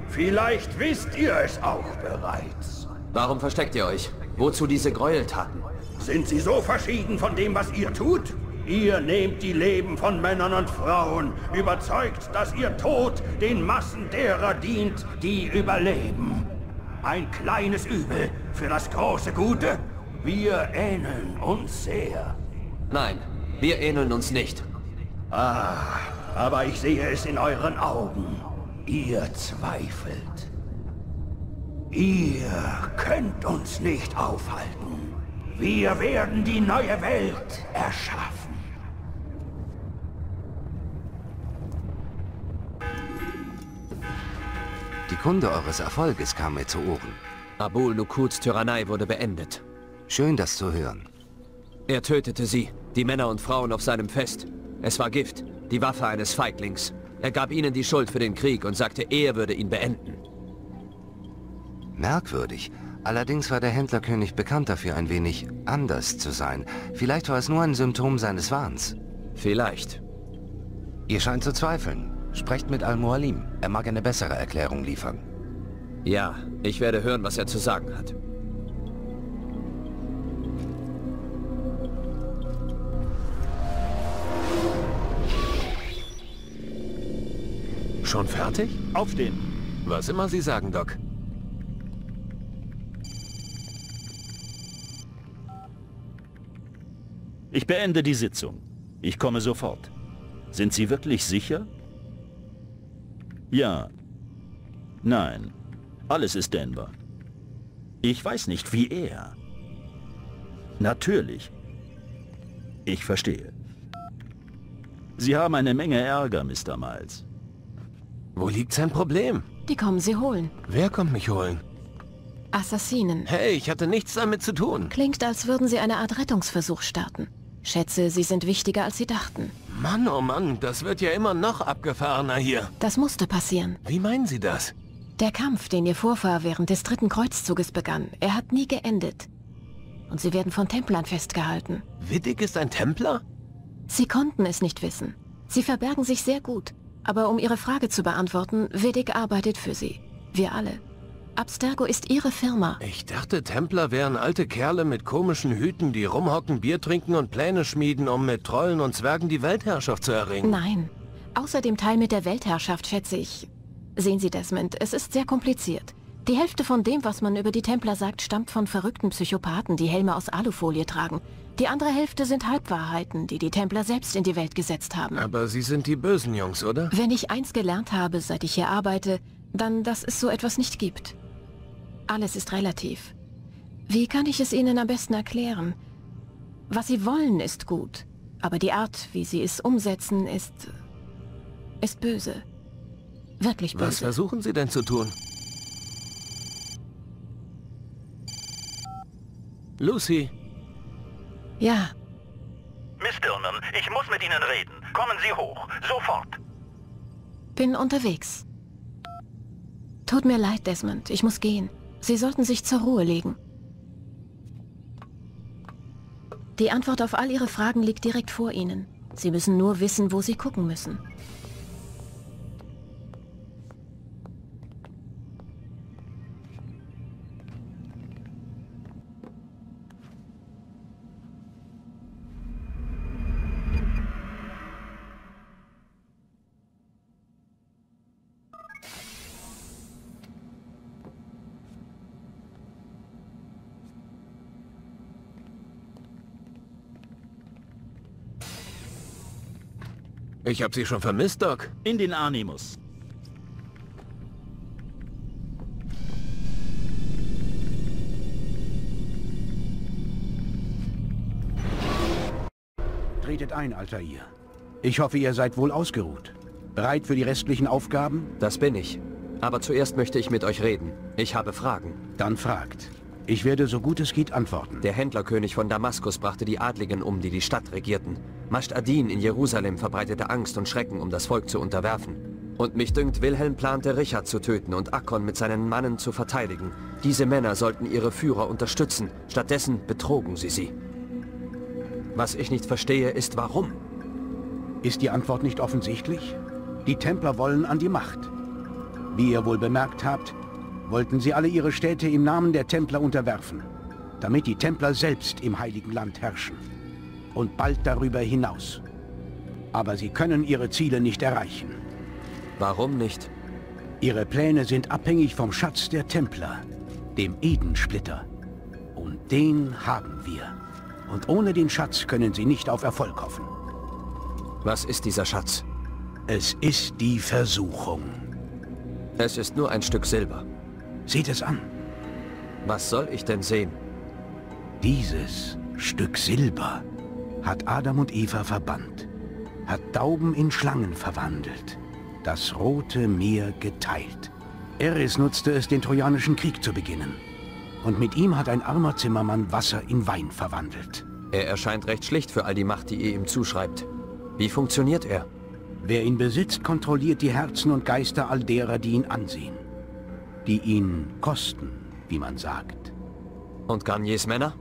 S23: Vielleicht wisst ihr es auch bereits.
S6: Warum versteckt ihr euch? Wozu diese Gräueltaten?
S23: Sind sie so verschieden von dem, was ihr tut? Ihr nehmt die Leben von Männern und Frauen, überzeugt, dass ihr Tod den Massen derer dient, die überleben. Ein kleines Übel für das große Gute. Wir ähneln uns sehr.
S6: Nein, wir ähneln uns nicht.
S23: Ah, aber ich sehe es in euren Augen. Ihr zweifelt. Ihr könnt uns nicht aufhalten. Wir werden die neue Welt erschaffen.
S15: Die Kunde eures Erfolges kam mir zu Ohren.
S6: Abul Nukuds Tyrannei wurde beendet.
S15: Schön, das zu hören.
S6: Er tötete sie, die Männer und Frauen auf seinem Fest. Es war Gift, die Waffe eines Feiglings. Er gab ihnen die Schuld für den Krieg und sagte, er würde ihn beenden.
S15: Merkwürdig. Allerdings war der Händlerkönig bekannt dafür, ein wenig anders zu sein. Vielleicht war es nur ein Symptom seines Wahns.
S6: Vielleicht.
S15: Ihr scheint zu zweifeln. Sprecht mit Al-Mualim. Er mag eine bessere Erklärung liefern.
S6: Ja, ich werde hören, was er zu sagen hat.
S3: Schon fertig?
S2: Aufstehen.
S3: Was immer Sie sagen, Doc.
S2: Ich beende die Sitzung. Ich komme sofort. Sind Sie wirklich sicher? Ja. Nein. Alles ist Denver. Ich weiß nicht, wie er. Natürlich. Ich verstehe. Sie haben eine Menge Ärger, Mr. Miles.
S3: Wo liegt sein Problem?
S1: Die kommen sie holen.
S3: Wer kommt mich holen?
S1: Assassinen.
S3: Hey, ich hatte nichts damit zu tun.
S1: Klingt, als würden sie eine Art Rettungsversuch starten. Schätze, sie sind wichtiger, als sie dachten.
S3: Mann, oh Mann, das wird ja immer noch abgefahrener hier.
S1: Das musste passieren.
S3: Wie meinen Sie das?
S1: Der Kampf, den Ihr Vorfahr während des dritten Kreuzzuges begann, er hat nie geendet. Und sie werden von Templern festgehalten.
S3: Wittig ist ein Templer?
S1: Sie konnten es nicht wissen. Sie verbergen sich sehr gut. Aber um Ihre Frage zu beantworten, Vedic arbeitet für Sie. Wir alle. Abstergo ist Ihre Firma.
S3: Ich dachte, Templer wären alte Kerle mit komischen Hüten, die rumhocken, Bier trinken und Pläne schmieden, um mit Trollen und Zwergen die Weltherrschaft zu erringen.
S1: Nein. Außer dem Teil mit der Weltherrschaft, schätze ich. Sehen Sie, Desmond, es ist sehr kompliziert. Die Hälfte von dem, was man über die Templer sagt, stammt von verrückten Psychopathen, die Helme aus Alufolie tragen. Die andere Hälfte sind Halbwahrheiten, die die Templer selbst in die Welt gesetzt haben.
S3: Aber Sie sind die bösen Jungs, oder?
S1: Wenn ich eins gelernt habe, seit ich hier arbeite, dann, dass es so etwas nicht gibt. Alles ist relativ. Wie kann ich es Ihnen am besten erklären? Was Sie wollen, ist gut. Aber die Art, wie Sie es umsetzen, ist... ist böse. Wirklich böse.
S3: Was versuchen Sie denn zu tun? Lucy.
S1: Ja.
S13: Miss Dirnen, ich muss mit Ihnen reden. Kommen Sie hoch. Sofort.
S1: Bin unterwegs. Tut mir leid, Desmond. Ich muss gehen. Sie sollten sich zur Ruhe legen. Die Antwort auf all Ihre Fragen liegt direkt vor Ihnen. Sie müssen nur wissen, wo Sie gucken müssen.
S3: Ich habe Sie schon vermisst, Doc.
S2: In den Animus.
S10: Tretet ein, Altair. Ich hoffe, ihr seid wohl ausgeruht. Bereit für die restlichen Aufgaben?
S6: Das bin ich. Aber zuerst möchte ich mit euch reden. Ich habe Fragen.
S10: Dann fragt. Ich werde so gut es geht antworten.
S6: Der Händlerkönig von Damaskus brachte die Adligen um, die die Stadt regierten. Mascht Adin in Jerusalem verbreitete Angst und Schrecken, um das Volk zu unterwerfen. Und mich dünkt, Wilhelm plante, Richard zu töten und Akkon mit seinen Mannen zu verteidigen. Diese Männer sollten ihre Führer unterstützen. Stattdessen betrogen sie sie. Was ich nicht verstehe, ist warum.
S10: Ist die Antwort nicht offensichtlich? Die Templer wollen an die Macht. Wie ihr wohl bemerkt habt, wollten sie alle ihre Städte im Namen der Templer unterwerfen, damit die Templer selbst im Heiligen Land herrschen und bald darüber hinaus. Aber sie können ihre Ziele nicht erreichen.
S6: Warum nicht?
S10: Ihre Pläne sind abhängig vom Schatz der Templer, dem Edensplitter. Und den haben wir. Und ohne den Schatz können sie nicht auf Erfolg hoffen.
S6: Was ist dieser Schatz?
S10: Es ist die Versuchung.
S6: Es ist nur ein Stück Silber.
S10: Seht es an.
S6: Was soll ich denn sehen?
S10: Dieses Stück Silber hat Adam und Eva verbannt, hat Dauben in Schlangen verwandelt, das Rote Meer geteilt. Eris nutzte es, den Trojanischen Krieg zu beginnen. Und mit ihm hat ein armer Zimmermann Wasser in Wein verwandelt.
S6: Er erscheint recht schlicht für all die Macht, die ihr ihm zuschreibt. Wie funktioniert er?
S10: Wer ihn besitzt, kontrolliert die Herzen und Geister all derer, die ihn ansehen. Die ihn kosten, wie man sagt.
S6: Und Garniers Männer?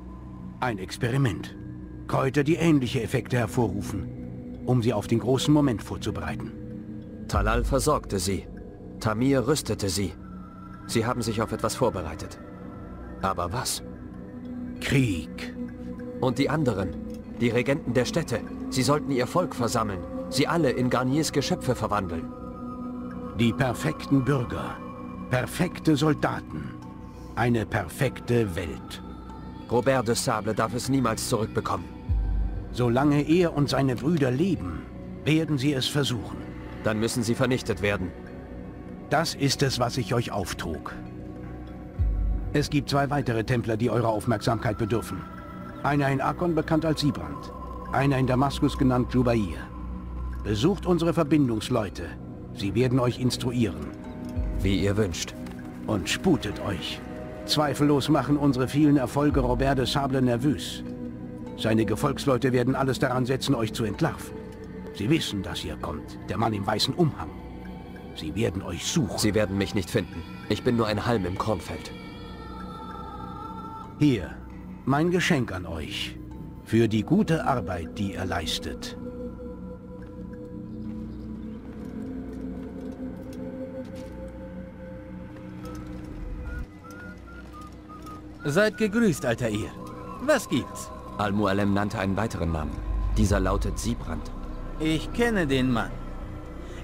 S10: Ein Experiment. Kräuter, die ähnliche Effekte hervorrufen, um sie auf den großen Moment vorzubereiten.
S6: Talal versorgte sie. Tamir rüstete sie. Sie haben sich auf etwas vorbereitet. Aber was?
S10: Krieg.
S6: Und die anderen? Die Regenten der Städte. Sie sollten ihr Volk versammeln. Sie alle in Garniers Geschöpfe verwandeln.
S10: Die perfekten Bürger. Perfekte Soldaten. Eine perfekte Welt.
S6: Robert de Sable darf es niemals zurückbekommen.
S10: Solange er und seine Brüder leben, werden sie es versuchen.
S6: Dann müssen sie vernichtet werden.
S10: Das ist es, was ich euch auftrug. Es gibt zwei weitere Templer, die eurer Aufmerksamkeit bedürfen. Einer in Akon bekannt als Sibrand. Einer in Damaskus genannt Jubair. Besucht unsere Verbindungsleute. Sie werden euch instruieren.
S6: Wie ihr wünscht.
S10: Und sputet euch. Zweifellos machen unsere vielen Erfolge Robert de Sable nervös. Seine Gefolgsleute werden alles daran setzen, euch zu entlarven. Sie wissen, dass ihr kommt, der Mann im weißen Umhang. Sie werden euch suchen.
S6: Sie werden mich nicht finden. Ich bin nur ein Halm im Kornfeld.
S10: Hier, mein Geschenk an euch. Für die gute Arbeit, die ihr leistet.
S18: Seid gegrüßt, alter ihr. Was gibt's?
S6: Al-Mualem nannte einen weiteren Namen. Dieser lautet Siebrand.
S18: Ich kenne den Mann.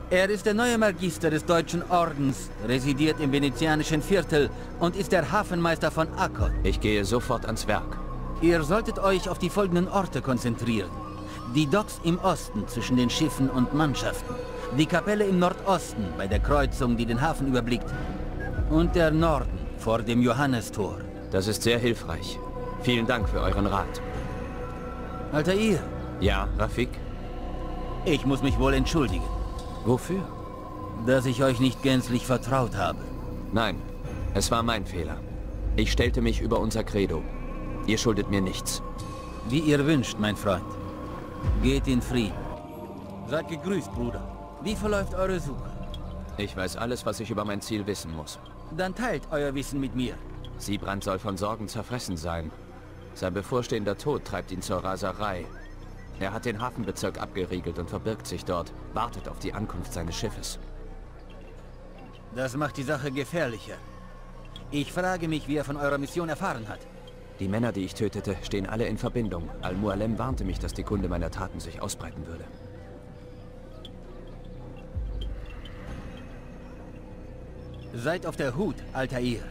S18: Er ist der neue Magister des Deutschen Ordens, residiert im venezianischen Viertel und ist der Hafenmeister von Akkon.
S6: Ich gehe sofort ans Werk.
S18: Ihr solltet euch auf die folgenden Orte konzentrieren. Die Docks im Osten zwischen den Schiffen und Mannschaften. Die Kapelle im Nordosten bei der Kreuzung, die den Hafen überblickt. Und der Norden vor dem Johannestor.
S6: Das ist sehr hilfreich. Vielen Dank für euren Rat.
S18: Alter ihr?
S6: Ja, Rafik?
S18: Ich muss mich wohl entschuldigen.
S6: Wofür?
S18: Dass ich euch nicht gänzlich vertraut habe.
S6: Nein, es war mein Fehler. Ich stellte mich über unser Credo. Ihr schuldet mir nichts.
S18: Wie ihr wünscht, mein Freund. Geht in Frieden. Seid gegrüßt, Bruder. Wie verläuft eure Suche?
S6: Ich weiß alles, was ich über mein Ziel wissen muss.
S18: Dann teilt euer Wissen mit mir.
S6: Siebrand soll von Sorgen zerfressen sein. Sein bevorstehender Tod treibt ihn zur Raserei. Er hat den Hafenbezirk abgeriegelt und verbirgt sich dort, wartet auf die Ankunft seines Schiffes.
S18: Das macht die Sache gefährlicher. Ich frage mich, wie er von eurer Mission erfahren hat.
S6: Die Männer, die ich tötete, stehen alle in Verbindung. Al-Mualem warnte mich, dass die Kunde meiner Taten sich ausbreiten würde.
S18: Seid auf der Hut, Altair.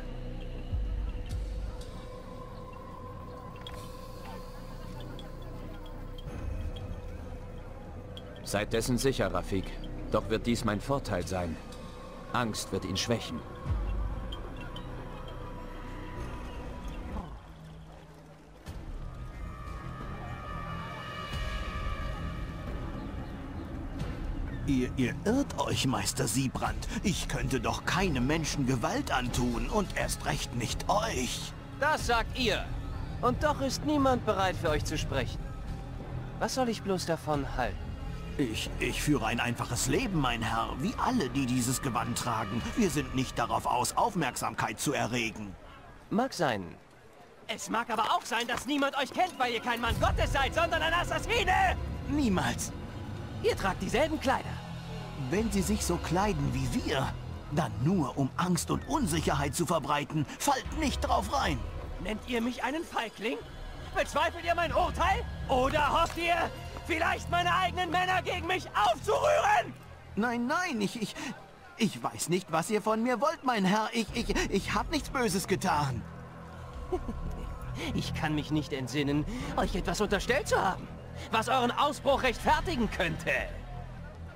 S6: Seid dessen sicher, Rafik. Doch wird dies mein Vorteil sein. Angst wird ihn schwächen.
S5: Ihr, ihr irrt euch, Meister Siebrand. Ich könnte doch keinem Menschen Gewalt antun und erst recht nicht euch.
S4: Das sagt ihr. Und doch ist niemand bereit für euch zu sprechen. Was soll ich bloß davon halten?
S5: Ich, ich führe ein einfaches Leben, mein Herr, wie alle, die dieses Gewand tragen. Wir sind nicht darauf aus, Aufmerksamkeit zu erregen.
S4: Mag sein. Es mag aber auch sein, dass niemand euch kennt, weil ihr kein Mann Gottes seid, sondern ein Assassine!
S5: Niemals.
S4: Ihr tragt dieselben Kleider.
S5: Wenn sie sich so kleiden wie wir, dann nur, um Angst und Unsicherheit zu verbreiten. Fallt nicht drauf rein.
S4: Nennt ihr mich einen Feigling? Bezweifelt ihr mein Urteil? Oder hofft ihr, vielleicht meine eigenen Männer gegen mich aufzurühren?
S5: Nein, nein, ich, ich, ich weiß nicht, was ihr von mir wollt, mein Herr. Ich, ich, ich hab nichts Böses getan.
S4: Ich kann mich nicht entsinnen, euch etwas unterstellt zu haben, was euren Ausbruch rechtfertigen könnte.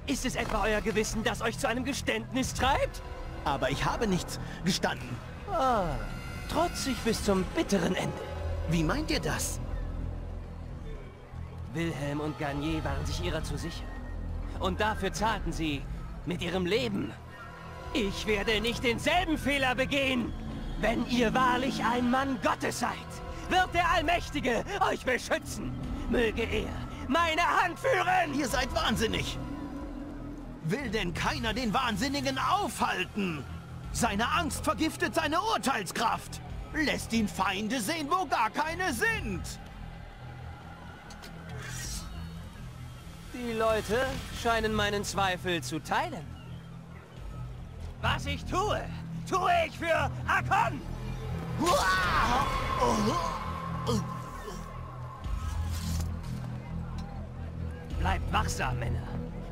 S4: Ist es etwa euer Gewissen, das euch zu einem Geständnis treibt?
S5: Aber ich habe nichts gestanden.
S4: Ah, trotzig bis zum bitteren Ende.
S5: Wie meint ihr das?
S4: Wilhelm und Garnier waren sich ihrer zu sicher. Und dafür zahlten sie mit ihrem Leben. Ich werde nicht denselben Fehler begehen. Wenn ihr wahrlich ein Mann Gottes seid, wird der Allmächtige euch beschützen. Möge er meine Hand führen!
S5: Ihr seid wahnsinnig! Will denn keiner den Wahnsinnigen aufhalten? Seine Angst vergiftet seine Urteilskraft. Lässt ihn Feinde sehen, wo gar keine sind.
S4: Die Leute scheinen meinen Zweifel zu teilen. Was ich tue, tue ich für Akon! Bleibt wachsam, Männer.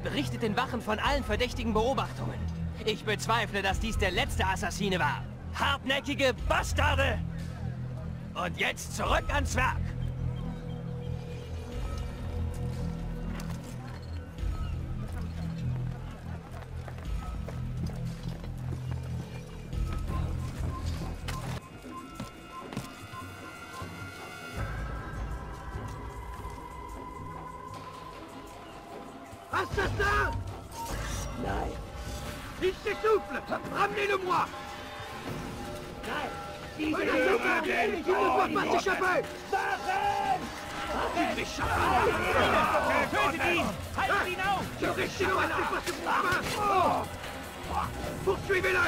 S4: Berichtet den Wachen von allen verdächtigen Beobachtungen. Ich bezweifle, dass dies der letzte Assassine war. Hartnäckige Bastarde! Und jetzt zurück ans Werk!
S17: Assassin Il s'essouffle. Ramenez-le-moi. Il ne doit pas s'échapper Tu m'échappes Poursuivez-le.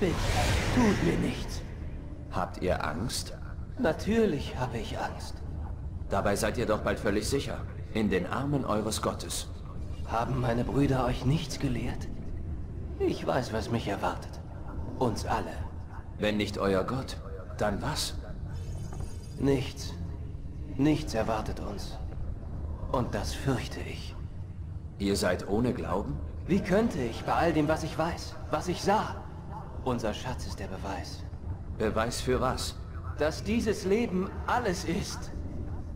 S4: Bitte, tut mir nichts.
S6: Habt ihr Angst?
S4: Natürlich habe ich Angst.
S6: Dabei seid ihr doch bald völlig sicher. In den Armen eures Gottes.
S4: Haben meine Brüder euch nichts gelehrt? Ich weiß, was mich erwartet. Uns alle.
S6: Wenn nicht euer Gott, dann was?
S4: Nichts. Nichts erwartet uns. Und das fürchte ich.
S6: Ihr seid ohne Glauben?
S4: Wie könnte ich bei all dem, was ich weiß, was ich sah? Unser Schatz ist der Beweis.
S6: Beweis für was?
S4: Dass dieses Leben alles ist.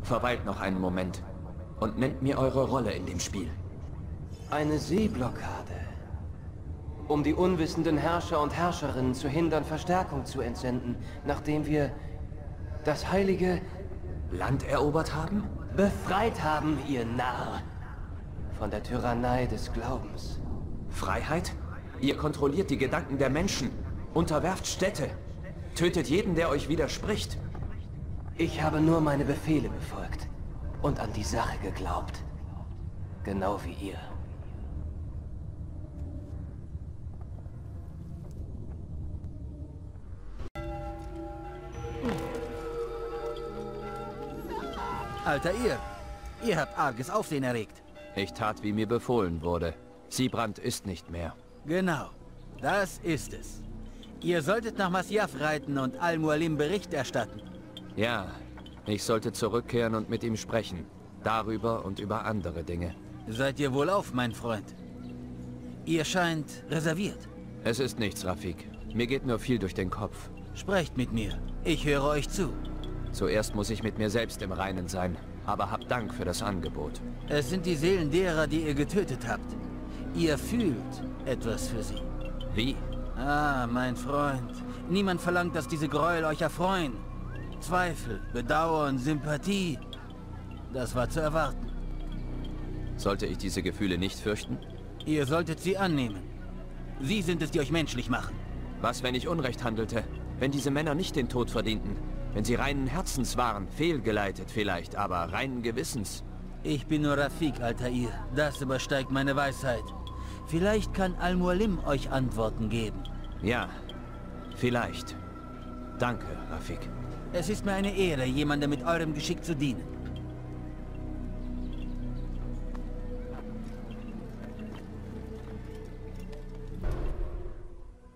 S6: Verweilt noch einen Moment und nennt mir eure Rolle in dem Spiel.
S4: Eine Seeblockade. Um die unwissenden Herrscher und Herrscherinnen zu hindern, Verstärkung zu entsenden, nachdem wir das heilige
S6: Land erobert haben?
S4: Befreit haben, ihr Narr. Von der Tyrannei des Glaubens.
S6: Freiheit? Ihr kontrolliert die Gedanken der Menschen, unterwerft Städte, tötet jeden, der euch widerspricht.
S4: Ich habe nur meine Befehle befolgt und an die Sache geglaubt. Genau wie ihr.
S18: Altair, ihr habt arges Aufsehen erregt.
S6: Ich tat, wie mir befohlen wurde. Siebrand ist nicht mehr.
S18: Genau, das ist es. Ihr solltet nach Masyaf reiten und Al-Mualim Bericht erstatten.
S6: Ja, ich sollte zurückkehren und mit ihm sprechen. Darüber und über andere Dinge.
S18: Seid ihr wohlauf, mein Freund? Ihr scheint reserviert.
S6: Es ist nichts, Rafik. Mir geht nur viel durch den Kopf.
S18: Sprecht mit mir. Ich höre euch zu.
S6: Zuerst muss ich mit mir selbst im Reinen sein. Aber habt Dank für das Angebot.
S18: Es sind die Seelen derer, die ihr getötet habt. Ihr fühlt etwas für sie.
S6: Wie?
S18: Ah, mein Freund. Niemand verlangt, dass diese Gräuel euch erfreuen. Zweifel, Bedauern, Sympathie. Das war zu erwarten.
S6: Sollte ich diese Gefühle nicht fürchten?
S18: Ihr solltet sie annehmen. Sie sind es, die euch menschlich machen.
S6: Was, wenn ich Unrecht handelte? Wenn diese Männer nicht den Tod verdienten? Wenn sie reinen Herzens waren, fehlgeleitet vielleicht, aber reinen Gewissens?
S18: Ich bin nur Rafik, Altair. Das übersteigt meine Weisheit. Vielleicht kann Al-Mualim euch Antworten geben.
S6: Ja, vielleicht. Danke, Rafik.
S18: Es ist mir eine Ehre, jemandem mit eurem Geschick zu dienen.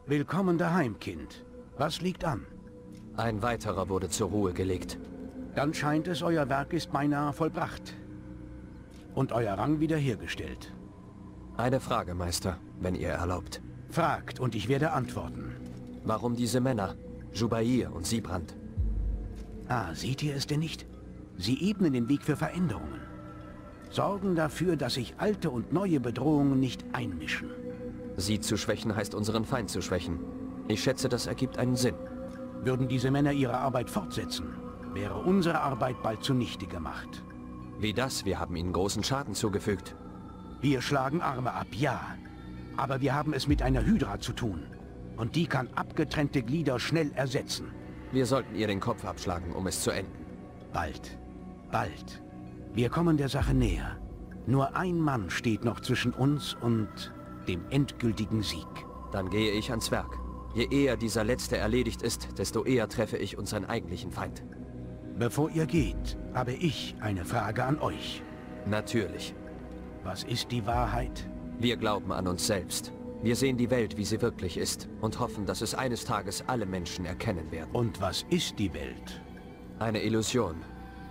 S10: Willkommen daheim, Kind. Was liegt an?
S6: Ein weiterer wurde zur Ruhe gelegt.
S10: Dann scheint es, euer Werk ist beinahe vollbracht. Und euer Rang wiederhergestellt.
S6: Eine Frage, Meister, wenn ihr erlaubt.
S10: Fragt und ich werde antworten.
S6: Warum diese Männer? Jubair und Siebrand.
S10: Ah, seht ihr es denn nicht? Sie ebnen den Weg für Veränderungen. Sorgen dafür, dass sich alte und neue Bedrohungen nicht einmischen.
S6: Sie zu schwächen heißt unseren Feind zu schwächen. Ich schätze, das ergibt einen Sinn.
S10: Würden diese Männer ihre Arbeit fortsetzen, wäre unsere Arbeit bald zunichte gemacht.
S6: Wie das? Wir haben ihnen großen Schaden zugefügt.
S10: Wir schlagen Arme ab, ja. Aber wir haben es mit einer Hydra zu tun. Und die kann abgetrennte Glieder schnell ersetzen.
S6: Wir sollten ihr den Kopf abschlagen, um es zu enden.
S10: Bald. Bald. Wir kommen der Sache näher. Nur ein Mann steht noch zwischen uns und dem endgültigen Sieg.
S6: Dann gehe ich ans Werk. Je eher dieser Letzte erledigt ist, desto eher treffe ich unseren eigentlichen Feind.
S10: Bevor ihr geht, habe ich eine Frage an euch.
S6: Natürlich.
S10: Was ist die Wahrheit?
S6: Wir glauben an uns selbst. Wir sehen die Welt, wie sie wirklich ist und hoffen, dass es eines Tages alle Menschen erkennen werden.
S10: Und was ist die Welt?
S6: Eine Illusion.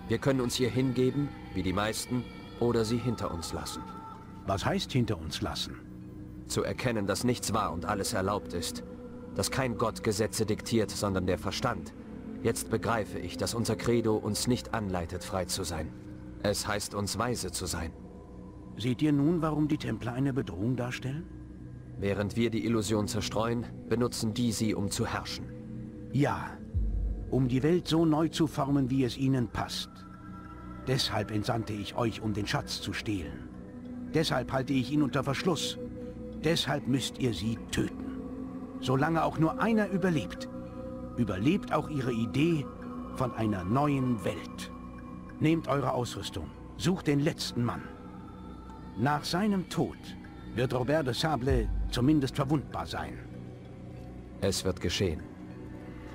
S6: Wir können uns hier hingeben, wie die meisten, oder sie hinter uns lassen.
S10: Was heißt hinter uns lassen?
S6: Zu erkennen, dass nichts wahr und alles erlaubt ist. Dass kein Gott Gesetze diktiert, sondern der Verstand. Jetzt begreife ich, dass unser Credo uns nicht anleitet, frei zu sein. Es heißt uns, weise zu sein.
S10: Seht ihr nun, warum die Templer eine Bedrohung darstellen?
S6: Während wir die Illusion zerstreuen, benutzen die sie, um zu herrschen.
S10: Ja, um die Welt so neu zu formen, wie es ihnen passt. Deshalb entsandte ich euch, um den Schatz zu stehlen. Deshalb halte ich ihn unter Verschluss. Deshalb müsst ihr sie töten. Solange auch nur einer überlebt, überlebt auch ihre Idee von einer neuen Welt. Nehmt eure Ausrüstung, sucht den letzten Mann. Nach seinem Tod wird Robert de Sable zumindest verwundbar sein.
S6: Es wird geschehen.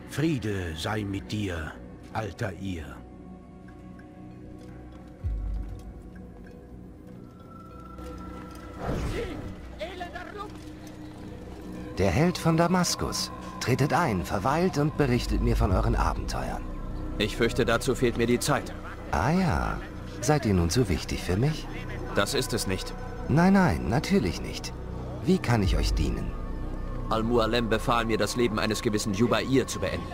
S10: Friede sei mit dir, alter ihr.
S15: Der Held von Damaskus. Tretet ein, verweilt und berichtet mir von euren Abenteuern.
S6: Ich fürchte, dazu fehlt mir die Zeit.
S15: Ah ja. Seid ihr nun so wichtig für mich?
S6: Das ist es nicht.
S15: Nein, nein, natürlich nicht. Wie kann ich euch dienen?
S6: Al-Mualem befahl mir, das Leben eines gewissen Jubair zu beenden.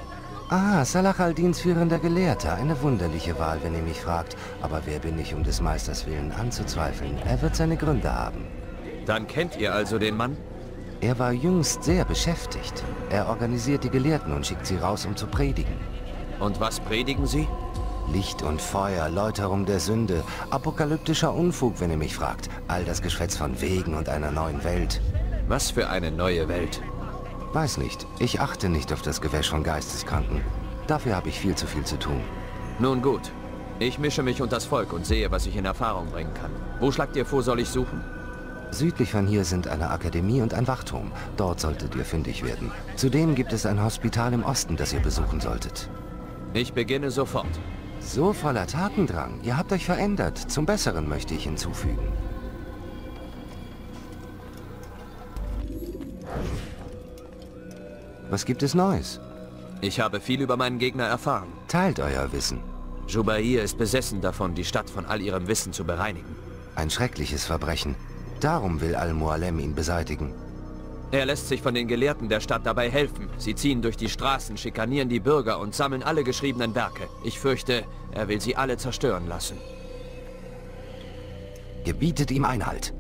S15: Ah, Salah al-Dins führender Gelehrter. Eine wunderliche Wahl, wenn ihr mich fragt. Aber wer bin ich, um des Meisters Willen anzuzweifeln? Er wird seine Gründe haben.
S6: Dann kennt ihr also den Mann?
S15: Er war jüngst sehr beschäftigt. Er organisiert die Gelehrten und schickt sie raus, um zu predigen.
S6: Und was predigen sie?
S15: Licht und Feuer, Läuterung der Sünde, apokalyptischer Unfug, wenn ihr mich fragt. All das Geschwätz von Wegen und einer neuen Welt.
S6: Was für eine neue Welt?
S15: Weiß nicht. Ich achte nicht auf das Gewäsch von Geisteskranken. Dafür habe ich viel zu viel zu tun.
S6: Nun gut. Ich mische mich unter das Volk und sehe, was ich in Erfahrung bringen kann. Wo schlagt ihr vor, soll ich suchen?
S15: Südlich von hier sind eine Akademie und ein Wachturm. Dort solltet ihr fündig werden. Zudem gibt es ein Hospital im Osten, das ihr besuchen solltet.
S6: Ich beginne sofort.
S15: So voller Tatendrang. Ihr habt euch verändert. Zum Besseren möchte ich hinzufügen. Was gibt es Neues?
S6: Ich habe viel über meinen Gegner erfahren.
S15: Teilt euer Wissen.
S6: Jubair ist besessen davon, die Stadt von all ihrem Wissen zu bereinigen.
S15: Ein schreckliches Verbrechen. Darum will Al-Mualem ihn beseitigen.
S6: Er lässt sich von den Gelehrten der Stadt dabei helfen. Sie ziehen durch die Straßen, schikanieren die Bürger und sammeln alle geschriebenen Werke. Ich fürchte, er will sie alle zerstören lassen.
S15: Gebietet ihm Einhalt.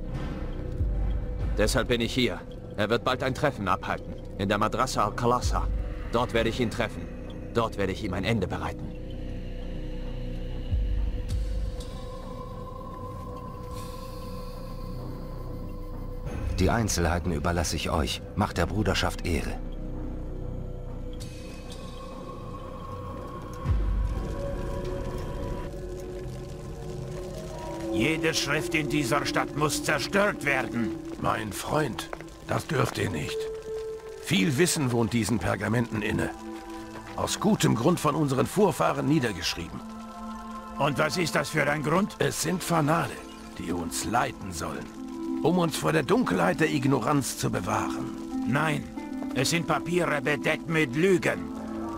S6: Deshalb bin ich hier. Er wird bald ein Treffen abhalten. In der Madrasa al-Khalasa. Dort werde ich ihn treffen. Dort werde ich ihm ein Ende bereiten.
S15: Die Einzelheiten überlasse ich euch. Macht der Bruderschaft Ehre.
S10: Jede Schrift in dieser Stadt muss zerstört werden.
S9: Mein Freund, das dürft ihr nicht. Viel Wissen wohnt diesen Pergamenten inne. Aus gutem Grund von unseren Vorfahren niedergeschrieben.
S10: Und was ist das für ein Grund?
S9: Es sind Fanale, die uns leiten sollen, um uns vor der Dunkelheit der Ignoranz zu bewahren.
S10: Nein, es sind Papiere bedeckt mit Lügen.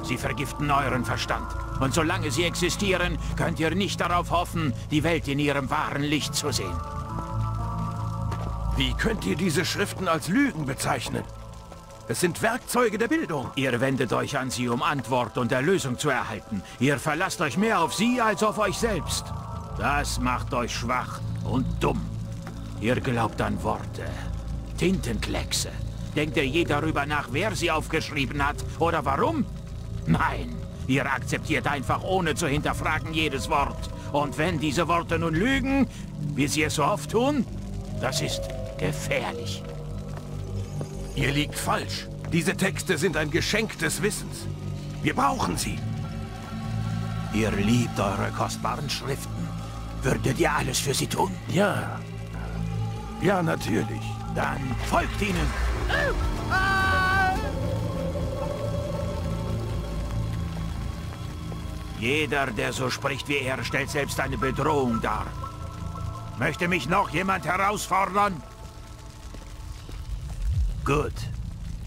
S10: Sie vergiften euren Verstand. Und solange sie existieren, könnt ihr nicht darauf hoffen, die Welt in ihrem wahren Licht zu sehen.
S9: Wie könnt ihr diese Schriften als Lügen bezeichnen? Es sind Werkzeuge der Bildung.
S10: Ihr wendet euch an sie, um Antwort und Erlösung zu erhalten. Ihr verlasst euch mehr auf sie als auf euch selbst. Das macht euch schwach und dumm. Ihr glaubt an Worte, Tintenkleckse. Denkt ihr je darüber nach, wer sie aufgeschrieben hat oder warum?
S26: Nein, ihr akzeptiert einfach ohne zu hinterfragen jedes Wort. Und wenn diese Worte nun lügen, wie sie es so oft tun, das ist gefährlich.
S9: Ihr liegt falsch. Diese Texte sind ein Geschenk des Wissens. Wir brauchen sie.
S26: Ihr liebt eure kostbaren Schriften. Würdet ihr alles für sie tun?
S9: Ja. Ja, natürlich.
S26: Dann folgt ihnen. Jeder, der so spricht wie er, stellt selbst eine Bedrohung dar. Möchte mich noch jemand herausfordern? Gut.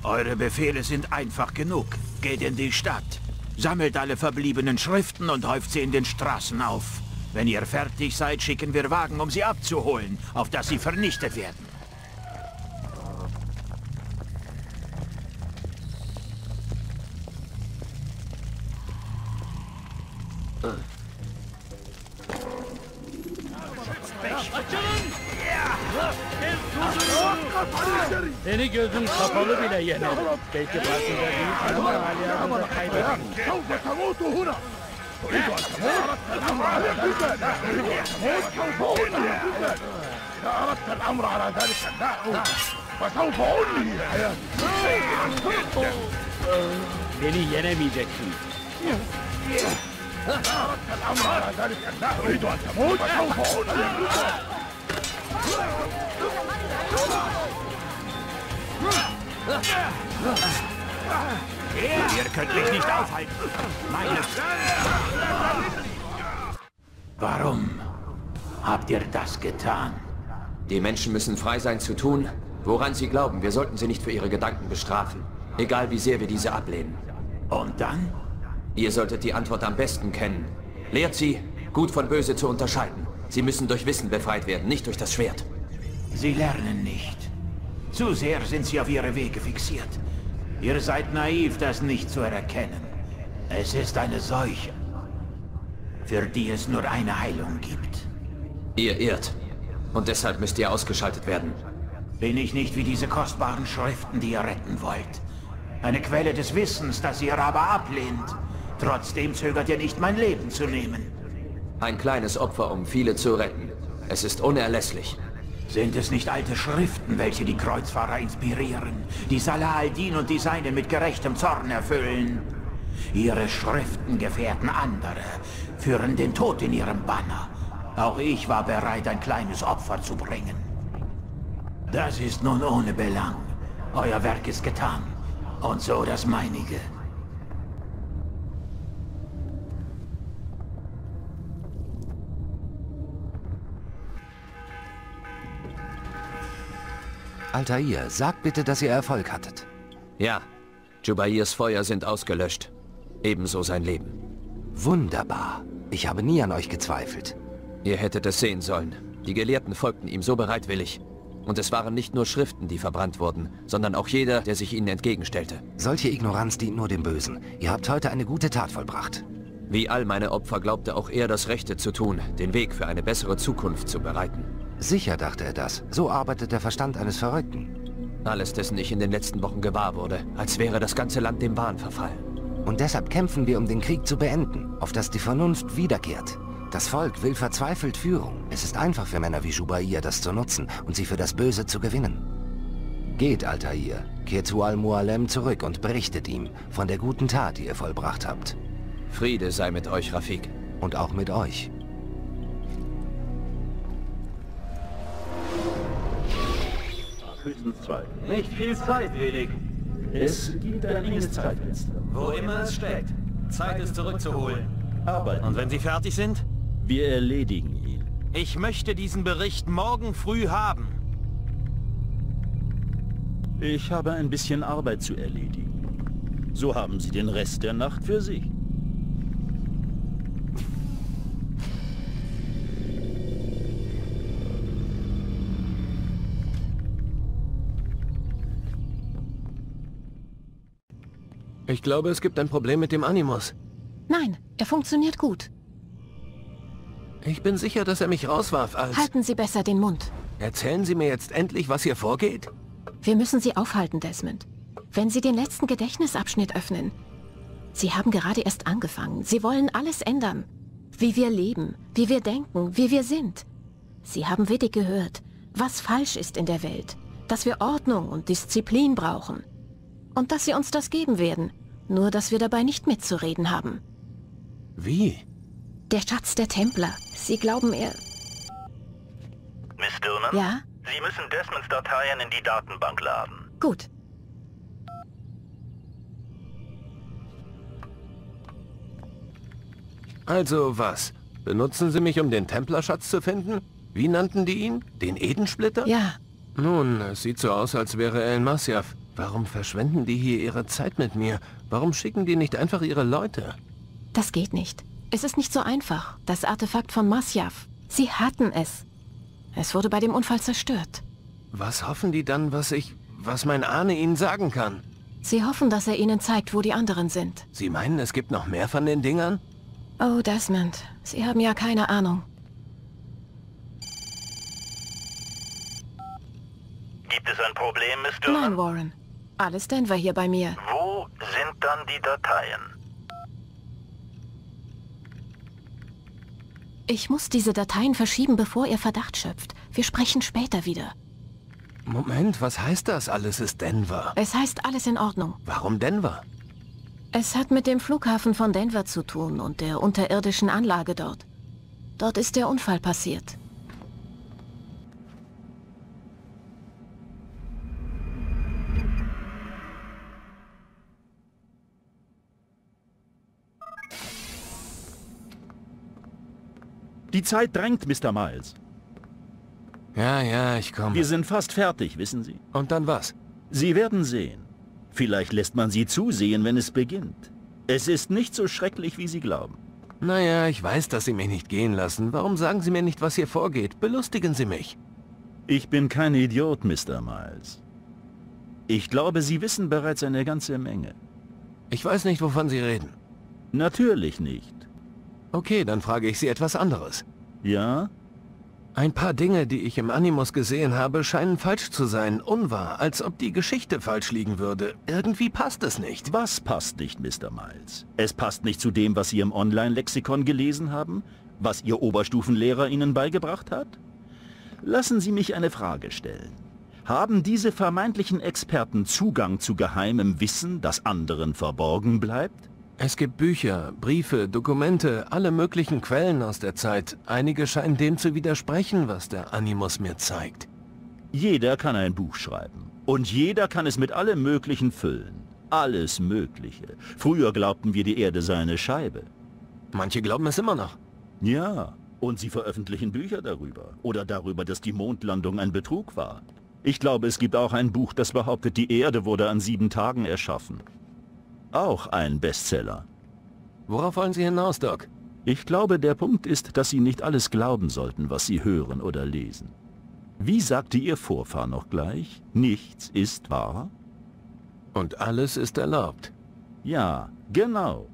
S26: Eure Befehle sind einfach genug. Geht in die Stadt. Sammelt alle verbliebenen Schriften und häuft sie in den Straßen auf. Wenn ihr fertig seid, schicken wir Wagen, um sie abzuholen, auf dass sie vernichtet werden.
S23: Seni gözün kapalı bile yener. Belki farkında değilsin ama alyanını kaybettin.
S27: أردت الأمر على ذلك الداء فسوف أنهي حياتي
S23: Beni yenemeyeceksin.
S27: أردت الأمر على ذلك الداء أريد أن تموت فسوف أنهي
S26: Ihr könnt mich nicht aufhalten. Meine... Warum habt ihr das getan?
S6: Die Menschen müssen frei sein zu tun, woran sie glauben. Wir sollten sie nicht für ihre Gedanken bestrafen. Egal wie sehr wir diese ablehnen.
S26: Und dann?
S6: Ihr solltet die Antwort am besten kennen. Lehrt sie, gut von böse zu unterscheiden. Sie müssen durch Wissen befreit werden, nicht durch das Schwert.
S26: Sie lernen nicht. Zu sehr sind sie auf ihre Wege fixiert. Ihr seid naiv, das nicht zu erkennen. Es ist eine Seuche, für die es nur eine Heilung gibt.
S6: Ihr irrt. Und deshalb müsst ihr ausgeschaltet werden.
S26: Bin ich nicht wie diese kostbaren Schriften, die ihr retten wollt? Eine Quelle des Wissens, das ihr aber ablehnt. Trotzdem zögert ihr nicht, mein Leben zu nehmen.
S6: Ein kleines Opfer, um viele zu retten. Es ist unerlässlich.
S26: Sind es nicht alte Schriften, welche die Kreuzfahrer inspirieren, die Salah al-Din und die Seinen mit gerechtem Zorn erfüllen? Ihre Schriften gefährden andere, führen den Tod in ihrem Banner. Auch ich war bereit, ein kleines Opfer zu bringen. Das ist nun ohne Belang. Euer Werk ist getan. Und so das meinige.
S15: Altair, sagt bitte, dass ihr Erfolg hattet.
S6: Ja, Jubairs Feuer sind ausgelöscht. Ebenso sein Leben.
S15: Wunderbar. Ich habe nie an euch gezweifelt.
S6: Ihr hättet es sehen sollen. Die Gelehrten folgten ihm so bereitwillig. Und es waren nicht nur Schriften, die verbrannt wurden, sondern auch jeder, der sich ihnen entgegenstellte.
S15: Solche Ignoranz dient nur dem Bösen. Ihr habt heute eine gute Tat vollbracht.
S6: Wie all meine Opfer glaubte auch er das Rechte zu tun, den Weg für eine bessere Zukunft zu bereiten.
S15: Sicher dachte er das. So arbeitet der Verstand eines Verrückten.
S6: Alles, dessen ich in den letzten Wochen gewahr wurde, als wäre das ganze Land dem Wahn verfallen.
S15: Und deshalb kämpfen wir, um den Krieg zu beenden, auf dass die Vernunft wiederkehrt. Das Volk will verzweifelt Führung. Es ist einfach für Männer wie Jubair, das zu nutzen und sie für das Böse zu gewinnen. Geht, Altair, kehrt zu Al-Mualem zurück und berichtet ihm von der guten Tat, die ihr vollbracht habt.
S6: Friede sei mit euch, Rafik.
S15: Und auch mit euch.
S28: Höchstens zwei.
S21: Nicht viel Zeit, Wenig.
S28: Es gibt ein enges Zeitfenster.
S21: Wo immer es steckt. Zeit ist zurückzuholen.
S28: Arbeiten.
S21: Und wenn Sie fertig sind?
S2: Wir erledigen ihn.
S21: Ich möchte diesen Bericht morgen früh haben.
S2: Ich habe ein bisschen Arbeit zu erledigen. So haben Sie den Rest der Nacht für sich.
S3: Ich glaube, es gibt ein Problem mit dem Animus.
S1: Nein, er funktioniert gut.
S3: Ich bin sicher, dass er mich rauswarf als...
S1: Halten Sie besser den Mund.
S3: Erzählen Sie mir jetzt endlich, was hier vorgeht?
S1: Wir müssen Sie aufhalten, Desmond. Wenn Sie den letzten Gedächtnisabschnitt öffnen, Sie haben gerade erst angefangen. Sie wollen alles ändern. Wie wir leben, wie wir denken, wie wir sind. Sie haben wenig gehört, was falsch ist in der Welt. Dass wir Ordnung und Disziplin brauchen. Und dass sie uns das geben werden. Nur, dass wir dabei nicht mitzureden haben.
S3: Wie?
S1: Der Schatz der Templer. Sie glauben, er...
S2: Miss Dillman?
S1: Ja?
S2: Sie müssen Desmonds Dateien in die Datenbank laden.
S1: Gut.
S3: Also was? Benutzen Sie mich, um den Templerschatz zu finden? Wie nannten die ihn? Den Edensplitter?
S1: Ja.
S3: Nun, es sieht so aus, als wäre er in Masyaf. Warum verschwenden die hier ihre Zeit mit mir? Warum schicken die nicht einfach ihre Leute?
S1: Das geht nicht. Es ist nicht so einfach. Das Artefakt von Masyaf. Sie hatten es. Es wurde bei dem Unfall zerstört.
S3: Was hoffen die dann, was ich... was mein Ahne ihnen sagen kann?
S1: Sie hoffen, dass er ihnen zeigt, wo die anderen sind.
S3: Sie meinen, es gibt noch mehr von den Dingern?
S1: Oh, Desmond. Sie haben ja keine Ahnung.
S2: Gibt es ein Problem, Dillman?
S1: Nein, Warren. Alles Denver hier bei mir.
S2: Wo sind dann die Dateien?
S1: Ich muss diese Dateien verschieben, bevor er Verdacht schöpft. Wir sprechen später wieder.
S3: Moment, was heißt das? Alles ist Denver.
S1: Es heißt alles in Ordnung.
S3: Warum Denver?
S1: Es hat mit dem Flughafen von Denver zu tun und der unterirdischen Anlage dort. Dort ist der Unfall passiert.
S2: Die Zeit drängt, Mr. Miles.
S3: Ja, ja, ich komme.
S2: Wir sind fast fertig, wissen Sie.
S3: Und dann was?
S2: Sie werden sehen. Vielleicht lässt man Sie zusehen, wenn es beginnt. Es ist nicht so schrecklich, wie Sie glauben.
S3: Naja, ich weiß, dass Sie mich nicht gehen lassen. Warum sagen Sie mir nicht, was hier vorgeht? Belustigen Sie mich.
S2: Ich bin kein Idiot, Mr. Miles. Ich glaube, Sie wissen bereits eine ganze Menge.
S3: Ich weiß nicht, wovon Sie reden.
S2: Natürlich nicht.
S3: Okay, dann frage ich Sie etwas anderes.
S2: Ja?
S3: Ein paar Dinge, die ich im Animus gesehen habe, scheinen falsch zu sein, unwahr, als ob die Geschichte falsch liegen würde. Irgendwie passt es nicht.
S2: Was passt nicht, Mr. Miles? Es passt nicht zu dem, was Sie im Online-Lexikon gelesen haben? Was Ihr Oberstufenlehrer Ihnen beigebracht hat? Lassen Sie mich eine Frage stellen. Haben diese vermeintlichen Experten Zugang zu geheimem Wissen, das anderen verborgen bleibt?
S3: Es gibt Bücher, Briefe, Dokumente, alle möglichen Quellen aus der Zeit. Einige scheinen dem zu widersprechen, was der Animus mir zeigt.
S2: Jeder kann ein Buch schreiben. Und jeder kann es mit allem Möglichen füllen. Alles Mögliche. Früher glaubten wir, die Erde sei eine Scheibe.
S3: Manche glauben es immer noch.
S2: Ja, und sie veröffentlichen Bücher darüber. Oder darüber, dass die Mondlandung ein Betrug war. Ich glaube, es gibt auch ein Buch, das behauptet, die Erde wurde an sieben Tagen erschaffen. Auch ein Bestseller.
S3: Worauf wollen Sie hinaus, Doc?
S2: Ich glaube, der Punkt ist, dass Sie nicht alles glauben sollten, was Sie hören oder lesen. Wie sagte Ihr Vorfahr noch gleich? Nichts ist wahr?
S3: Und alles ist erlaubt.
S2: Ja, genau.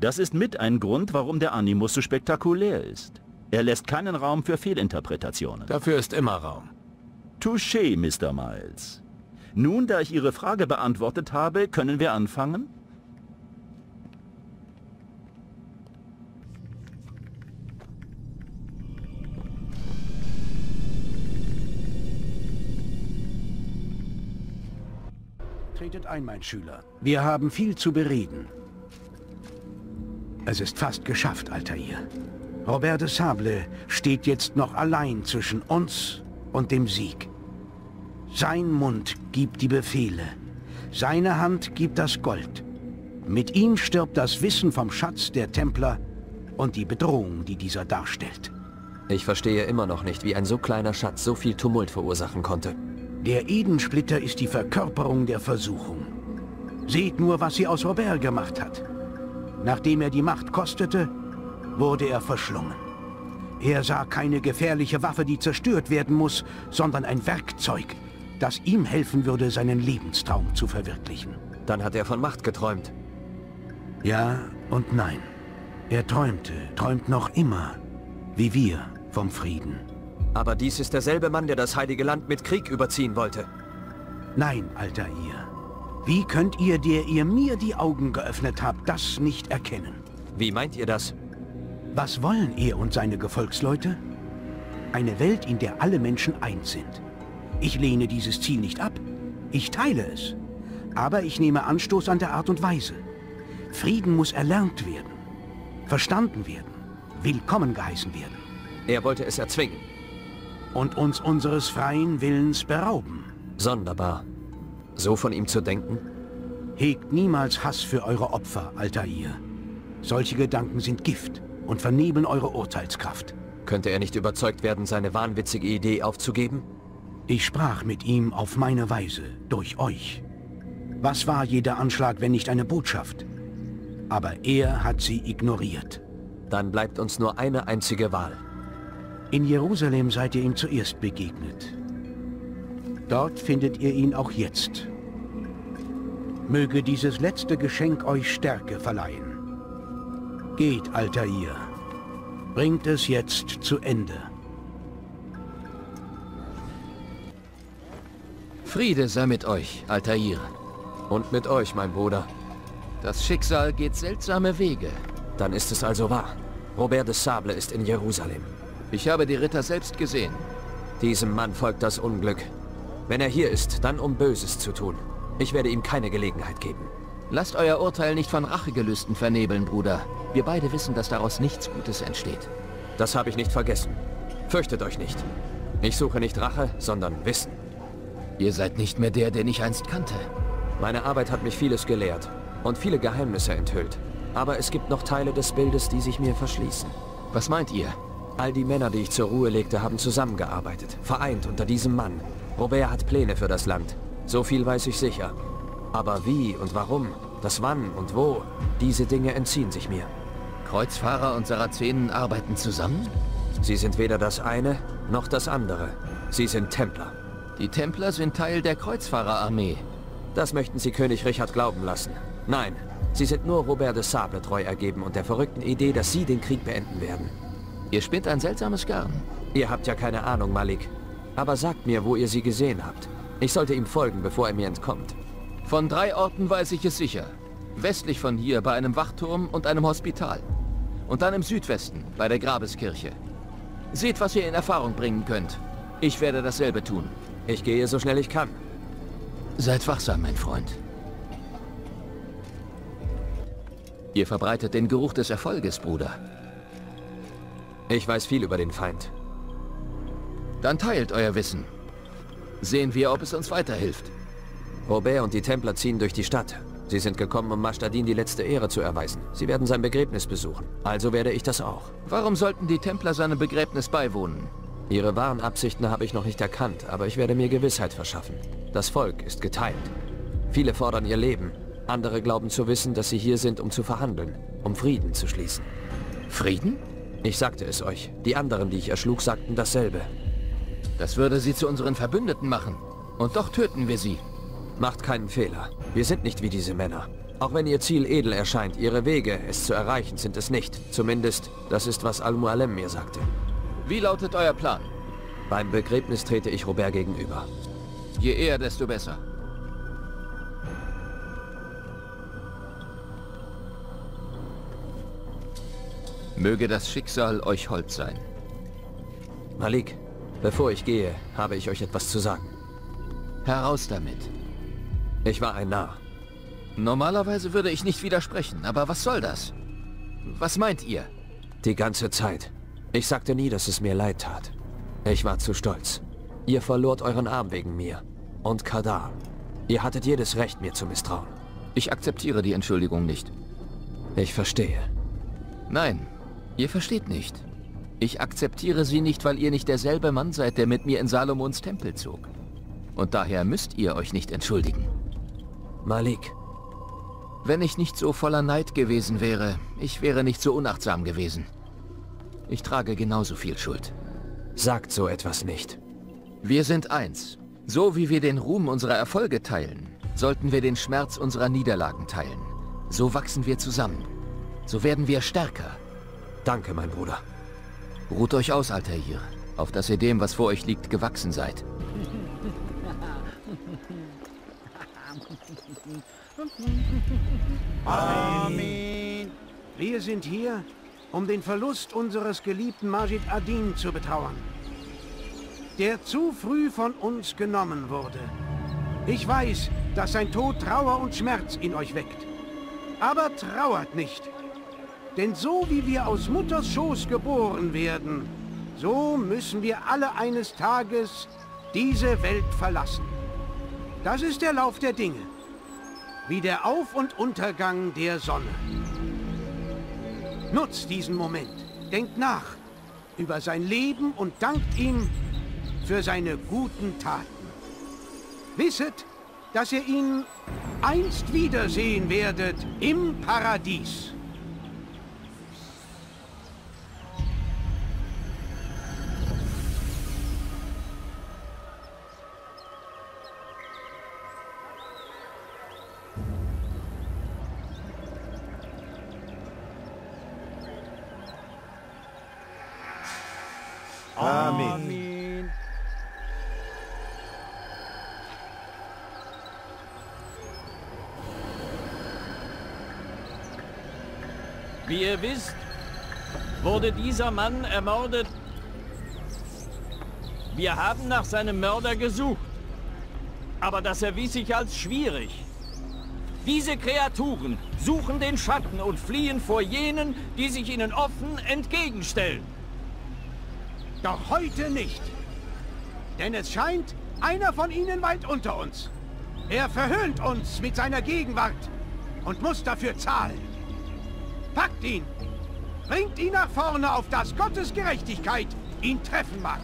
S2: Das ist mit ein Grund, warum der Animus so spektakulär ist. Er lässt keinen Raum für Fehlinterpretationen.
S3: Dafür ist immer Raum.
S2: Touché, Mr. Miles. Nun, da ich Ihre Frage beantwortet habe, können wir anfangen?
S10: Tretet ein, mein Schüler. Wir haben viel zu bereden. Es ist fast geschafft, Altair. Robert de Sable steht jetzt noch allein zwischen uns und dem Sieg. Sein Mund gibt die Befehle. Seine Hand gibt das Gold. Mit ihm stirbt das Wissen vom Schatz der Templer und die Bedrohung, die dieser darstellt.
S6: Ich verstehe immer noch nicht, wie ein so kleiner Schatz so viel Tumult verursachen konnte.
S10: Der Edensplitter ist die Verkörperung der Versuchung. Seht nur, was sie aus Robert gemacht hat. Nachdem er die Macht kostete, wurde er verschlungen. Er sah keine gefährliche Waffe, die zerstört werden muss, sondern ein Werkzeug, das ihm helfen würde, seinen Lebenstraum zu verwirklichen.
S6: Dann hat er von Macht geträumt.
S10: Ja und nein. Er träumte, träumt noch immer, wie wir, vom Frieden.
S6: Aber dies ist derselbe Mann, der das Heilige Land mit Krieg überziehen wollte.
S10: Nein, alter ihr. Wie könnt ihr, der ihr mir die Augen geöffnet habt, das nicht erkennen?
S6: Wie meint ihr das?
S10: Was wollen er und seine Gefolgsleute? Eine Welt, in der alle Menschen eins sind. Ich lehne dieses Ziel nicht ab. Ich teile es. Aber ich nehme Anstoß an der Art und Weise. Frieden muss erlernt werden, verstanden werden, willkommen geheißen werden.
S6: Er wollte es erzwingen.
S10: Und uns unseres freien Willens berauben.
S6: Sonderbar. So von ihm zu denken?
S10: Hegt niemals Hass für eure Opfer, Altair. Solche Gedanken sind Gift und vernebeln eure Urteilskraft.
S6: Könnte er nicht überzeugt werden, seine wahnwitzige Idee aufzugeben?
S10: Ich sprach mit ihm auf meine Weise, durch euch. Was war jeder Anschlag, wenn nicht eine Botschaft? Aber er hat sie ignoriert.
S6: Dann bleibt uns nur eine einzige Wahl.
S10: In Jerusalem seid ihr ihm zuerst begegnet. Dort findet ihr ihn auch jetzt. Möge dieses letzte Geschenk euch Stärke verleihen. Geht, Altair. Bringt es jetzt zu Ende.
S4: Friede sei mit euch, Altair.
S6: Und mit euch, mein Bruder.
S4: Das Schicksal geht seltsame Wege.
S6: Dann ist es also wahr. Robert de Sable ist in Jerusalem.
S4: Ich habe die Ritter selbst gesehen.
S6: Diesem Mann folgt das Unglück. Wenn er hier ist, dann um Böses zu tun. Ich werde ihm keine Gelegenheit geben.
S4: Lasst euer Urteil nicht von Rachegelüsten vernebeln, Bruder. Wir beide wissen, dass daraus nichts Gutes entsteht.
S6: Das habe ich nicht vergessen. Fürchtet euch nicht. Ich suche nicht Rache, sondern Wissen.
S4: Ihr seid nicht mehr der, den ich einst kannte.
S6: Meine Arbeit hat mich vieles gelehrt und viele Geheimnisse enthüllt. Aber es gibt noch Teile des Bildes, die sich mir verschließen.
S4: Was meint ihr?
S6: All die Männer, die ich zur Ruhe legte, haben zusammengearbeitet. Vereint unter diesem Mann. Robert hat Pläne für das Land. So viel weiß ich sicher. Aber wie und warum, das wann und wo, diese Dinge entziehen sich mir.
S4: Kreuzfahrer und Sarazenen arbeiten zusammen?
S6: Sie sind weder das eine, noch das andere. Sie sind Templer.
S4: Die Templer sind Teil der Kreuzfahrerarmee.
S6: Das möchten Sie König Richard glauben lassen. Nein, Sie sind nur Robert de Sable treu ergeben und der verrückten Idee, dass Sie den Krieg beenden werden.
S4: Ihr spinnt ein seltsames Garn.
S6: Ihr habt ja keine Ahnung, Malik. Aber sagt mir, wo ihr sie gesehen habt. Ich sollte ihm folgen, bevor er mir entkommt.
S4: Von drei Orten weiß ich es sicher. Westlich von hier bei einem Wachturm und einem Hospital. Und dann im Südwesten, bei der Grabeskirche. Seht, was ihr in Erfahrung bringen könnt. Ich werde dasselbe tun.
S6: Ich gehe so schnell ich kann.
S4: Seid wachsam, mein Freund. Ihr verbreitet den Geruch des Erfolges, Bruder.
S6: Ich weiß viel über den Feind.
S4: Dann teilt euer Wissen. Sehen wir, ob es uns weiterhilft.
S6: Robert und die Templer ziehen durch die Stadt. Sie sind gekommen, um Mashtadin die letzte Ehre zu erweisen. Sie werden sein Begräbnis besuchen. Also werde ich das auch.
S4: Warum sollten die Templer seinem Begräbnis beiwohnen?
S6: Ihre wahren Absichten habe ich noch nicht erkannt, aber ich werde mir Gewissheit verschaffen. Das Volk ist geteilt. Viele fordern ihr Leben. Andere glauben zu wissen, dass sie hier sind, um zu verhandeln, um Frieden zu schließen.
S4: Frieden?
S6: Ich sagte es euch. Die anderen, die ich erschlug, sagten dasselbe.
S4: Das würde sie zu unseren Verbündeten machen. Und doch töten wir sie.
S6: Macht keinen Fehler. Wir sind nicht wie diese Männer. Auch wenn ihr Ziel edel erscheint, ihre Wege, es zu erreichen, sind es nicht. Zumindest, das ist, was Al-Mualem mir sagte.
S4: Wie lautet euer Plan?
S6: Beim Begräbnis trete ich Robert gegenüber.
S4: Je eher, desto besser. Möge das Schicksal euch hold sein.
S6: Malik, bevor ich gehe, habe ich euch etwas zu sagen.
S4: Heraus damit.
S6: Ich war ein Narr.
S4: Normalerweise würde ich nicht widersprechen, aber was soll das? Was meint ihr?
S6: Die ganze Zeit. Ich sagte nie, dass es mir leid tat. Ich war zu stolz. Ihr verlort euren Arm wegen mir. Und Kadar. Ihr hattet jedes Recht, mir zu misstrauen.
S4: Ich akzeptiere die Entschuldigung nicht.
S6: Ich verstehe.
S4: Nein, ihr versteht nicht. Ich akzeptiere sie nicht, weil ihr nicht derselbe Mann seid, der mit mir in Salomons Tempel zog. Und daher müsst ihr euch nicht entschuldigen.
S6: Malik.
S4: Wenn ich nicht so voller Neid gewesen wäre, ich wäre nicht so unachtsam gewesen. Ich trage genauso viel Schuld.
S6: Sagt so etwas nicht.
S4: Wir sind eins. So wie wir den Ruhm unserer Erfolge teilen, sollten wir den Schmerz unserer Niederlagen teilen. So wachsen wir zusammen. So werden wir stärker.
S6: Danke, mein Bruder.
S4: Ruht euch aus, Alter hier. Auf dass ihr dem, was vor euch liegt, gewachsen seid.
S10: Amen. Wir sind hier, um den Verlust unseres geliebten Majid Adin zu betrauern, der zu früh von uns genommen wurde. Ich weiß, dass sein Tod Trauer und Schmerz in euch weckt. Aber trauert nicht. Denn so wie wir aus Mutters Schoß geboren werden, so müssen wir alle eines Tages diese Welt verlassen. Das ist der Lauf der Dinge. Wie der Auf- und Untergang der Sonne. Nutzt diesen Moment. Denkt nach über sein Leben und dankt ihm für seine guten Taten. Wisset, dass ihr ihn einst wiedersehen werdet im Paradies.
S29: Wisst, wurde dieser Mann ermordet. Wir haben nach seinem Mörder gesucht. Aber das erwies sich als schwierig. Diese Kreaturen suchen den Schatten und fliehen vor jenen, die sich ihnen offen entgegenstellen.
S10: Doch heute nicht. Denn es scheint, einer von ihnen weilt unter uns. Er verhöhnt uns mit seiner Gegenwart und muss dafür zahlen. Packt ihn! Bringt ihn nach vorne, auf das Gottes Gerechtigkeit ihn treffen mag.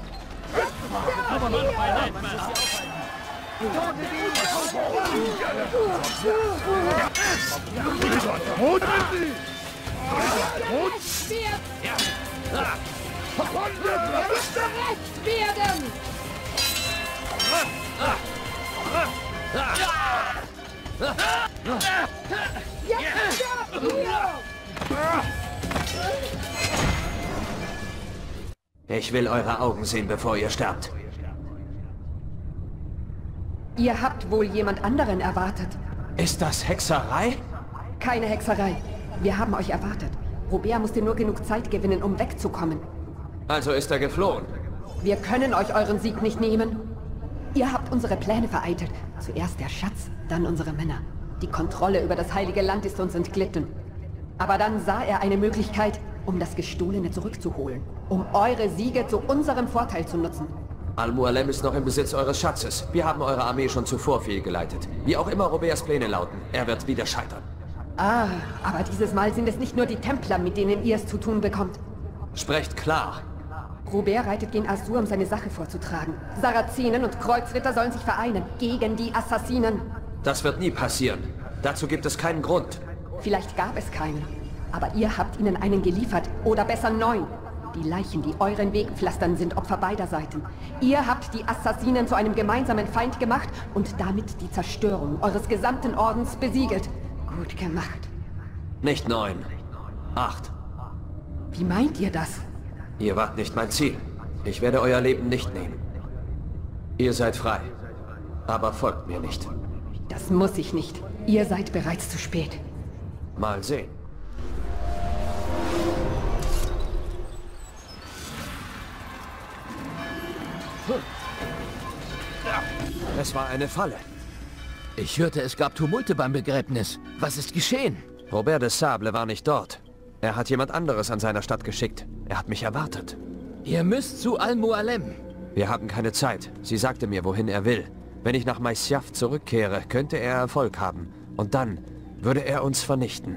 S29: Aber
S25: sterbt ihr!
S6: Ich will eure Augen sehen, bevor ihr sterbt.
S30: Ihr habt wohl jemand anderen erwartet.
S6: Ist das Hexerei?
S30: Keine Hexerei. Wir haben euch erwartet. Robert musste nur genug Zeit gewinnen, um wegzukommen.
S6: Also ist er geflohen.
S30: Wir können euch euren Sieg nicht nehmen. Ihr habt unsere Pläne vereitelt. Zuerst der Schatz, dann unsere Männer. Die Kontrolle über das heilige Land ist uns entglitten. Aber dann sah er eine Möglichkeit, um das Gestohlene zurückzuholen. Um eure Siege zu unserem Vorteil zu nutzen.
S6: Al-Mualem ist noch im Besitz eures Schatzes. Wir haben eure Armee schon zuvor fehlgeleitet. Wie auch immer Roberts Pläne lauten, er wird wieder scheitern.
S30: Ah, aber dieses Mal sind es nicht nur die Templer, mit denen ihr es zu tun bekommt.
S6: Sprecht klar.
S30: Robert reitet gen Asur, um seine Sache vorzutragen. Sarazenen und Kreuzritter sollen sich vereinen gegen die Assassinen.
S6: Das wird nie passieren. Dazu gibt es keinen Grund.
S30: Vielleicht gab es keinen. Aber ihr habt ihnen einen geliefert. Oder besser neun. Die Leichen, die euren Weg pflastern, sind Opfer beider Seiten. Ihr habt die Assassinen zu einem gemeinsamen Feind gemacht und damit die Zerstörung eures gesamten Ordens besiegelt. Gut gemacht.
S6: Nicht neun. Acht.
S30: Wie meint ihr das?
S6: Ihr wart nicht mein Ziel. Ich werde euer Leben nicht nehmen. Ihr seid frei. Aber folgt mir nicht.
S30: Das muss ich nicht. Ihr seid bereits zu spät.
S6: Mal sehen. Es war eine Falle.
S31: Ich hörte, es gab Tumulte beim Begräbnis. Was ist geschehen?
S6: Robert de Sable war nicht dort. Er hat jemand anderes an seiner Stadt geschickt. Er hat mich erwartet.
S31: Ihr müsst zu Al-Mualem.
S6: Wir haben keine Zeit. Sie sagte mir, wohin er will. Wenn ich nach Maisjaf zurückkehre, könnte er Erfolg haben. Und dann würde er uns vernichten.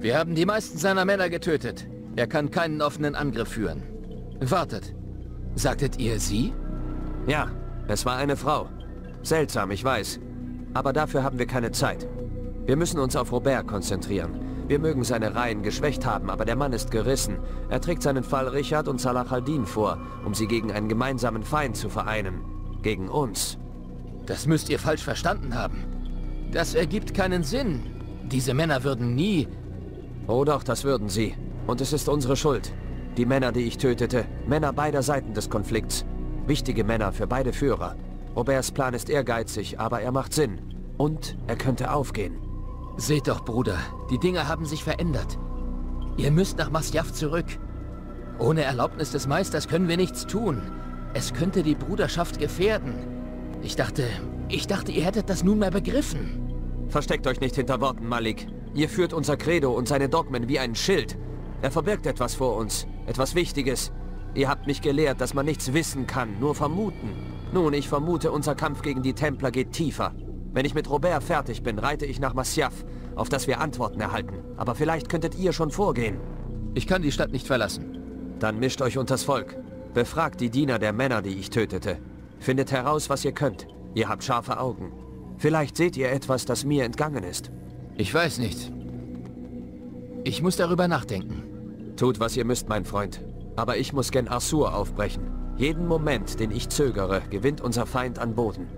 S31: Wir haben die meisten seiner Männer getötet. Er kann keinen offenen Angriff führen. Wartet. Sagtet ihr sie?
S6: Ja, es war eine Frau. Seltsam, ich weiß. Aber dafür haben wir keine Zeit. Wir müssen uns auf Robert konzentrieren. Wir mögen seine Reihen geschwächt haben, aber der Mann ist gerissen. Er trägt seinen Fall Richard und Salah al-Din vor, um sie gegen einen gemeinsamen Feind zu vereinen. Gegen uns.
S31: Das müsst ihr falsch verstanden haben. Das ergibt keinen Sinn. Diese Männer würden nie...
S6: Oh doch, das würden sie. Und es ist unsere Schuld. Die Männer, die ich tötete, Männer beider Seiten des Konflikts. Wichtige Männer für beide Führer. Roberts Plan ist ehrgeizig, aber er macht Sinn. Und er könnte aufgehen.
S4: Seht doch, Bruder, die Dinge haben sich verändert. Ihr müsst nach Masjaf zurück. Ohne Erlaubnis des Meisters können wir nichts tun. Es könnte die Bruderschaft gefährden. Ich dachte, ich dachte, ihr hättet das nunmehr begriffen.
S6: Versteckt euch nicht hinter Worten, Malik. Ihr führt unser Credo und seine Dogmen wie ein Schild. Er verbirgt etwas vor uns, etwas Wichtiges. Ihr habt mich gelehrt, dass man nichts wissen kann, nur vermuten. Nun, ich vermute, unser Kampf gegen die Templer geht tiefer. Wenn ich mit Robert fertig bin, reite ich nach Masyaf, auf das wir Antworten erhalten. Aber vielleicht könntet ihr schon vorgehen.
S4: Ich kann die Stadt nicht verlassen.
S6: Dann mischt euch unters Volk. Befragt die Diener der Männer, die ich tötete. Findet heraus, was ihr könnt. Ihr habt scharfe Augen. Vielleicht seht ihr etwas, das mir entgangen ist.
S4: Ich weiß nicht. Ich muss darüber nachdenken.
S6: Tut, was ihr müsst, mein Freund. Aber ich muss gen Arsur aufbrechen. Jeden Moment, den ich zögere, gewinnt unser Feind an Boden.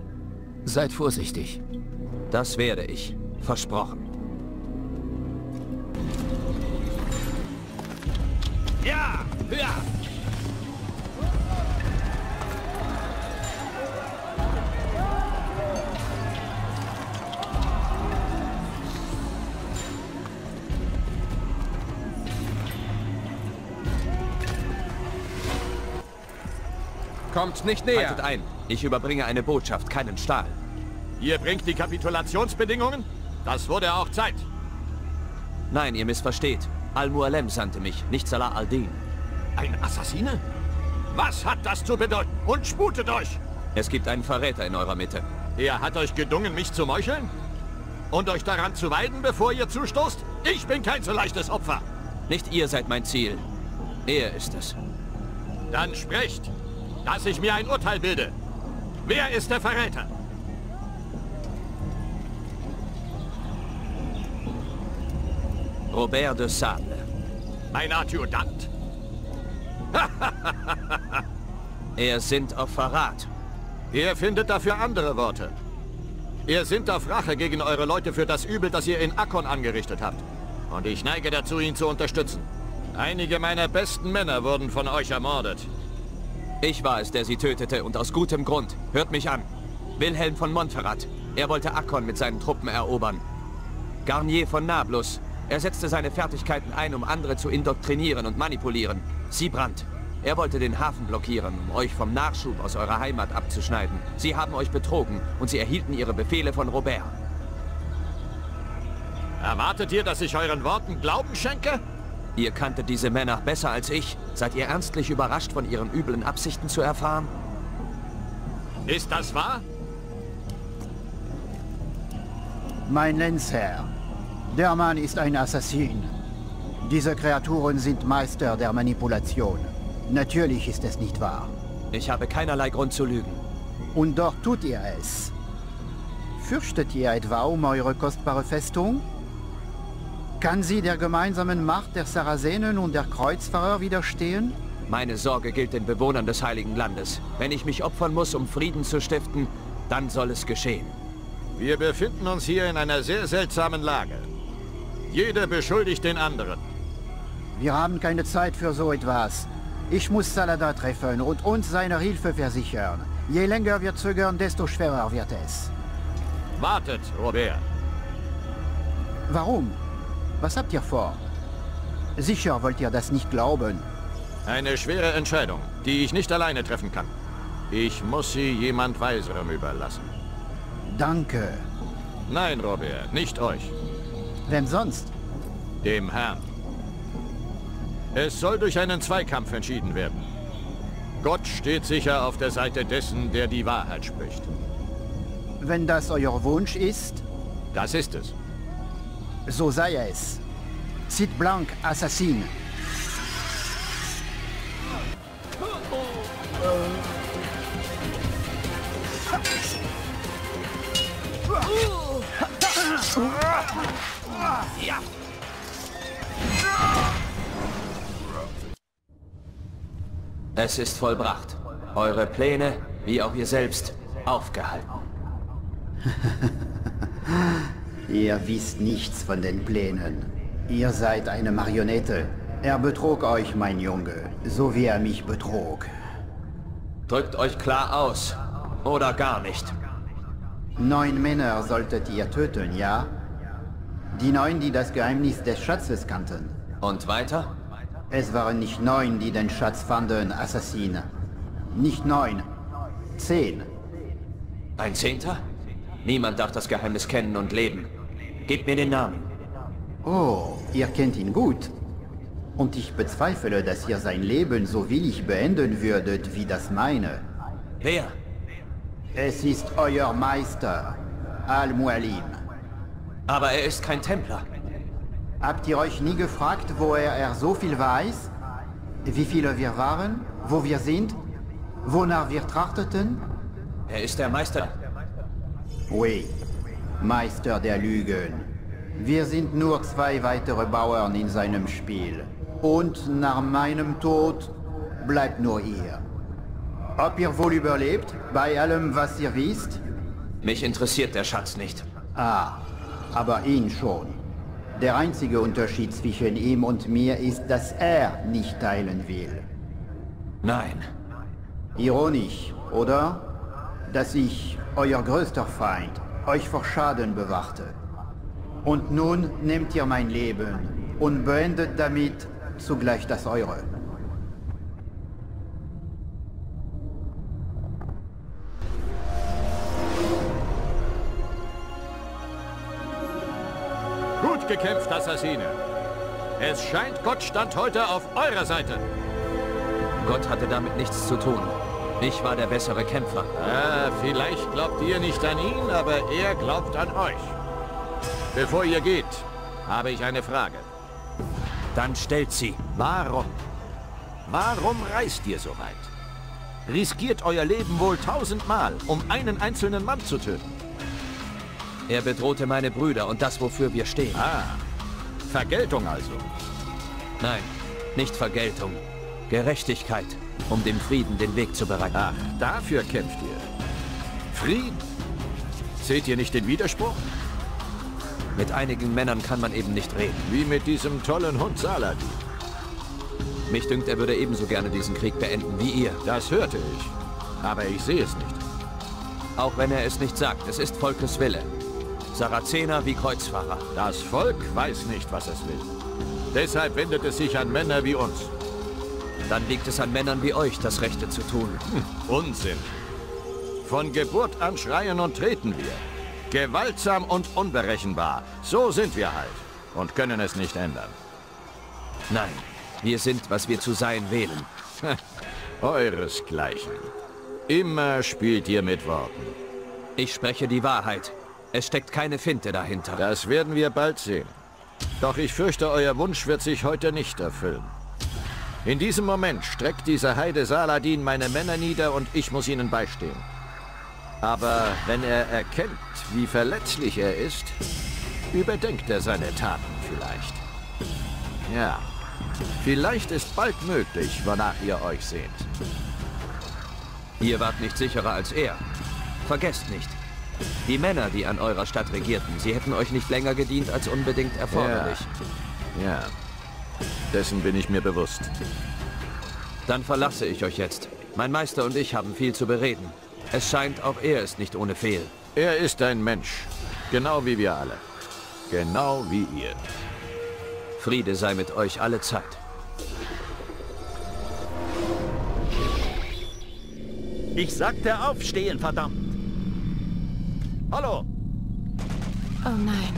S4: Seid vorsichtig.
S6: Das werde ich. Versprochen.
S29: Ja! Ja!
S6: Kommt nicht näher. Haltet ein. Ich überbringe eine Botschaft, keinen Stahl.
S29: Ihr bringt die Kapitulationsbedingungen? Das wurde auch Zeit.
S6: Nein, ihr missversteht. Al-Mualem sandte mich, nicht Salah al-Din.
S29: Ein Assassine? Was hat das zu bedeuten? Und sputet euch!
S6: Es gibt einen Verräter in eurer Mitte.
S29: Er hat euch gedungen, mich zu meucheln? Und euch daran zu weiden, bevor ihr zustoßt? Ich bin kein so leichtes Opfer.
S6: Nicht ihr seid mein Ziel. Er ist es.
S29: Dann sprecht dass ich mir ein Urteil bilde. Wer ist der Verräter?
S6: Robert de Sable.
S29: Mein Adjutant?
S6: er sind auf Verrat.
S29: Ihr findet dafür andere Worte. Ihr sind auf Rache gegen eure Leute für das Übel, das ihr in Akkon angerichtet habt. Und ich neige dazu, ihn zu unterstützen. Einige meiner besten Männer wurden von euch ermordet.
S6: Ich war es, der sie tötete und aus gutem Grund. Hört mich an. Wilhelm von Montferrat. Er wollte Akkon mit seinen Truppen erobern. Garnier von Nablus. Er setzte seine Fertigkeiten ein, um andere zu indoktrinieren und manipulieren. Siebrand. Er wollte den Hafen blockieren, um euch vom Nachschub aus eurer Heimat abzuschneiden. Sie haben euch betrogen und sie erhielten ihre Befehle von Robert.
S29: Erwartet ihr, dass ich euren Worten Glauben schenke?
S6: Ihr kanntet diese Männer besser als ich. Seid ihr ernstlich überrascht, von ihren üblen Absichten zu erfahren?
S29: Ist das wahr?
S7: Mein Lenzherr, der Mann ist ein Assassin. Diese Kreaturen sind Meister der Manipulation. Natürlich ist es nicht wahr.
S6: Ich habe keinerlei Grund zu lügen.
S7: Und doch tut ihr es. Fürchtet ihr etwa um eure kostbare Festung? Kann sie der gemeinsamen Macht der Sarazenen und der Kreuzfahrer widerstehen?
S6: Meine Sorge gilt den Bewohnern des Heiligen Landes. Wenn ich mich opfern muss, um Frieden zu stiften, dann soll es geschehen.
S29: Wir befinden uns hier in einer sehr seltsamen Lage. Jeder beschuldigt den anderen.
S7: Wir haben keine Zeit für so etwas. Ich muss Salada treffen und uns seine Hilfe versichern. Je länger wir zögern, desto schwerer wird es.
S29: Wartet, Robert.
S7: Warum? Was habt ihr vor? Sicher wollt ihr das nicht glauben.
S29: Eine schwere Entscheidung, die ich nicht alleine treffen kann. Ich muss sie jemand Weiserem überlassen.
S7: Danke.
S29: Nein, Robert, nicht euch.
S7: Wem sonst?
S29: Dem Herrn. Es soll durch einen Zweikampf entschieden werden. Gott steht sicher auf der Seite dessen, der die Wahrheit spricht.
S7: Wenn das euer Wunsch ist?
S29: Das ist es.
S7: So sei es. Cid Blanc, Assassin.
S6: Ja. Es ist vollbracht. Eure Pläne, wie auch ihr selbst, aufgehalten.
S7: Ihr wisst nichts von den Plänen. Ihr seid eine Marionette. Er betrog euch, mein Junge, so wie er mich betrog.
S6: Drückt euch klar aus. Oder gar nicht.
S7: Neun Männer solltet ihr töten, ja? Die neun, die das Geheimnis des Schatzes kannten.
S6: Und weiter?
S7: Es waren nicht neun, die den Schatz fanden, Assassine. Nicht neun. Zehn.
S6: Ein Zehnter? Niemand darf das Geheimnis kennen und leben. Gebt mir den Namen.
S7: Oh, ihr kennt ihn gut. Und ich bezweifle, dass ihr sein Leben so willig beenden würdet wie das meine.
S6: Wer?
S7: Es ist euer Meister, Al-Mualim.
S6: Aber er ist kein Templer.
S7: Habt ihr euch nie gefragt, woher er so viel weiß? Wie viele wir waren? Wo wir sind? Wonach wir trachteten?
S6: Er ist der Meister.
S7: Oui, Meister der Lügen. Wir sind nur zwei weitere Bauern in seinem Spiel. Und nach meinem Tod bleibt nur ihr. Ob ihr wohl überlebt, bei allem, was ihr wisst?
S6: Mich interessiert der Schatz nicht.
S7: Ah, aber ihn schon. Der einzige Unterschied zwischen ihm und mir ist, dass er nicht teilen will.
S6: Nein.
S7: Ironisch, oder? Dass ich, euer größter Feind, euch vor Schaden bewachte. Und nun nehmt ihr mein Leben und beendet damit zugleich das eure.
S32: Gut gekämpft, Assassine. Es scheint, Gott stand heute auf eurer Seite.
S6: Gott hatte damit nichts zu tun. Ich war der bessere Kämpfer.
S32: Ah, vielleicht glaubt ihr nicht an ihn, aber er glaubt an euch. Bevor ihr geht, habe ich eine Frage.
S6: Dann stellt sie.
S29: Warum? Warum reist ihr so weit? Riskiert euer Leben wohl tausendmal, um einen einzelnen Mann zu töten.
S6: Er bedrohte meine Brüder und das, wofür wir stehen.
S29: Ah, Vergeltung also.
S6: Nein, nicht Vergeltung. Gerechtigkeit, um dem Frieden den Weg zu bereiten.
S29: Ach, dafür kämpft ihr. Frieden? Seht ihr nicht den Widerspruch?
S6: Mit einigen Männern kann man eben nicht reden.
S29: Wie mit diesem tollen Hund Saladin.
S6: Mich dünkt, er würde ebenso gerne diesen Krieg beenden wie ihr.
S29: Das hörte ich. Aber ich sehe es nicht.
S6: Auch wenn er es nicht sagt, es ist Volkes Wille. Sarazener wie Kreuzfahrer.
S29: Das Volk weiß nicht, was es will. Deshalb wendet es sich an Männer wie uns.
S6: Dann liegt es an Männern wie euch, das Rechte zu tun.
S29: Hm, Unsinn. Von Geburt an schreien und treten wir. Gewaltsam und unberechenbar. So sind wir halt. Und können es nicht ändern.
S6: Nein, wir sind, was wir zu sein wählen.
S29: Euresgleichen. Immer spielt ihr mit Worten.
S6: Ich spreche die Wahrheit. Es steckt keine Finte dahinter.
S29: Das werden wir bald sehen. Doch ich fürchte, euer Wunsch wird sich heute nicht erfüllen. In diesem Moment streckt dieser Heide Saladin meine Männer nieder und ich muss ihnen beistehen. Aber wenn er erkennt, wie verletzlich er ist, überdenkt er seine Taten vielleicht. Ja, vielleicht ist bald möglich, wonach ihr euch sehnt.
S6: Ihr wart nicht sicherer als er. Vergesst nicht. Die Männer, die an eurer Stadt regierten, sie hätten euch nicht länger gedient als unbedingt erforderlich.
S29: Ja, ja. Dessen bin ich mir bewusst.
S6: Dann verlasse ich euch jetzt. Mein Meister und ich haben viel zu bereden. Es scheint, auch er ist nicht ohne Fehl.
S29: Er ist ein Mensch. Genau wie wir alle. Genau wie ihr.
S6: Friede sei mit euch alle Zeit.
S2: Ich sagte aufstehen, verdammt! Hallo!
S1: Oh nein.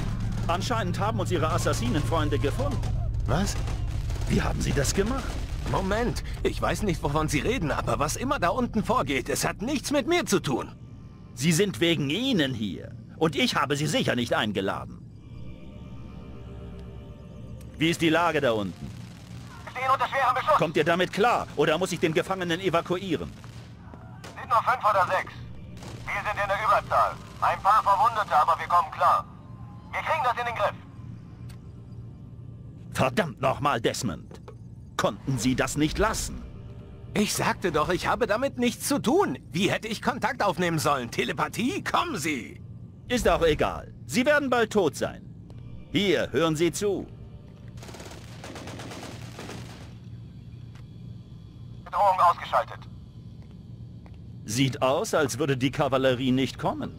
S2: Anscheinend haben uns ihre Assassinenfreunde gefunden.
S3: Was?
S2: Wie haben sie das gemacht?
S3: Moment, ich weiß nicht, wovon Sie reden, aber was immer da unten vorgeht, es hat nichts mit mir zu tun.
S2: Sie sind wegen Ihnen hier. Und ich habe Sie sicher nicht eingeladen. Wie ist die Lage da unten?
S33: Stehen unter schwerem Beschuss.
S2: Kommt ihr damit klar? Oder muss ich den Gefangenen evakuieren?
S33: Sind nur fünf oder sechs. Wir sind in der Überzahl. Ein paar Verwundete, aber wir kommen klar. Wir kriegen das in den Griff.
S2: Verdammt nochmal, Desmond. Konnten Sie das nicht lassen?
S3: Ich sagte doch, ich habe damit nichts zu tun. Wie hätte ich Kontakt aufnehmen sollen? Telepathie? Kommen Sie!
S2: Ist auch egal. Sie werden bald tot sein. Hier, hören Sie zu.
S33: Bedrohung ausgeschaltet.
S2: Sieht aus, als würde die Kavallerie nicht kommen.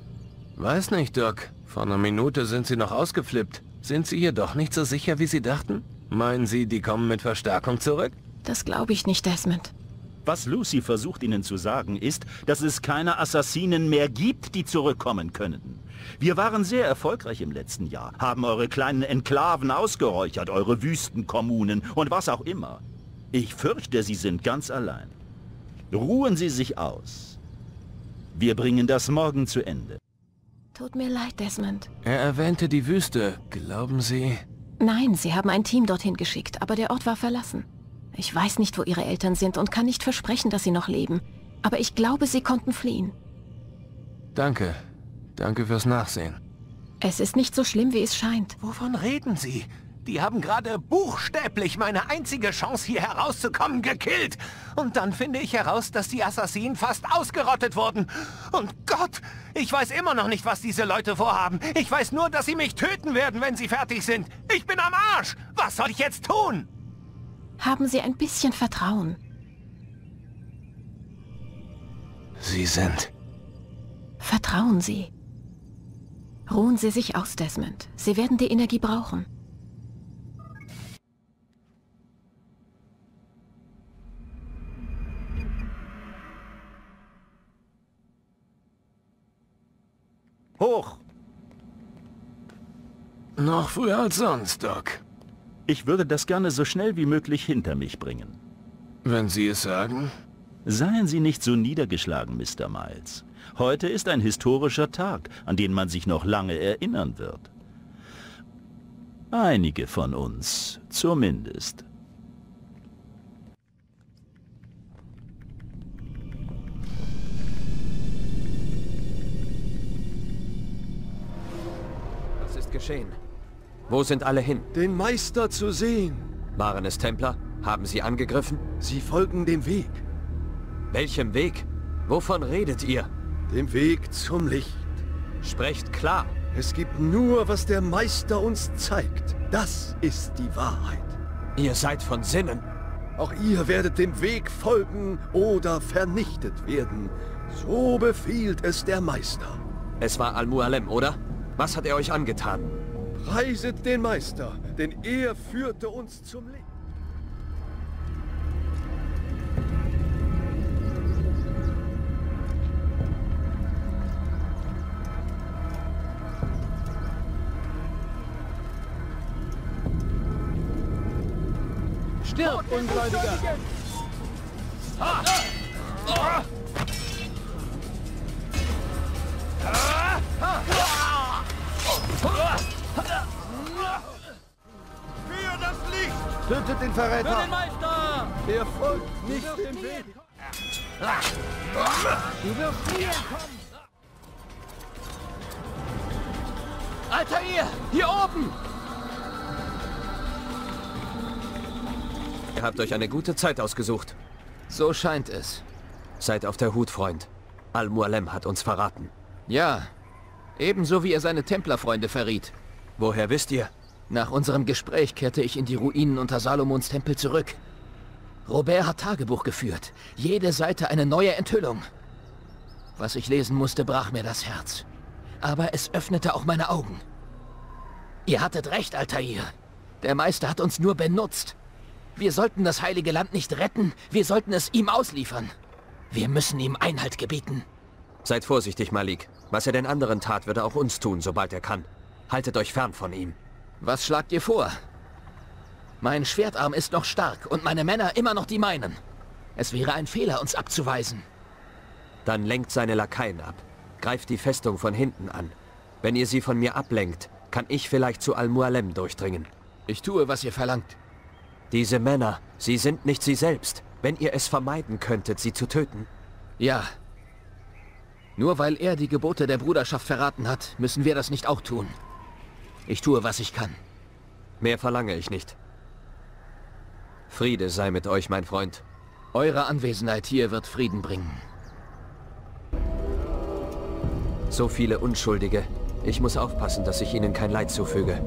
S3: Weiß nicht, Doc. Vor einer Minute sind Sie noch ausgeflippt. Sind Sie hier doch nicht so sicher, wie Sie dachten? Meinen Sie, die kommen mit Verstärkung zurück?
S1: Das glaube ich nicht, Desmond.
S2: Was Lucy versucht Ihnen zu sagen, ist, dass es keine Assassinen mehr gibt, die zurückkommen können. Wir waren sehr erfolgreich im letzten Jahr, haben eure kleinen Enklaven ausgeräuchert, eure Wüstenkommunen und was auch immer. Ich fürchte, Sie sind ganz allein. Ruhen Sie sich aus. Wir bringen das morgen zu Ende.
S1: Tut mir leid, Desmond.
S3: Er erwähnte die Wüste. Glauben Sie...
S1: Nein, Sie haben ein Team dorthin geschickt, aber der Ort war verlassen. Ich weiß nicht, wo Ihre Eltern sind und kann nicht versprechen, dass sie noch leben. Aber ich glaube, sie konnten fliehen.
S3: Danke. Danke fürs Nachsehen.
S1: Es ist nicht so schlimm, wie es scheint.
S16: Wovon reden Sie? Die haben gerade buchstäblich meine einzige Chance, hier herauszukommen, gekillt. Und dann finde ich heraus, dass die Assassinen fast ausgerottet wurden. Und Gott, ich weiß immer noch nicht, was diese Leute vorhaben. Ich weiß nur, dass sie mich töten werden, wenn sie fertig sind. Ich bin am Arsch. Was soll ich jetzt tun?
S1: Haben Sie ein bisschen Vertrauen.
S3: Sie sind...
S1: Vertrauen Sie. Ruhen Sie sich aus, Desmond. Sie werden die Energie brauchen.
S2: Hoch!
S3: Noch früher als sonst, Doc.
S2: Ich würde das gerne so schnell wie möglich hinter mich bringen.
S3: Wenn Sie es sagen.
S2: Seien Sie nicht so niedergeschlagen, Mr. Miles. Heute ist ein historischer Tag, an den man sich noch lange erinnern wird. Einige von uns, zumindest.
S6: Ist geschehen? Wo sind alle hin?
S23: Den Meister zu sehen.
S6: Waren es Templer? Haben sie angegriffen?
S23: Sie folgen dem Weg.
S6: Welchem Weg? Wovon redet ihr?
S23: Dem Weg zum Licht.
S6: Sprecht klar.
S23: Es gibt nur, was der Meister uns zeigt. Das ist die Wahrheit.
S6: Ihr seid von Sinnen.
S23: Auch ihr werdet dem Weg folgen oder vernichtet werden. So befiehlt es der Meister.
S6: Es war Al-Mualem, oder? Was hat er euch angetan?
S23: Preiset den Meister, denn er führte uns zum Licht.
S16: Stirb, Ungläubiger!
S26: Ha!
S16: Ah!
S26: Für das Licht!
S5: Tötet den Verräter!
S26: Für den Meister!
S23: Er folgt nicht dem Weg!
S16: Du wirst nie entkommen!
S31: Alter ihr! Hier oben!
S6: Ihr habt euch eine gute Zeit ausgesucht.
S4: So scheint es.
S6: Seid auf der Hut, Freund. Al-Mualem hat uns verraten.
S4: Ja, ebenso wie er seine Templerfreunde verriet.
S6: Woher wisst ihr?
S4: Nach unserem Gespräch kehrte ich in die Ruinen unter Salomons Tempel zurück. Robert hat Tagebuch geführt. Jede Seite eine neue Enthüllung. Was ich lesen musste, brach mir das Herz. Aber es öffnete auch meine Augen. Ihr hattet recht, Altair. Der Meister hat uns nur benutzt. Wir sollten das Heilige Land nicht retten, wir sollten es ihm ausliefern. Wir müssen ihm Einhalt gebieten.
S6: Seid vorsichtig, Malik. Was er den anderen tat, wird er auch uns tun, sobald er kann. Haltet euch fern von ihm.
S4: Was schlagt ihr vor? Mein Schwertarm ist noch stark und meine Männer immer noch die meinen. Es wäre ein Fehler, uns abzuweisen.
S6: Dann lenkt seine Lakaien ab. Greift die Festung von hinten an. Wenn ihr sie von mir ablenkt, kann ich vielleicht zu Al-Mualem durchdringen.
S4: Ich tue, was ihr verlangt.
S6: Diese Männer, sie sind nicht sie selbst. Wenn ihr es vermeiden könntet, sie zu töten.
S4: Ja. Nur weil er die Gebote der Bruderschaft verraten hat, müssen wir das nicht auch tun. Ich tue, was ich kann.
S6: Mehr verlange ich nicht. Friede sei mit euch, mein Freund.
S4: Eure Anwesenheit hier wird Frieden bringen.
S6: So viele Unschuldige. Ich muss aufpassen, dass ich ihnen kein Leid zufüge.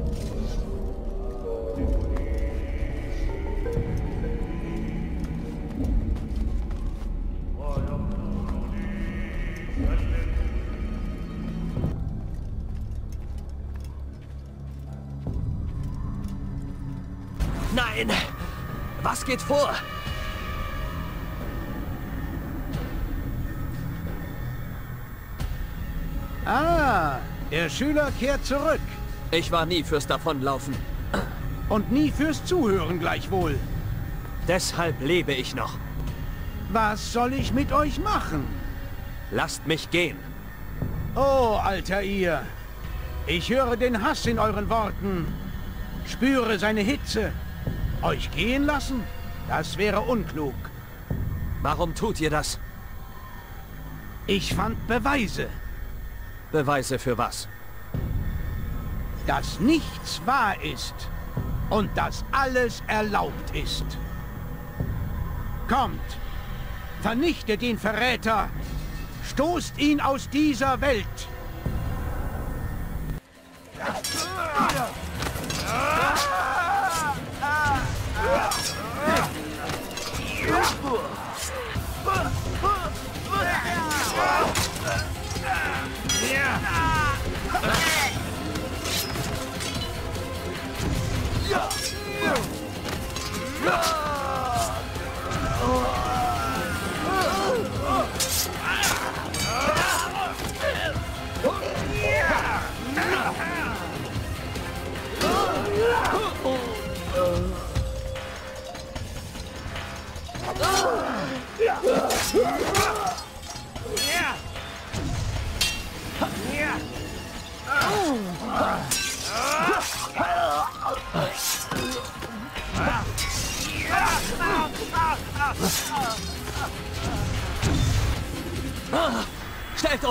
S6: Nein! Was geht vor?
S10: Ah, der Schüler kehrt zurück.
S34: Ich war nie fürs Davonlaufen.
S10: Und nie fürs Zuhören gleichwohl.
S6: Deshalb lebe ich noch.
S10: Was soll ich mit euch machen?
S6: Lasst mich gehen.
S10: Oh, alter ihr. Ich höre den Hass in euren Worten. Spüre seine Hitze. Euch gehen lassen? Das wäre unklug.
S6: Warum tut ihr das?
S10: Ich fand Beweise.
S6: Beweise für was?
S10: Dass nichts wahr ist und dass alles erlaubt ist. Kommt, vernichtet den Verräter, stoßt ihn aus dieser Welt.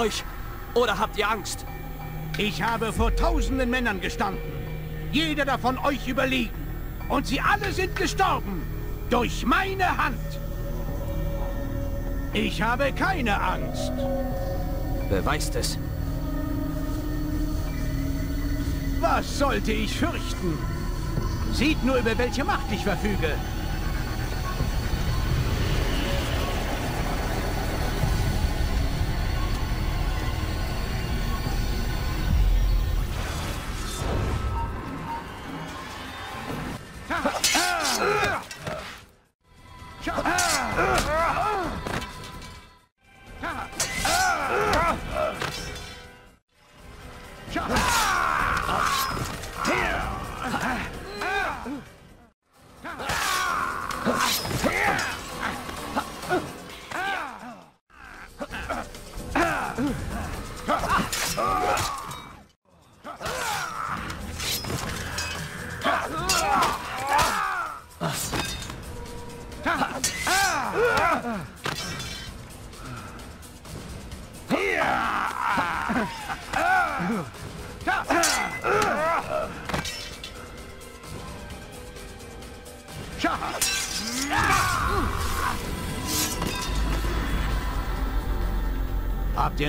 S6: Euch! Oder habt ihr Angst?
S10: Ich habe vor tausenden Männern gestanden. Jeder davon euch überlegen. Und sie alle sind gestorben. Durch meine Hand. Ich habe keine Angst.
S6: Beweist es.
S10: Was sollte ich fürchten? Seht nur, über welche Macht ich verfüge.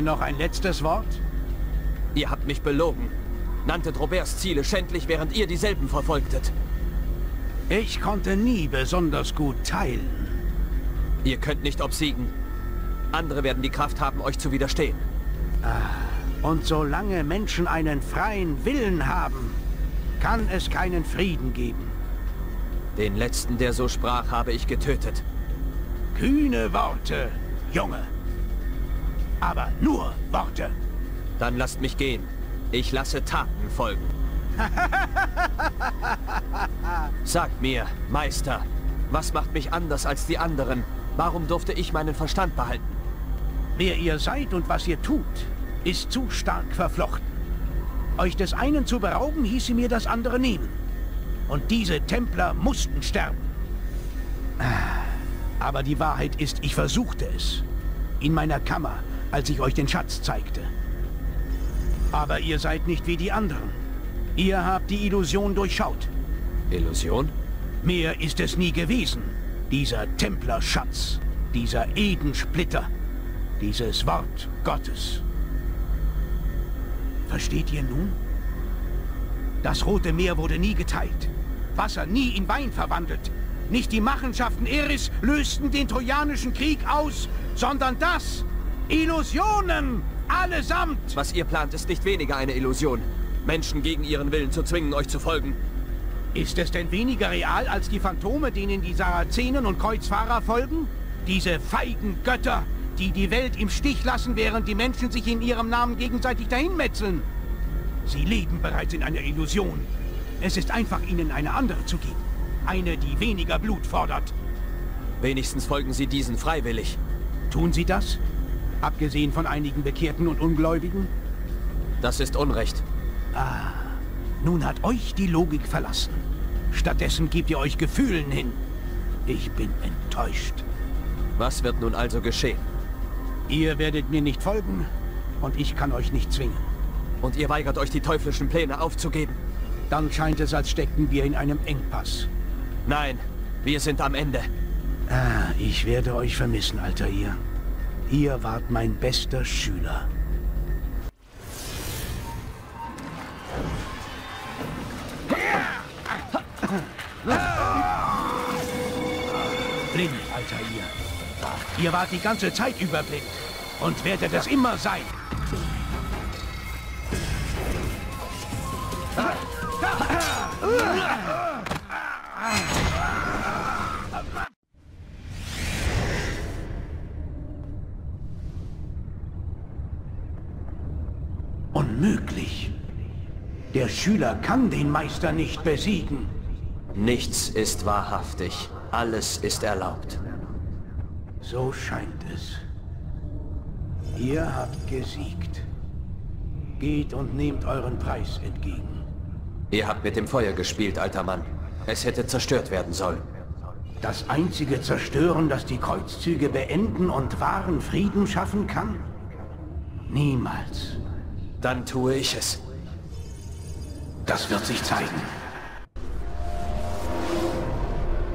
S10: Ihr noch ein letztes Wort?
S6: Ihr habt mich belogen. Nanntet Roberts Ziele schändlich, während ihr dieselben verfolgtet.
S10: Ich konnte nie besonders gut teilen.
S6: Ihr könnt nicht obsiegen. Andere werden die Kraft haben, euch zu widerstehen.
S10: Ah, und solange Menschen einen freien Willen haben, kann es keinen Frieden geben.
S6: Den letzten, der so sprach, habe ich getötet.
S10: Kühne Worte, Junge. Nur Worte.
S6: Dann lasst mich gehen. Ich lasse Taten folgen. Sagt mir, Meister, was macht mich anders als die anderen? Warum durfte ich meinen Verstand behalten?
S10: Wer ihr seid und was ihr tut, ist zu stark verflochten. Euch des einen zu berauben, hieße mir das andere nehmen. Und diese Templer mussten sterben. Aber die Wahrheit ist, ich versuchte es. In meiner Kammer, als ich euch den Schatz zeigte. Aber ihr seid nicht wie die anderen. Ihr habt die Illusion durchschaut.
S6: Illusion?
S10: Mehr ist es nie gewesen. Dieser Templerschatz, dieser Edensplitter, dieses Wort Gottes. Versteht ihr nun? Das Rote Meer wurde nie geteilt. Wasser nie in Wein verwandelt. Nicht die Machenschaften Eris lösten den Trojanischen Krieg aus, sondern das. Illusionen! Allesamt!
S6: Was ihr plant, ist nicht weniger eine Illusion. Menschen gegen ihren Willen zu zwingen, euch zu folgen.
S10: Ist es denn weniger real als die Phantome, denen die Sarazenen und Kreuzfahrer folgen? Diese feigen Götter, die die Welt im Stich lassen, während die Menschen sich in ihrem Namen gegenseitig dahinmetzeln. Sie leben bereits in einer Illusion. Es ist einfach, ihnen eine andere zu geben. Eine, die weniger Blut fordert.
S6: Wenigstens folgen Sie diesen freiwillig.
S10: Tun Sie das? Abgesehen von einigen Bekehrten und Ungläubigen?
S6: Das ist Unrecht.
S10: Ah, nun hat euch die Logik verlassen. Stattdessen gebt ihr euch Gefühlen hin. Ich bin enttäuscht.
S6: Was wird nun also geschehen?
S10: Ihr werdet mir nicht folgen und ich kann euch nicht zwingen.
S6: Und ihr weigert euch, die teuflischen Pläne aufzugeben?
S10: Dann scheint es, als steckten wir in einem Engpass.
S6: Nein, wir sind am Ende.
S10: Ah, ich werde euch vermissen, alter ihr. Ihr wart mein bester Schüler. Blind, alter ihr. Ihr wart die ganze Zeit über und werdet es immer sein. Schüler kann den Meister nicht besiegen.
S6: Nichts ist wahrhaftig. Alles ist erlaubt.
S10: So scheint es. Ihr habt gesiegt. Geht und nehmt euren Preis entgegen.
S6: Ihr habt mit dem Feuer gespielt, alter Mann. Es hätte zerstört werden sollen.
S10: Das einzige Zerstören, das die Kreuzzüge beenden und wahren Frieden schaffen kann? Niemals.
S6: Dann tue ich es.
S10: Das wird sich zeigen.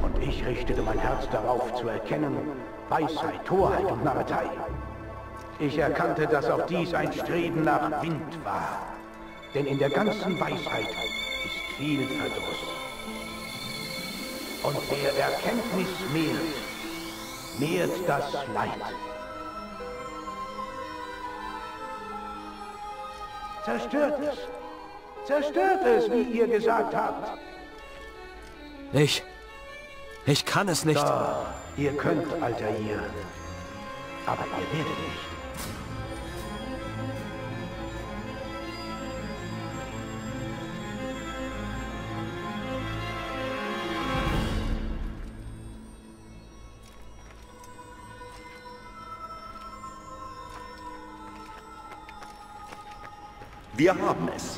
S10: Und ich richtete mein Herz darauf zu erkennen, Weisheit, Torheit und Narretei. Ich erkannte, dass auch dies ein Streben nach Wind war. Denn in der ganzen Weisheit ist viel Verdruss. Und wer Erkenntnis mehrt, mehrt das Leid. Zerstört es. Zerstört es, wie ihr gesagt habt.
S6: Ich... Ich kann es nicht.
S10: Da, ihr könnt, alter ihr. Aber ihr werdet nicht.
S2: Wir haben es.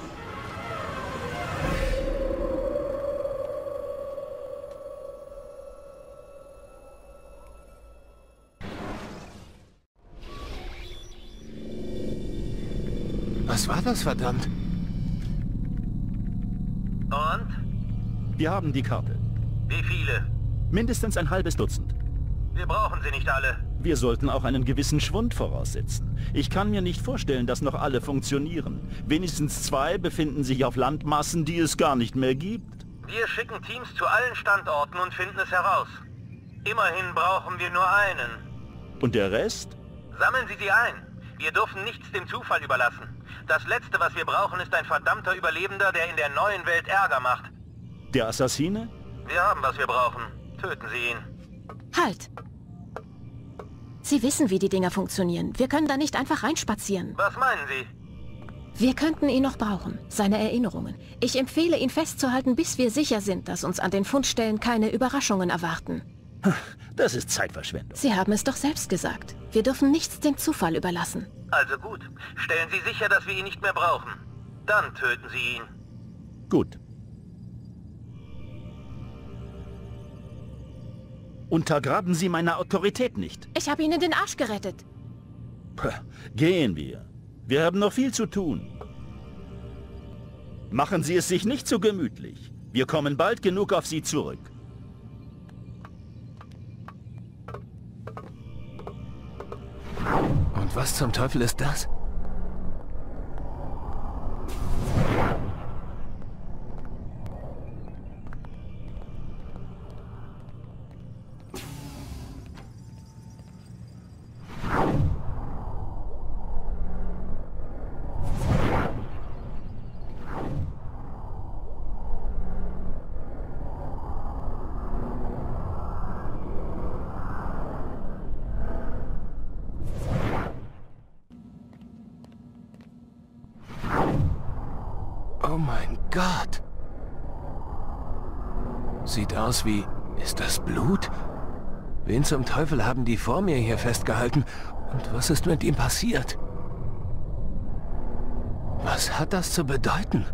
S3: Was war das, verdammt?
S35: Und?
S2: Wir haben die Karte.
S35: Wie viele?
S2: Mindestens ein halbes Dutzend.
S35: Wir brauchen sie nicht alle.
S2: Wir sollten auch einen gewissen Schwund voraussetzen. Ich kann mir nicht vorstellen, dass noch alle funktionieren. Wenigstens zwei befinden sich auf Landmassen, die es gar nicht mehr gibt.
S35: Wir schicken Teams zu allen Standorten und finden es heraus. Immerhin brauchen wir nur einen.
S2: Und der Rest?
S35: Sammeln Sie sie ein. Wir dürfen nichts dem Zufall überlassen. Das Letzte, was wir brauchen, ist ein verdammter Überlebender, der in der neuen Welt Ärger macht.
S2: Der Assassine?
S35: Wir haben, was wir brauchen. Töten Sie ihn.
S1: Halt! Sie wissen, wie die Dinger funktionieren. Wir können da nicht einfach reinspazieren.
S35: Was meinen Sie?
S1: Wir könnten ihn noch brauchen, seine Erinnerungen. Ich empfehle, ihn festzuhalten, bis wir sicher sind, dass uns an den Fundstellen keine Überraschungen erwarten.
S2: Das ist Zeitverschwendung.
S1: Sie haben es doch selbst gesagt. Wir dürfen nichts dem Zufall überlassen.
S35: Also gut. Stellen Sie sicher, dass wir ihn nicht mehr brauchen. Dann töten Sie ihn.
S2: Gut. Untergraben Sie meine Autorität nicht.
S1: Ich habe Ihnen den Arsch gerettet.
S2: Puh, gehen wir. Wir haben noch viel zu tun. Machen Sie es sich nicht so gemütlich. Wir kommen bald genug auf Sie zurück.
S3: Und was zum Teufel ist das? Aus wie... Ist das Blut? Wen zum Teufel haben die vor mir hier festgehalten? Und was ist mit ihm passiert? Was hat das zu bedeuten?